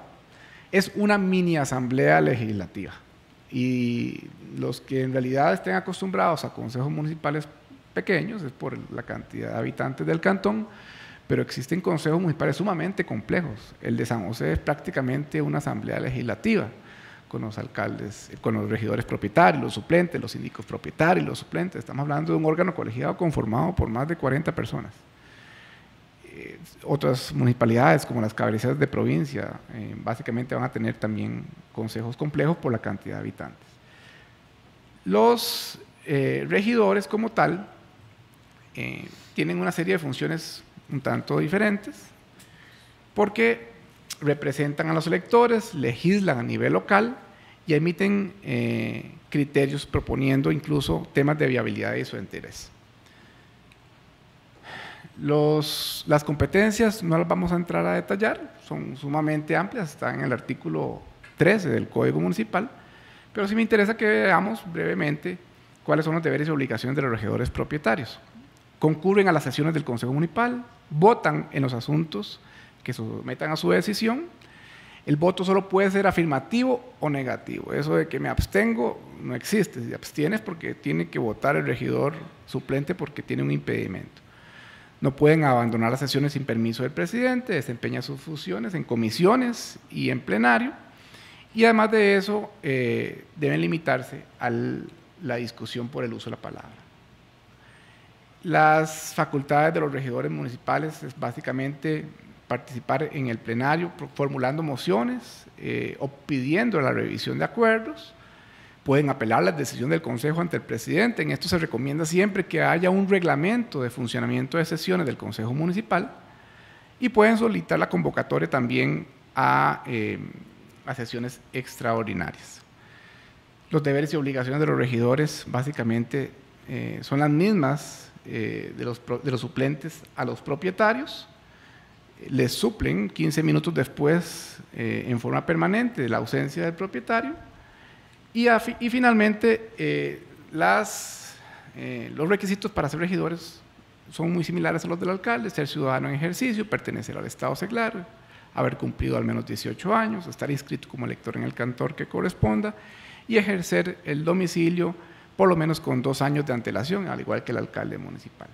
es una mini asamblea legislativa. Y los que en realidad estén acostumbrados a consejos municipales pequeños, es por la cantidad de habitantes del cantón, pero existen consejos municipales sumamente complejos. El de San José es prácticamente una asamblea legislativa con los alcaldes, con los regidores propietarios, los suplentes, los síndicos propietarios, los suplentes. Estamos hablando de un órgano colegiado conformado por más de 40 personas. Eh, otras municipalidades, como las cabeceras de provincia, eh, básicamente van a tener también consejos complejos por la cantidad de habitantes. Los eh, regidores como tal tienen una serie de funciones un tanto diferentes, porque representan a los electores, legislan a nivel local y emiten eh, criterios proponiendo incluso temas de viabilidad y su interés. las competencias no las vamos a entrar a detallar, son sumamente amplias, están en el artículo 13 del Código Municipal, pero sí me interesa que veamos brevemente cuáles son los deberes y obligaciones de los regidores propietarios. Concurren a las sesiones del Consejo Municipal, votan en los asuntos que sometan a su decisión. El voto solo puede ser afirmativo o negativo. Eso de que me abstengo no existe. Si abstienes porque tiene que votar el regidor suplente porque tiene un impedimento. No pueden abandonar las sesiones sin permiso del presidente, desempeña sus funciones en comisiones y en plenario. Y además de eso, eh, deben limitarse a la discusión por el uso de la palabra. Las facultades de los regidores municipales es básicamente participar en el plenario formulando mociones eh, o pidiendo la revisión de acuerdos. Pueden apelar la decisión del Consejo ante el presidente. En esto se recomienda siempre que haya un reglamento de funcionamiento de sesiones del Consejo Municipal y pueden solicitar la convocatoria también a, eh, a sesiones extraordinarias. Los deberes y obligaciones de los regidores básicamente eh, son las mismas eh, de, los, de, los, suplentes a los propietarios, les suplen 15 minutos después eh, en forma permanente de la ausencia del propietario. Y, y finalmente eh, las, los requisitos para ser regidores son muy similares a los del alcalde, ser ciudadano en ejercicio, pertenecer al Estado seglar, haber cumplido al menos 18 años, estar inscrito como elector en el cantor que corresponda y ejercer el domicilio por lo menos con dos años de antelación, al igual que el alcalde municipal.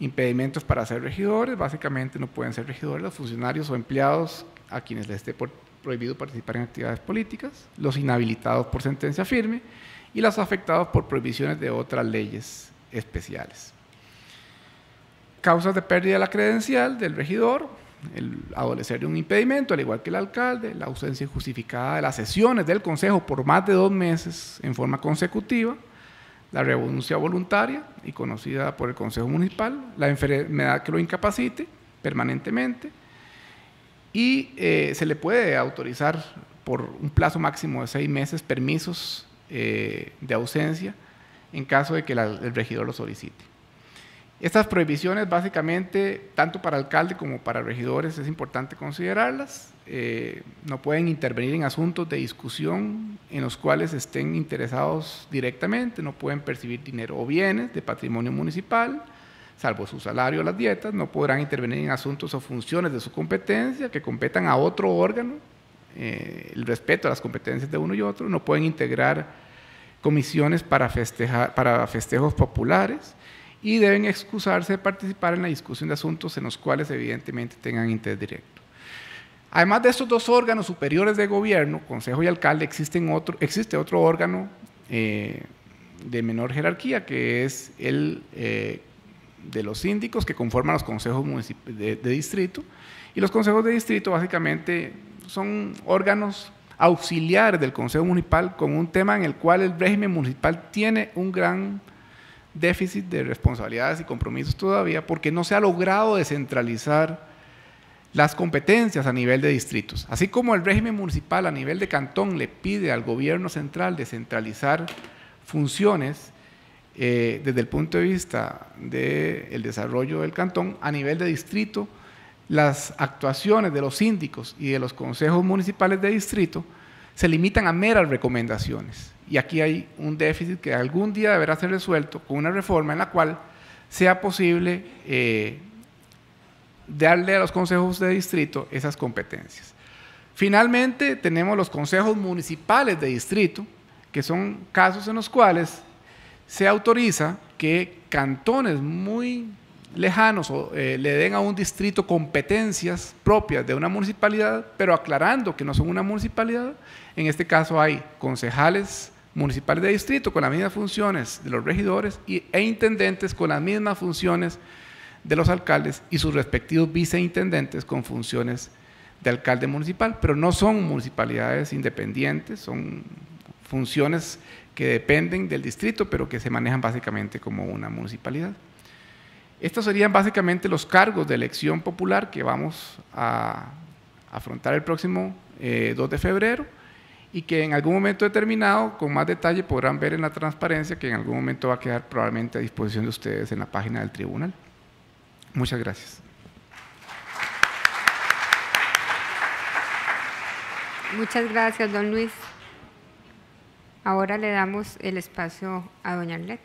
Impedimentos para ser regidores, básicamente no pueden ser regidores los funcionarios o empleados a quienes les esté prohibido participar en actividades políticas, los inhabilitados por sentencia firme y los afectados por prohibiciones de otras leyes especiales. Causas de pérdida de la credencial del regidor, el adolecer de un impedimento, al igual que el alcalde, la ausencia injustificada de las sesiones del Consejo por más de dos meses en forma consecutiva, la renuncia voluntaria y conocida por el Consejo Municipal, la enfermedad que lo incapacite permanentemente y eh, se le puede autorizar por un plazo máximo de seis meses permisos eh, de ausencia en caso de que el regidor lo solicite. Estas prohibiciones básicamente, tanto para alcalde como para regidores, es importante considerarlas. Eh, no pueden intervenir en asuntos de discusión en los cuales estén interesados directamente, no pueden percibir dinero o bienes de patrimonio municipal, salvo su salario o las dietas, no podrán intervenir en asuntos o funciones de su competencia que competan a otro órgano, eh, el respeto a las competencias de uno y otro, no pueden integrar comisiones para, festejos populares, y deben excusarse de participar en la discusión de asuntos en los cuales evidentemente tengan interés directo. Además de estos dos órganos superiores de gobierno, consejo y alcalde, otro, existe otro órgano eh, de menor jerarquía, que es el eh, de los síndicos que conforman los consejos de distrito. Y los consejos de distrito básicamente son órganos auxiliares del consejo municipal con un tema en el cual el régimen municipal tiene un gran déficit de responsabilidades y compromisos todavía porque no se ha logrado descentralizar las competencias a nivel de distritos. Así como el régimen municipal a nivel de cantón le pide al gobierno central descentralizar funciones eh, desde el punto de vista del desarrollo del cantón, a nivel de distrito, las actuaciones de los síndicos y de los consejos municipales de distrito se limitan a meras recomendaciones. Y aquí hay un déficit que algún día deberá ser resuelto con una reforma en la cual sea posible eh, darle a los consejos de distrito esas competencias. Finalmente, tenemos los consejos municipales de distrito, que son casos en los cuales se autoriza que cantones muy lejanos eh, le den a un distrito competencias propias de una municipalidad, pero aclarando que no son una municipalidad. En este caso hay concejales municipales de distrito con las mismas funciones de los regidores e intendentes con las mismas funciones de los alcaldes y sus respectivos viceintendentes con funciones de alcalde municipal, pero no son municipalidades independientes, son funciones que dependen del distrito, pero que se manejan básicamente como una municipalidad. Estos serían básicamente los cargos de elección popular que vamos a afrontar el próximo 2 eh, de febrero y que en algún momento determinado, con más detalle, podrán ver en la transparencia que en algún momento va a quedar probablemente a disposición de ustedes en la página del tribunal. Muchas gracias. Muchas gracias, don Luis. Ahora le damos el espacio a doña Arlet.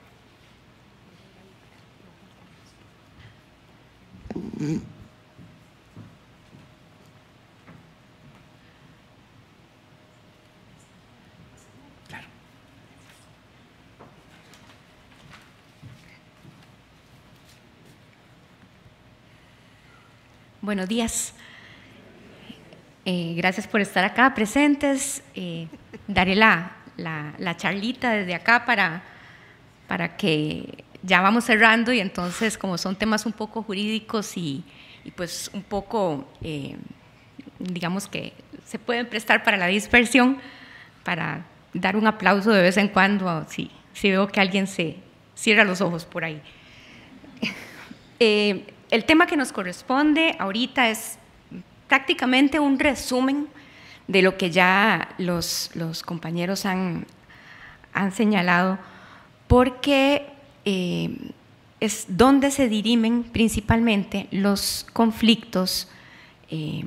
Buenos días. Eh, gracias por estar acá presentes. Eh, daré la, la, charlita desde acá para, para que ya vamos cerrando y entonces como son temas un poco jurídicos y, pues un poco, eh, digamos que se pueden prestar para la dispersión, para dar un aplauso de vez en cuando si, si veo que alguien se cierra los ojos por ahí. <laughs> Eh, el tema que nos corresponde ahorita es prácticamente un resumen de lo que ya los, compañeros han, han, señalado, porque eh, es donde se dirimen principalmente los conflictos, eh,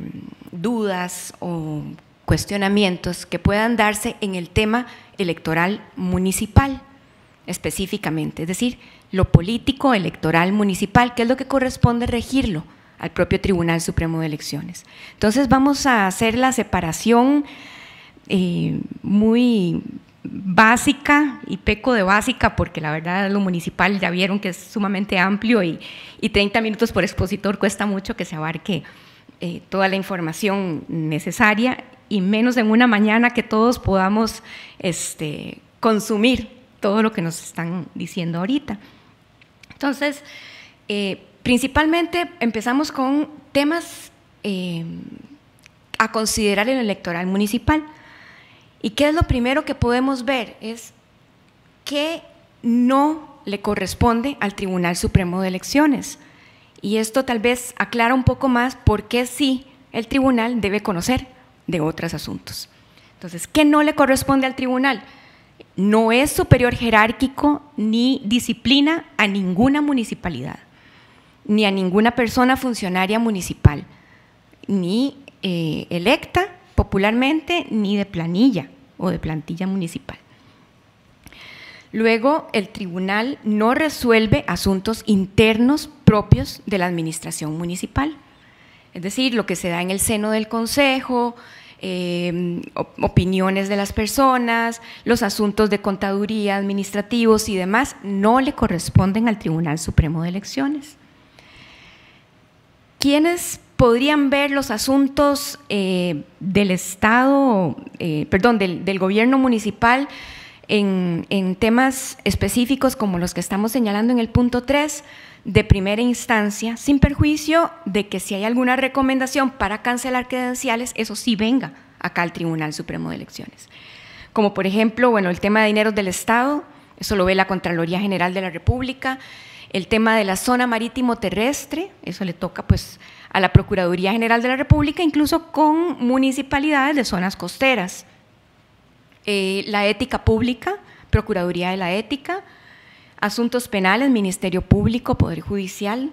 dudas o cuestionamientos que puedan darse en el tema electoral municipal específicamente, es decir, lo político electoral municipal, que es lo que corresponde regirlo al propio Tribunal Supremo de Elecciones. Entonces vamos a hacer la separación eh, muy básica y peco de básica porque la verdad lo municipal ya vieron que es sumamente amplio y, 30 minutos por expositor cuesta mucho que se abarque eh, toda la información necesaria y menos en una mañana que todos podamos este, consumir todo lo que nos están diciendo ahorita. Entonces, eh, Principalmente empezamos con temas eh, a considerar en el electoral municipal. ¿Y qué es lo primero que podemos ver? Es que no le corresponde al Tribunal Supremo de Elecciones. Y esto tal vez aclara un poco más por qué sí el tribunal debe conocer de otros asuntos. Entonces, ¿qué no le corresponde al tribunal? No es superior jerárquico ni disciplina a ninguna municipalidad ni a ninguna persona funcionaria municipal, ni eh, electa popularmente, ni de planilla o de plantilla municipal. Luego, el tribunal no resuelve asuntos internos propios de la administración municipal, es decir, lo que se da en el seno del consejo, em, opiniones de las personas, los asuntos de contaduría, administrativos y demás, no le corresponden al Tribunal Supremo de Elecciones. ¿quiénes podrían ver los asuntos eh, del Estado, eh, perdón, del, gobierno municipal en, temas específicos como los que estamos señalando en el punto 3 de primera instancia, sin perjuicio de que si hay alguna recomendación para cancelar credenciales, eso sí venga acá al Tribunal Supremo de Elecciones. Como por ejemplo, bueno, el tema de dineros del Estado, eso lo ve la Contraloría General de la República, el tema de la zona marítimo terrestre, eso le toca pues a la Procuraduría General de la República, incluso con municipalidades de zonas costeras. Eh, la ética pública, Procuraduría de la Ética, asuntos penales, Ministerio Público, Poder Judicial,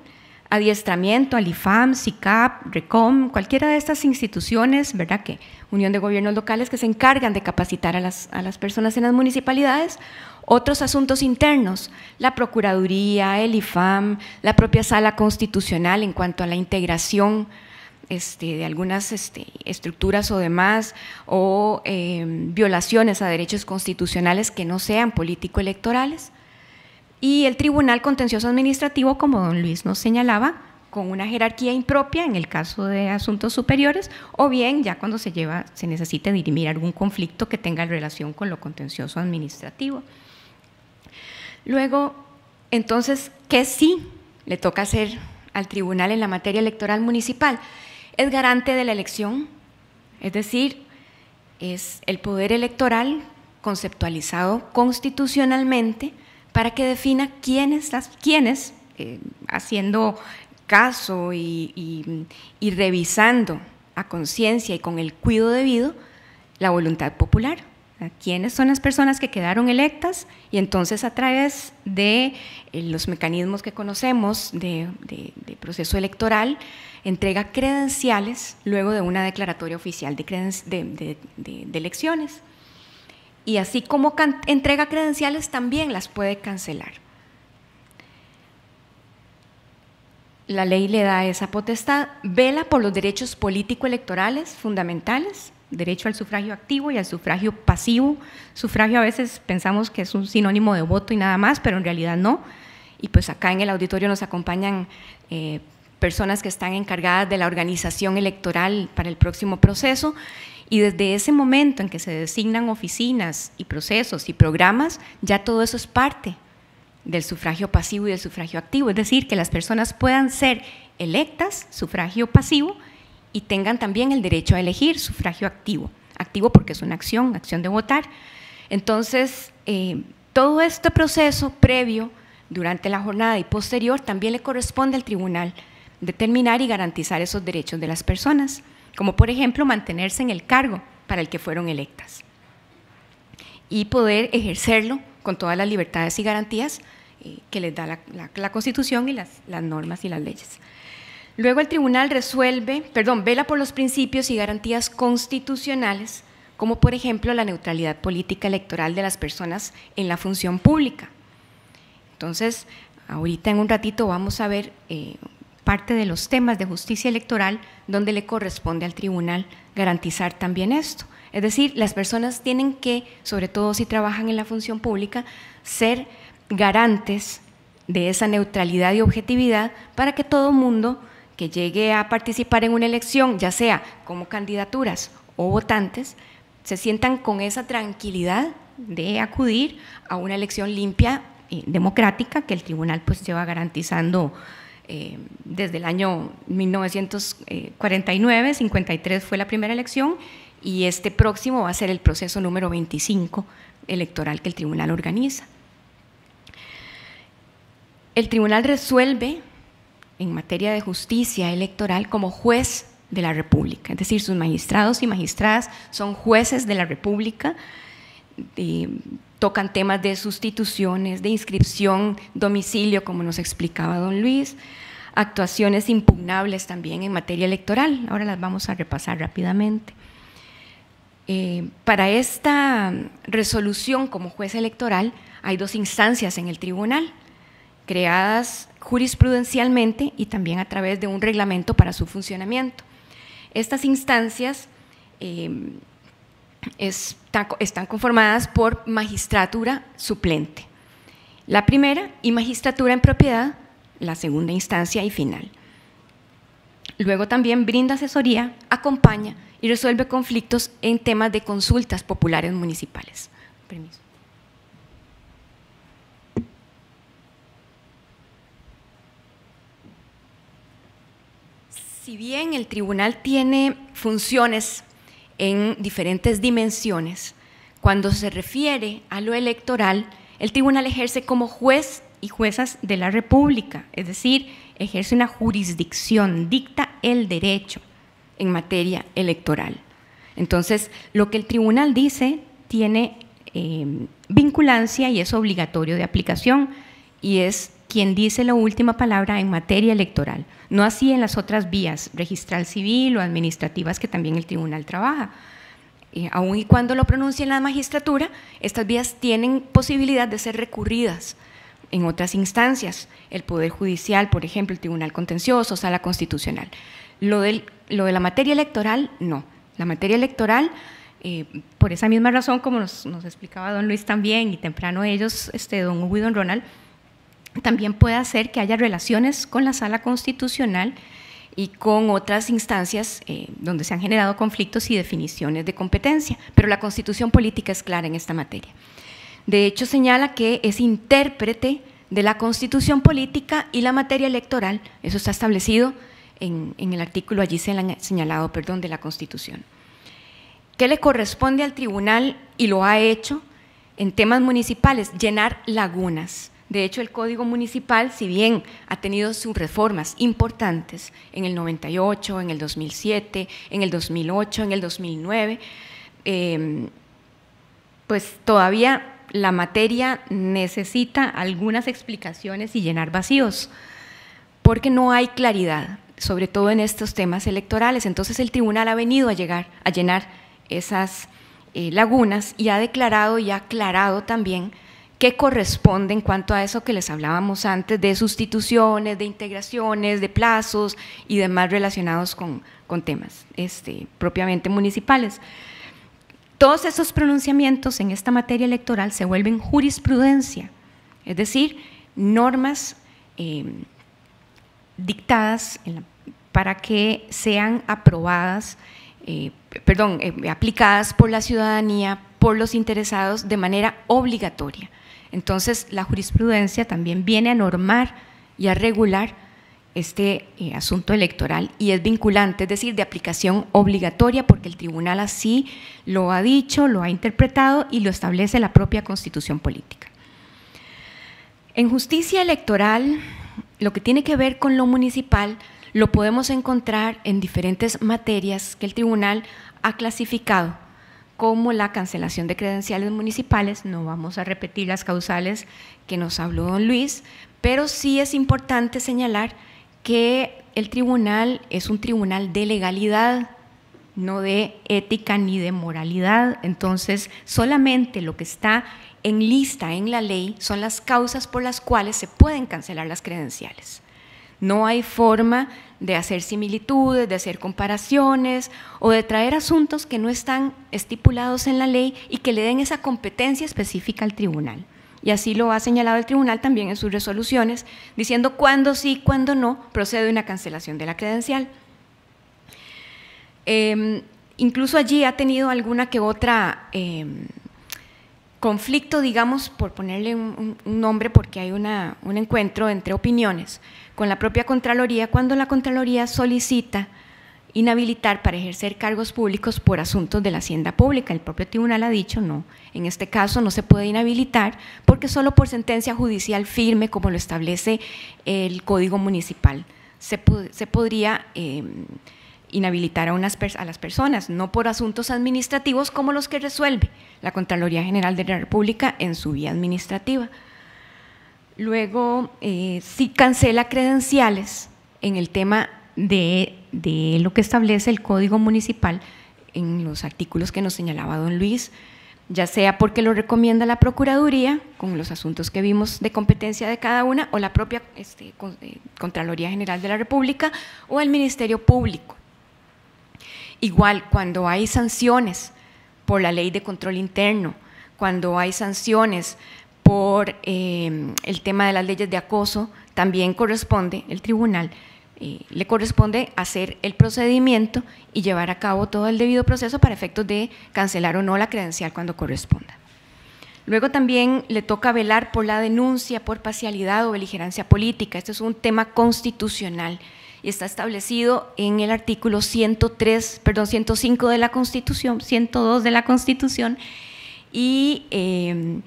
adiestramiento, Alifam, SICAP, RECOM, cualquiera de estas instituciones, ¿verdad? Que Unión de Gobiernos Locales que se encargan de capacitar a las, a las personas en las municipalidades, Otros asuntos internos, la Procuraduría, el IFAM, la propia Sala Constitucional en cuanto a la integración este, de algunas este, estructuras o demás, o em, violaciones a derechos constitucionales que no sean político-electorales. Y el Tribunal Contencioso Administrativo, como don Luis nos señalaba, con una jerarquía impropia en el caso de asuntos superiores, o bien ya cuando se, lleva, se necesita dirimir algún conflicto que tenga relación con lo contencioso administrativo. Luego, entonces, ¿qué sí le toca hacer al tribunal en la materia electoral municipal? Es garante de la elección, es decir, es el poder electoral conceptualizado constitucionalmente para que defina quiénes, las, quiénes eh, haciendo caso y, revisando a conciencia y con el cuidado debido la voluntad popular quiénes son las personas que quedaron electas y entonces a través de eh, los mecanismos que conocemos de, proceso electoral, entrega credenciales luego de una declaratoria oficial de, elecciones. Y así como entrega credenciales, también las puede cancelar. La ley le da esa potestad, vela por los derechos político-electorales fundamentales derecho al sufragio activo y al sufragio pasivo. Sufragio a veces pensamos que es un sinónimo de voto y nada más, pero en realidad no. Y pues acá en el auditorio nos acompañan eh, personas que están encargadas de la organización electoral para el próximo proceso. Y desde ese momento en que se designan oficinas y procesos y programas, ya todo eso es parte del sufragio pasivo y del sufragio activo. Es decir, que las personas puedan ser electas, sufragio pasivo, y tengan también el derecho a elegir sufragio activo. Activo porque es una acción, acción de votar. Entonces, eh, todo este proceso previo, durante la jornada y posterior, también le corresponde al tribunal determinar y garantizar esos derechos de las personas, como por ejemplo mantenerse en el cargo para el que fueron electas y poder ejercerlo con todas las libertades y garantías eh, que les da la, Constitución y las normas y las leyes. Luego el tribunal resuelve, perdón, vela por los principios y garantías constitucionales, como por ejemplo la neutralidad política electoral de las personas en la función pública. Entonces, ahorita en un ratito vamos a ver eh, parte de los temas de justicia electoral donde le corresponde al tribunal garantizar también esto. Es decir, las personas tienen que, sobre todo si trabajan en la función pública, ser garantes de esa neutralidad y objetividad para que todo mundo que llegue a participar en una elección, ya sea como candidaturas o votantes, se sientan con esa tranquilidad de acudir a una elección limpia y democrática que el tribunal pues lleva garantizando eh, desde el año 1949, 53 fue la primera elección y este próximo va a ser el proceso número 25 electoral que el tribunal organiza. El tribunal resuelve en materia de justicia electoral como juez de la República, es decir, sus magistrados y magistradas son jueces de la República, tocan temas de sustituciones, de inscripción, domicilio, como nos explicaba don Luis, actuaciones impugnables también en materia electoral, ahora las vamos a repasar rápidamente. Eh, para esta resolución como juez electoral hay dos instancias en el tribunal, creadas jurisprudencialmente y también a través de un reglamento para su funcionamiento. Estas instancias eh, están conformadas por magistratura suplente. La primera y magistratura en propiedad, la segunda instancia y final. Luego también brinda asesoría, acompaña y resuelve conflictos en temas de consultas populares municipales. Permiso. Si bien el tribunal tiene funciones en diferentes dimensiones, cuando se refiere a lo electoral, el tribunal ejerce como juez y juezas de la República, es decir, ejerce una jurisdicción, dicta el derecho en materia electoral. Entonces, lo que el tribunal dice tiene eh, vinculancia y es obligatorio de aplicación y es quien dice la última palabra en materia electoral, no así en las otras vías, registral civil o administrativas que también el tribunal trabaja. eh, aun y cuando lo pronuncie la magistratura, estas vías tienen posibilidad de ser recurridas en otras instancias, el Poder Judicial, por ejemplo, el Tribunal Contencioso, Sala Constitucional. Lo, del, lo de la materia electoral, no. La materia electoral, eh, por esa misma razón, como nos, explicaba don Luis también, y temprano ellos, este, don Hugo y don Ronald, también puede hacer que haya relaciones con la Sala Constitucional y con otras instancias eh, donde se han generado conflictos y definiciones de competencia, pero la constitución política es clara en esta materia. De hecho, señala que es intérprete de la constitución política y la materia electoral, eso está establecido en, el artículo allí señalado perdón, de la constitución. ¿Qué le corresponde al tribunal y lo ha hecho en temas municipales? Llenar lagunas de hecho, el Código Municipal, si bien ha tenido sus reformas importantes en el 98, en el 2007, en el 2008, en el 2009, em, pues todavía la materia necesita algunas explicaciones y llenar vacíos, porque no hay claridad, sobre todo en estos temas electorales. Entonces el tribunal ha venido a llegar a llenar esas eh, lagunas y ha declarado y ha aclarado también qué corresponde en cuanto a eso que les hablábamos antes de sustituciones, de integraciones, de plazos y demás relacionados con, temas este, propiamente municipales. Todos esos pronunciamientos en esta materia electoral se vuelven jurisprudencia, es decir, normas em, dictadas para que sean aprobadas, eh, perdón, eh, aplicadas por la ciudadanía, por los interesados de manera obligatoria. Entonces, la jurisprudencia también viene a normar y a regular este eh, asunto electoral y es vinculante, es decir, de aplicación obligatoria, porque el tribunal así lo ha dicho, lo ha interpretado y lo establece la propia constitución política. En justicia electoral, lo que tiene que ver con lo municipal, lo podemos encontrar en diferentes materias que el tribunal ha clasificado como la cancelación de credenciales municipales, no vamos a repetir las causales que nos habló don Luis, pero sí es importante señalar que el tribunal es un tribunal de legalidad, no de ética ni de moralidad, entonces solamente lo que está en lista en la ley son las causas por las cuales se pueden cancelar las credenciales. No hay forma de hacer similitudes, de hacer comparaciones o de traer asuntos que no están estipulados en la ley y que le den esa competencia específica al tribunal. Y así lo ha señalado el tribunal también en sus resoluciones, diciendo cuándo sí, cuándo no procede una cancelación de la credencial. Em, incluso allí ha tenido alguna que otra em, conflicto, digamos, por ponerle un, nombre, porque hay un encuentro entre opiniones con la propia Contraloría cuando la Contraloría solicita inhabilitar para ejercer cargos públicos por asuntos de la hacienda pública. El propio tribunal ha dicho no, en este caso no se puede inhabilitar porque solo por sentencia judicial firme, como lo establece el Código Municipal, se, podría em, inhabilitar a, unas, a las personas, no por asuntos administrativos como los que resuelve la Contraloría General de la República en su vía administrativa. Luego, eh, si cancela credenciales en el tema de, lo que establece el Código Municipal en los artículos que nos señalaba don Luis, ya sea porque lo recomienda la Procuraduría, con los asuntos que vimos de competencia de cada una, o la propia este, eh, Contraloría General de la República, o el Ministerio Público. Igual, cuando hay sanciones por la ley de control interno, cuando hay sanciones por eh, el tema de las leyes de acoso, también corresponde, el tribunal eh, le corresponde hacer el procedimiento y llevar a cabo todo el debido proceso para efectos de cancelar o no la credencial cuando corresponda. Luego también le toca velar por la denuncia por parcialidad o beligerancia política. Este es un tema constitucional y está establecido en el artículo 103, perdón, 105 de la Constitución, 102 de la Constitución y eh,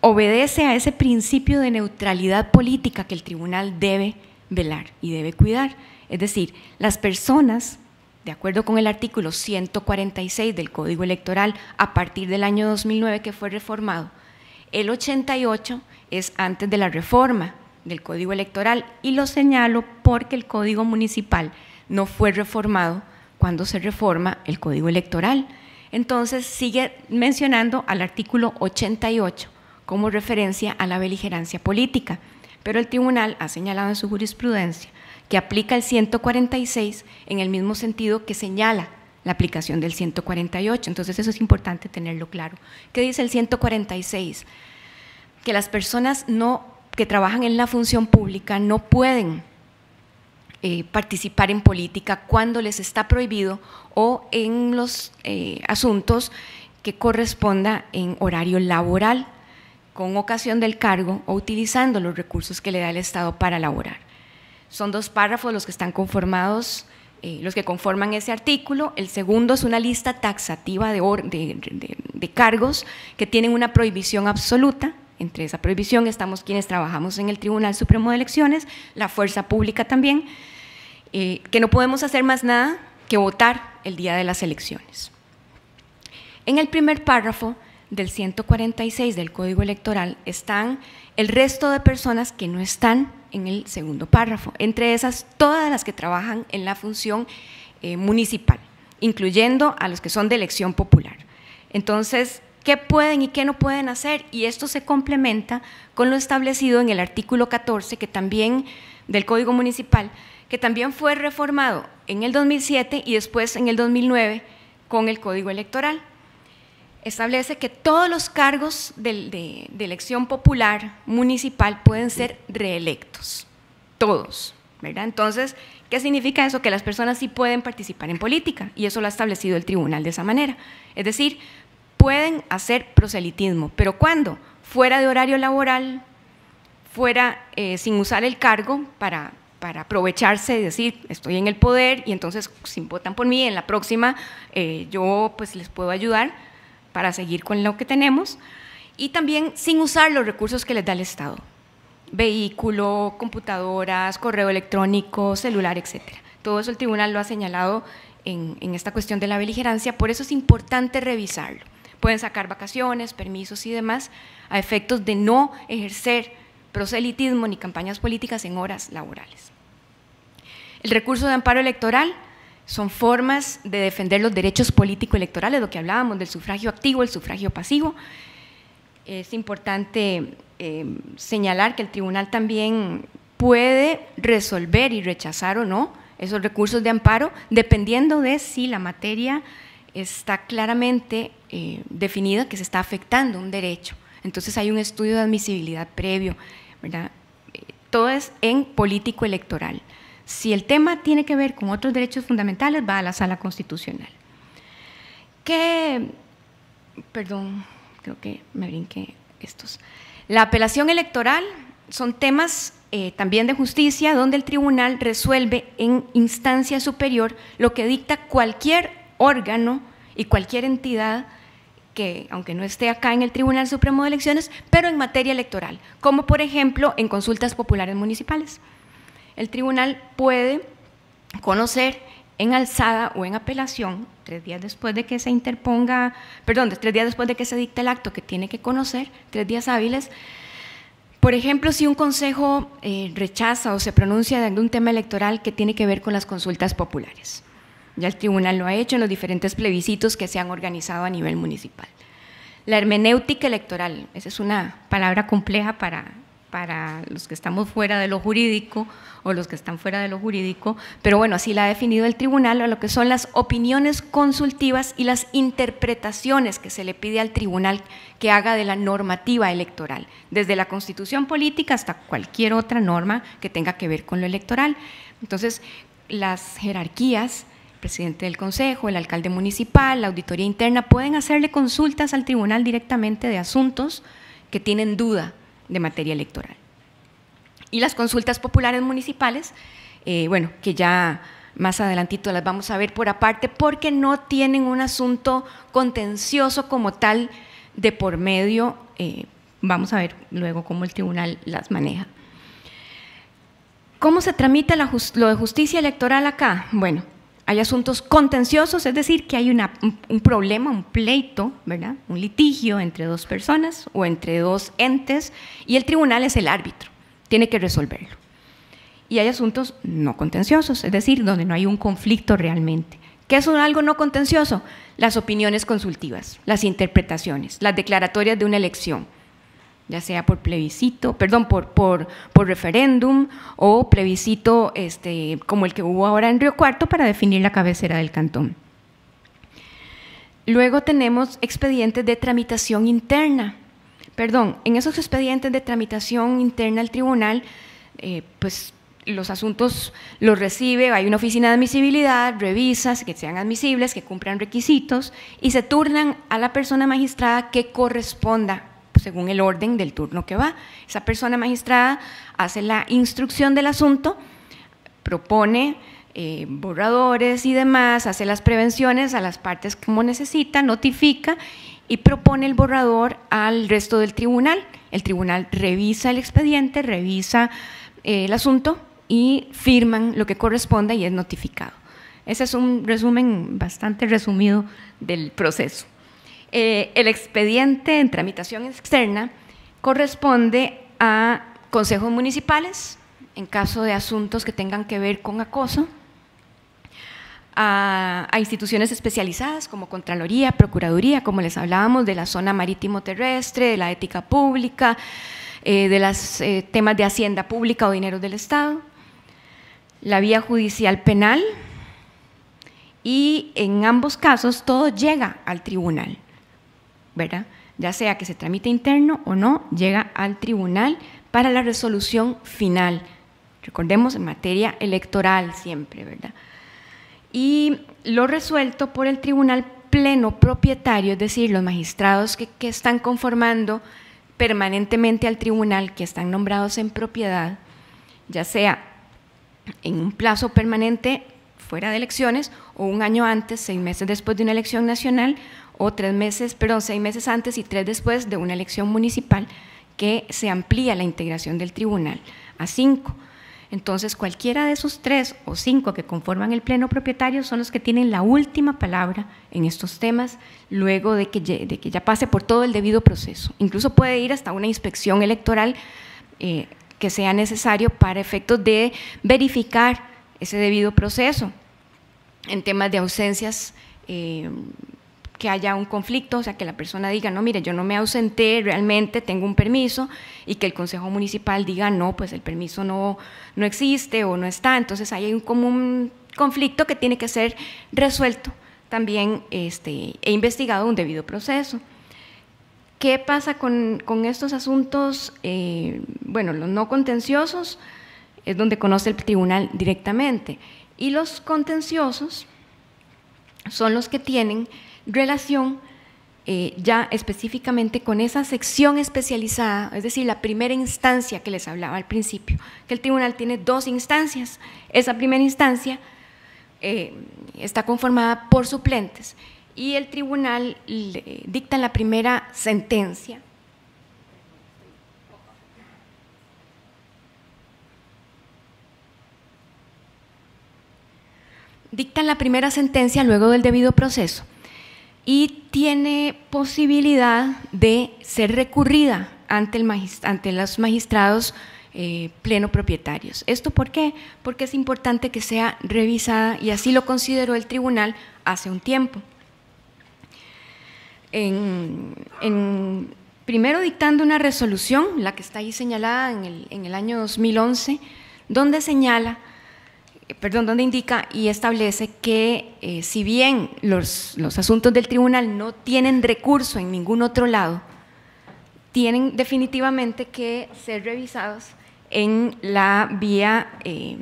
obedece a ese principio de neutralidad política que el tribunal debe velar y debe cuidar. Es decir, las personas, de acuerdo con el artículo 146 del Código Electoral, a partir del año 2009 que fue reformado, el 88 es antes de la reforma del Código Electoral y lo señalo porque el Código Municipal no fue reformado cuando se reforma el Código Electoral. Entonces sigue mencionando al artículo 88 como referencia a la beligerancia política, pero el tribunal ha señalado en su jurisprudencia que aplica el 146 en el mismo sentido que señala la aplicación del 148. Entonces eso es importante tenerlo claro. ¿Qué dice el 146? Que las personas no, que trabajan en la función pública no pueden eh, participar en política cuando les está prohibido o en los eh, asuntos que corresponda en horario laboral, con ocasión del cargo o utilizando los recursos que le da el Estado para laborar. Son dos párrafos los que están conformados eh, los que conforman ese artículo. El segundo es una lista taxativa de, cargos que tienen una prohibición absoluta. Entre esa prohibición estamos quienes trabajamos en el Tribunal Supremo de Elecciones, la fuerza pública también, eh, que no podemos hacer más nada que votar el día de las elecciones. En el primer párrafo del 146 del Código Electoral están el resto de personas que no están en el segundo párrafo, entre esas todas las que trabajan en la función eh, municipal, incluyendo a los que son de elección popular. Entonces, ¿qué pueden y qué no pueden hacer? Y esto se complementa con lo establecido en el artículo 14 que también del Código Municipal, que también fue reformado en el 2007 y después en el 2009 con el Código Electoral establece que todos los cargos de, elección popular municipal pueden ser reelectos, todos, ¿verdad? Entonces, ¿qué significa eso? Que las personas sí pueden participar en política y eso lo ha establecido el tribunal de esa manera. Es decir, pueden hacer proselitismo, pero ¿cuándo? Fuera de horario laboral, fuera eh, sin usar el cargo para, para aprovecharse y decir, estoy en el poder y entonces si votan por mí, en la próxima eh, yo pues les puedo ayudar para seguir con lo que tenemos y también sin usar los recursos que les da el Estado. Vehículo, computadoras, correo electrónico, celular, etc. Todo eso el tribunal lo ha señalado en, esta cuestión de la beligerancia, por eso es importante revisarlo. Pueden sacar vacaciones, permisos y demás a efectos de no ejercer proselitismo ni campañas políticas en horas laborales. El recurso de amparo electoral son formas de defender los derechos político-electorales, lo que hablábamos del sufragio activo, el sufragio pasivo. Es importante eh, señalar que el tribunal también puede resolver y rechazar o no esos recursos de amparo, dependiendo de si la materia está claramente eh, definida que se está afectando un derecho. Entonces hay un estudio de admisibilidad previo, ¿verdad? Eh, todo es en político electoral. Si el tema tiene que ver con otros derechos fundamentales, va a la sala constitucional. ¿Qué? Perdón, creo que me brinqué estos. La apelación electoral son temas eh, también de justicia donde el tribunal resuelve en instancia superior lo que dicta cualquier órgano y cualquier entidad que, aunque no esté acá en el Tribunal Supremo de Elecciones, pero en materia electoral, como por ejemplo en consultas populares municipales el tribunal puede conocer en alzada o en apelación, tres días después de que se interponga, perdón, tres días después de que se dicte el acto que tiene que conocer, tres días hábiles, por ejemplo, si un consejo eh, rechaza o se pronuncia de algún tema electoral que tiene que ver con las consultas populares. Ya el tribunal lo ha hecho en los diferentes plebiscitos que se han organizado a nivel municipal. La hermenéutica electoral, esa es una palabra compleja para para los que estamos fuera de lo jurídico o los que están fuera de lo jurídico, pero bueno, así la ha definido el tribunal lo que son las opiniones consultivas y las interpretaciones que se le pide al tribunal que haga de la normativa electoral, desde la constitución política hasta cualquier otra norma que tenga que ver con lo electoral. Entonces, las jerarquías el presidente del consejo, el alcalde municipal, la auditoría interna, pueden hacerle consultas al tribunal directamente de asuntos que tienen duda de materia electoral. Y las consultas populares municipales, eh, bueno, que ya más adelantito las vamos a ver por aparte, porque no tienen un asunto contencioso como tal de por medio. Eh, vamos a ver luego cómo el tribunal las maneja. ¿Cómo se tramita lo de justicia electoral acá? Bueno, hay asuntos contenciosos, es decir, que hay un, problema, un pleito, ¿verdad? un litigio entre dos personas o entre dos entes y el tribunal es el árbitro, tiene que resolverlo. Y hay asuntos no contenciosos, es decir, donde no hay un conflicto realmente, ¿Qué es un algo no contencioso? Las opiniones consultivas, las interpretaciones, las declaratorias de una elección, ya sea por plebiscito, perdón, por, por, por referéndum o plebiscito este, como el que hubo ahora en Río Cuarto para definir la cabecera del cantón. Luego tenemos expedientes de tramitación interna. Perdón, en esos expedientes de tramitación interna al tribunal, eh, pues los asuntos los recibe, hay una oficina de admisibilidad, revisa que sean admisibles, que cumplan requisitos y se turnan a la persona magistrada que corresponda según el orden del turno que va. Esa persona magistrada hace la instrucción del asunto, propone eh, borradores y demás, hace las prevenciones a las partes como necesita, notifica y propone el borrador al resto del tribunal. El tribunal revisa el expediente, revisa eh, el asunto y firman lo que corresponda y es notificado. Ese es un resumen bastante resumido del proceso. Eh, el expediente en tramitación externa corresponde a consejos municipales, en caso de asuntos que tengan que ver con acoso, a, instituciones especializadas como Contraloría, Procuraduría, como les hablábamos, de la zona marítimo terrestre, de la ética pública, eh, de los eh, temas de hacienda pública o dinero del Estado, la vía judicial penal, y en ambos casos todo llega al tribunal. ¿Verdad? Ya sea que se tramite interno o no, llega al tribunal para la resolución final. Recordemos, en materia electoral siempre, ¿verdad? Y lo resuelto por el tribunal pleno propietario, es decir, los magistrados que, que están conformando permanentemente al tribunal, que están nombrados en propiedad, ya sea en un plazo permanente fuera de elecciones o un año antes, seis meses después de una elección nacional o tres meses, perdón, seis meses antes y tres después de una elección municipal que se amplía la integración del tribunal a cinco. Entonces, cualquiera de esos tres o cinco que conforman el pleno propietario son los que tienen la última palabra en estos temas luego de que, de que ya pase por todo el debido proceso. Incluso puede ir hasta una inspección electoral eh, que sea necesario para efectos de verificar ese debido proceso en temas de ausencias eh, que haya un conflicto, o sea, que la persona diga, no, mire, yo no me ausenté, realmente tengo un permiso, y que el Consejo Municipal diga, no, pues el permiso no, no existe o no está, entonces hay un, como un conflicto que tiene que ser resuelto también este, e investigado un debido proceso. ¿Qué pasa con, con estos asuntos? Eh, bueno, los no contenciosos es donde conoce el tribunal directamente, y los contenciosos son los que tienen relación eh, ya específicamente con esa sección especializada, es decir, la primera instancia que les hablaba al principio, que el tribunal tiene dos instancias. Esa primera instancia eh, está conformada por suplentes y el tribunal dicta la primera sentencia. Dictan la primera sentencia luego del debido proceso y tiene posibilidad de ser recurrida ante, el ante los magistrados eh, pleno propietarios. ¿Esto por qué? Porque es importante que sea revisada y así lo consideró el tribunal hace un tiempo. primero dictando una resolución, la que está ahí señalada en el, en el año 2011, donde señala perdón, donde indica y establece que eh, si bien los, los, asuntos del tribunal no tienen recurso en ningún otro lado, tienen definitivamente que ser revisados en la vía eh,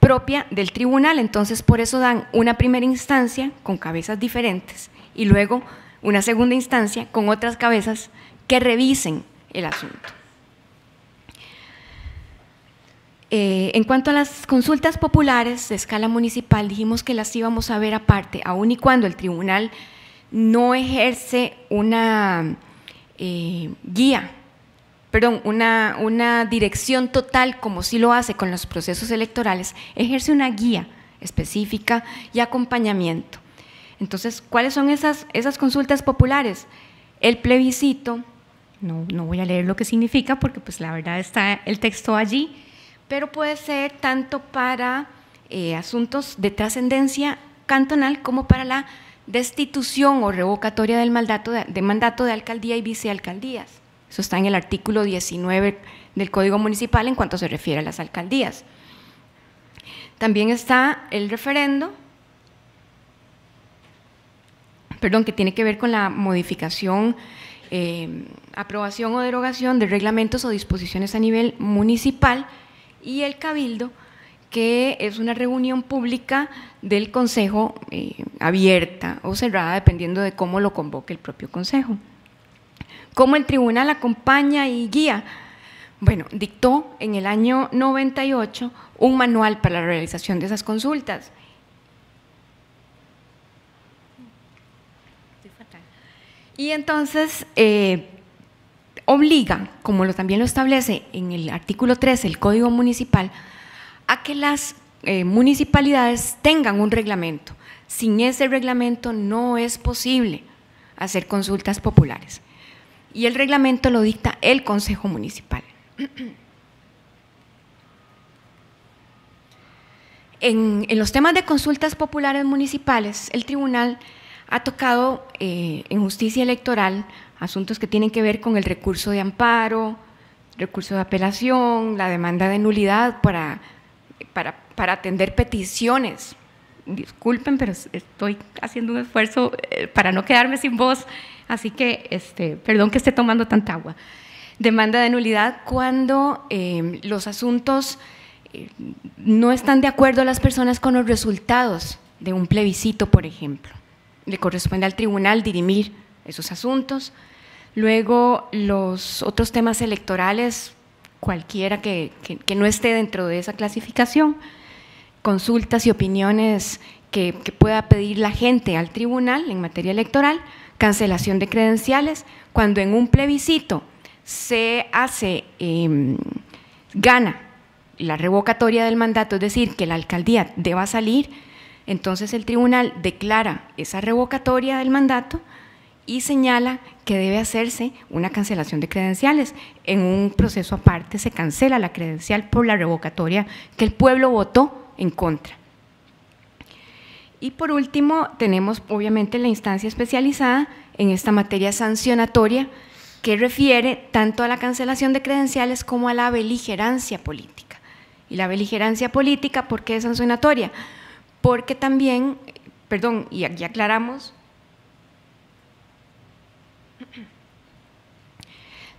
propia del tribunal. Entonces, por eso dan una primera instancia con cabezas diferentes y luego una segunda instancia con otras cabezas que revisen el asunto. Eh, en cuanto a las consultas populares de escala municipal, dijimos que las íbamos a ver aparte, aun y cuando el tribunal no ejerce una eh, guía, perdón, una, una dirección total como sí lo hace con los procesos electorales, ejerce una guía específica y acompañamiento. Entonces, ¿cuáles son esas, esas consultas populares? El plebiscito, no, no voy a leer lo que significa porque pues la verdad está el texto allí, pero puede ser tanto para eh, asuntos de trascendencia cantonal como para la destitución o revocatoria del mandato de, mandato de alcaldía y vicealcaldías. Eso está en el artículo 19 del Código Municipal en cuanto se refiere a las alcaldías. También está el referendo, perdón, que tiene que ver con la modificación, eh, aprobación o derogación de reglamentos o disposiciones a nivel municipal y el cabildo, que es una reunión pública del Consejo eh, abierta o cerrada, dependiendo de cómo lo convoque el propio Consejo. ¿Cómo el tribunal acompaña y guía? Bueno, dictó en el año 98 un manual para la realización de esas consultas. Y entonces eh, obliga, como también lo establece en el artículo 13 del Código Municipal, a que las eh, municipalidades tengan un reglamento. Sin ese reglamento no es posible hacer consultas populares. Y el reglamento lo dicta el Consejo Municipal. <clears throat> En, los temas de consultas populares municipales, el tribunal ha tocado eh, en justicia electoral asuntos que tienen que ver con el recurso de amparo, recurso de apelación, la demanda de nulidad para, para, atender peticiones. Disculpen, pero estoy haciendo un esfuerzo eh, para no quedarme sin voz, así que este, perdón que esté tomando tanta agua. Demanda de nulidad cuando eh, los asuntos eh, no están de acuerdo las personas con los resultados de un plebiscito, por ejemplo. Le corresponde al tribunal dirimir esos asuntos. Luego, los otros temas electorales, cualquiera que, no esté dentro de esa clasificación, consultas y opiniones que, pueda pedir la gente al tribunal en materia electoral, cancelación de credenciales, cuando en un plebiscito se hace, em, gana la revocatoria del mandato, es decir, que la alcaldía deba salir, entonces el tribunal declara esa revocatoria del mandato y señala que debe hacerse una cancelación de credenciales. En un proceso aparte se cancela la credencial por la revocatoria que el pueblo votó en contra. Y por último, tenemos obviamente la instancia especializada en esta materia sancionatoria que refiere tanto a la cancelación de credenciales como a la beligerancia política. Y la beligerancia política, ¿por qué es sancionatoria? Porque también, perdón, y aquí aclaramos,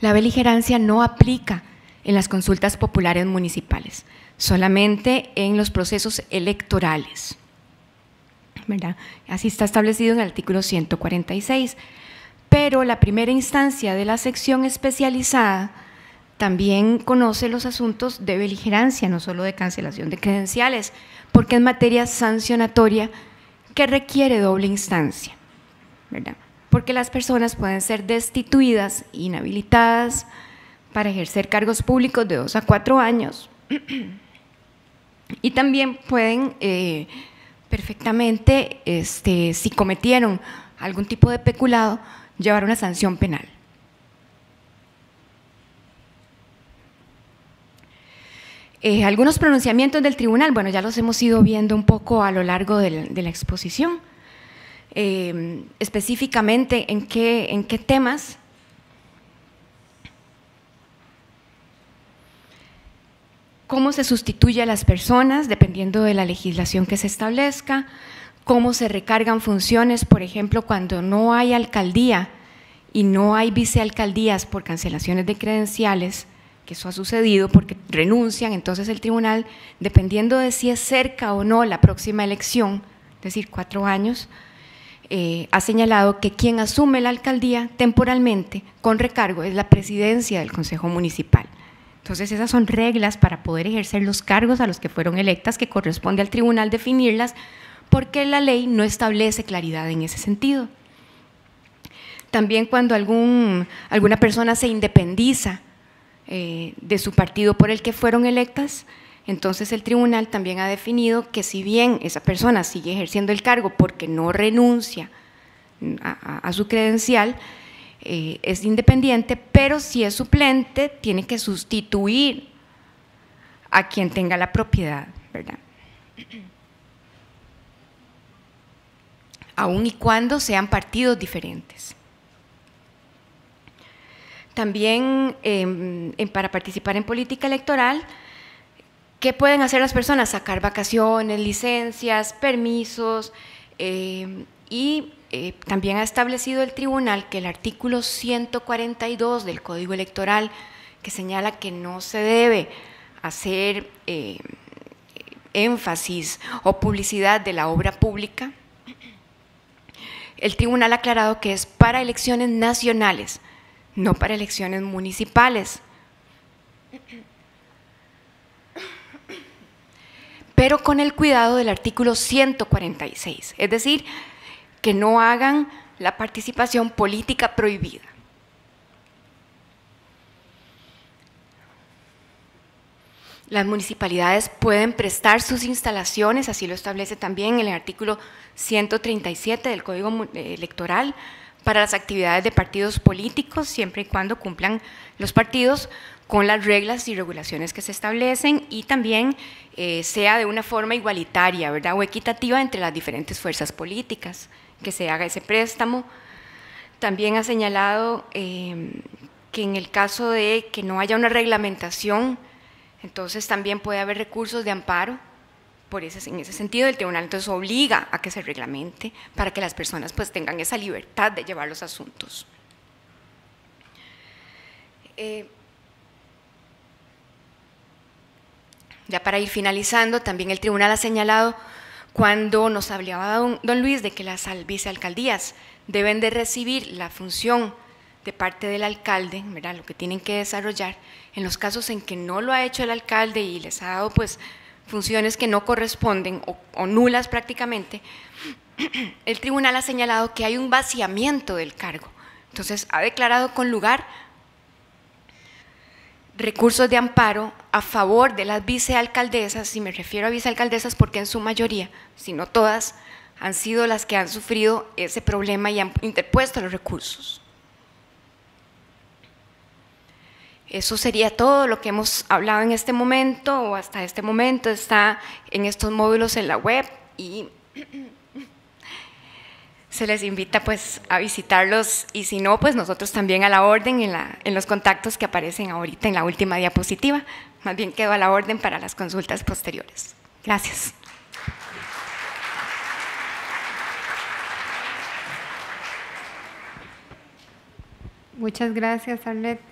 la beligerancia no aplica en las consultas populares municipales, solamente en los procesos electorales. Así está establecido en el artículo 146. Pero la primera instancia de la sección especializada también conoce los asuntos de beligerancia, no solo de cancelación de credenciales, porque es materia sancionatoria que requiere doble instancia, ¿verdad? Porque las personas pueden ser destituidas, inhabilitadas para ejercer cargos públicos de dos a cuatro años <clears throat> y también pueden eh, perfectamente, este, si cometieron algún tipo de peculado, llevar una sanción penal. Eh, algunos pronunciamientos del tribunal, bueno, ya los hemos ido viendo un poco a lo largo de la, exposición. Eh, específicamente en qué, en qué temas. Cómo se sustituye a las personas dependiendo de la legislación que se establezca, cómo se recargan funciones, por ejemplo, cuando no hay alcaldía y no hay vicealcaldías por cancelaciones de credenciales, que eso ha sucedido porque renuncian, entonces el tribunal, dependiendo de si es cerca o no la próxima elección, es decir, cuatro años, eh, ha señalado que quien asume la alcaldía temporalmente con recargo es la presidencia del Consejo Municipal. Entonces esas son reglas para poder ejercer los cargos a los que fueron electas que corresponde al tribunal definirlas porque la ley no establece claridad en ese sentido. También cuando alguna persona se independiza eh, de su partido por el que fueron electas, entonces el tribunal también ha definido que si bien esa persona sigue ejerciendo el cargo porque no renuncia a, su credencial, eh, es independiente, pero si es suplente, tiene que sustituir a quien tenga la propiedad, ¿verdad? aun y cuando sean partidos diferentes. También em, para participar en política electoral, ¿qué pueden hacer las personas? Sacar vacaciones, licencias, permisos em, y eh, también ha establecido el tribunal que el artículo 142 del Código Electoral, que señala que no se debe hacer em, énfasis o publicidad de la obra pública, el tribunal ha aclarado que es para elecciones nacionales, no para elecciones municipales. Pero con el cuidado del artículo 146, es decir, que no hagan la participación política prohibida. Las municipalidades pueden prestar sus instalaciones, así lo establece también el artículo 137 del Código Electoral, para las actividades de partidos políticos, siempre y cuando cumplan los partidos con las reglas y regulaciones que se establecen y también eh, sea de una forma igualitaria ¿verdad? o equitativa entre las diferentes fuerzas políticas, que se haga ese préstamo. También ha señalado eh, que en el caso de que no haya una reglamentación, entonces también puede haber recursos de amparo. Por ese, en ese sentido, el tribunal entonces obliga a que se reglamente para que las personas pues tengan esa libertad de llevar los asuntos. Eh, ya para ir finalizando, también el tribunal ha señalado cuando nos hablaba don, Luis de que las vicealcaldías deben de recibir la función de parte del alcalde, ¿verdad? lo que tienen que desarrollar, en los casos en que no lo ha hecho el alcalde y les ha dado pues funciones que no corresponden o, nulas prácticamente, <clears throat> el tribunal ha señalado que hay un vaciamiento del cargo. Entonces ha declarado con lugar recursos de amparo a favor de las vicealcaldesas, si me refiero a vicealcaldesas porque en su mayoría, si no todas, han sido las que han sufrido ese problema y han interpuesto los recursos. Eso sería todo lo que hemos hablado en este momento o hasta este momento está en estos módulos en la web y <clears throat> se les invita pues a visitarlos y si no pues nosotros también a la orden en, en los contactos que aparecen ahorita en la última diapositiva. Más bien quedo a la orden para las consultas posteriores. Gracias. Muchas gracias, Arlette.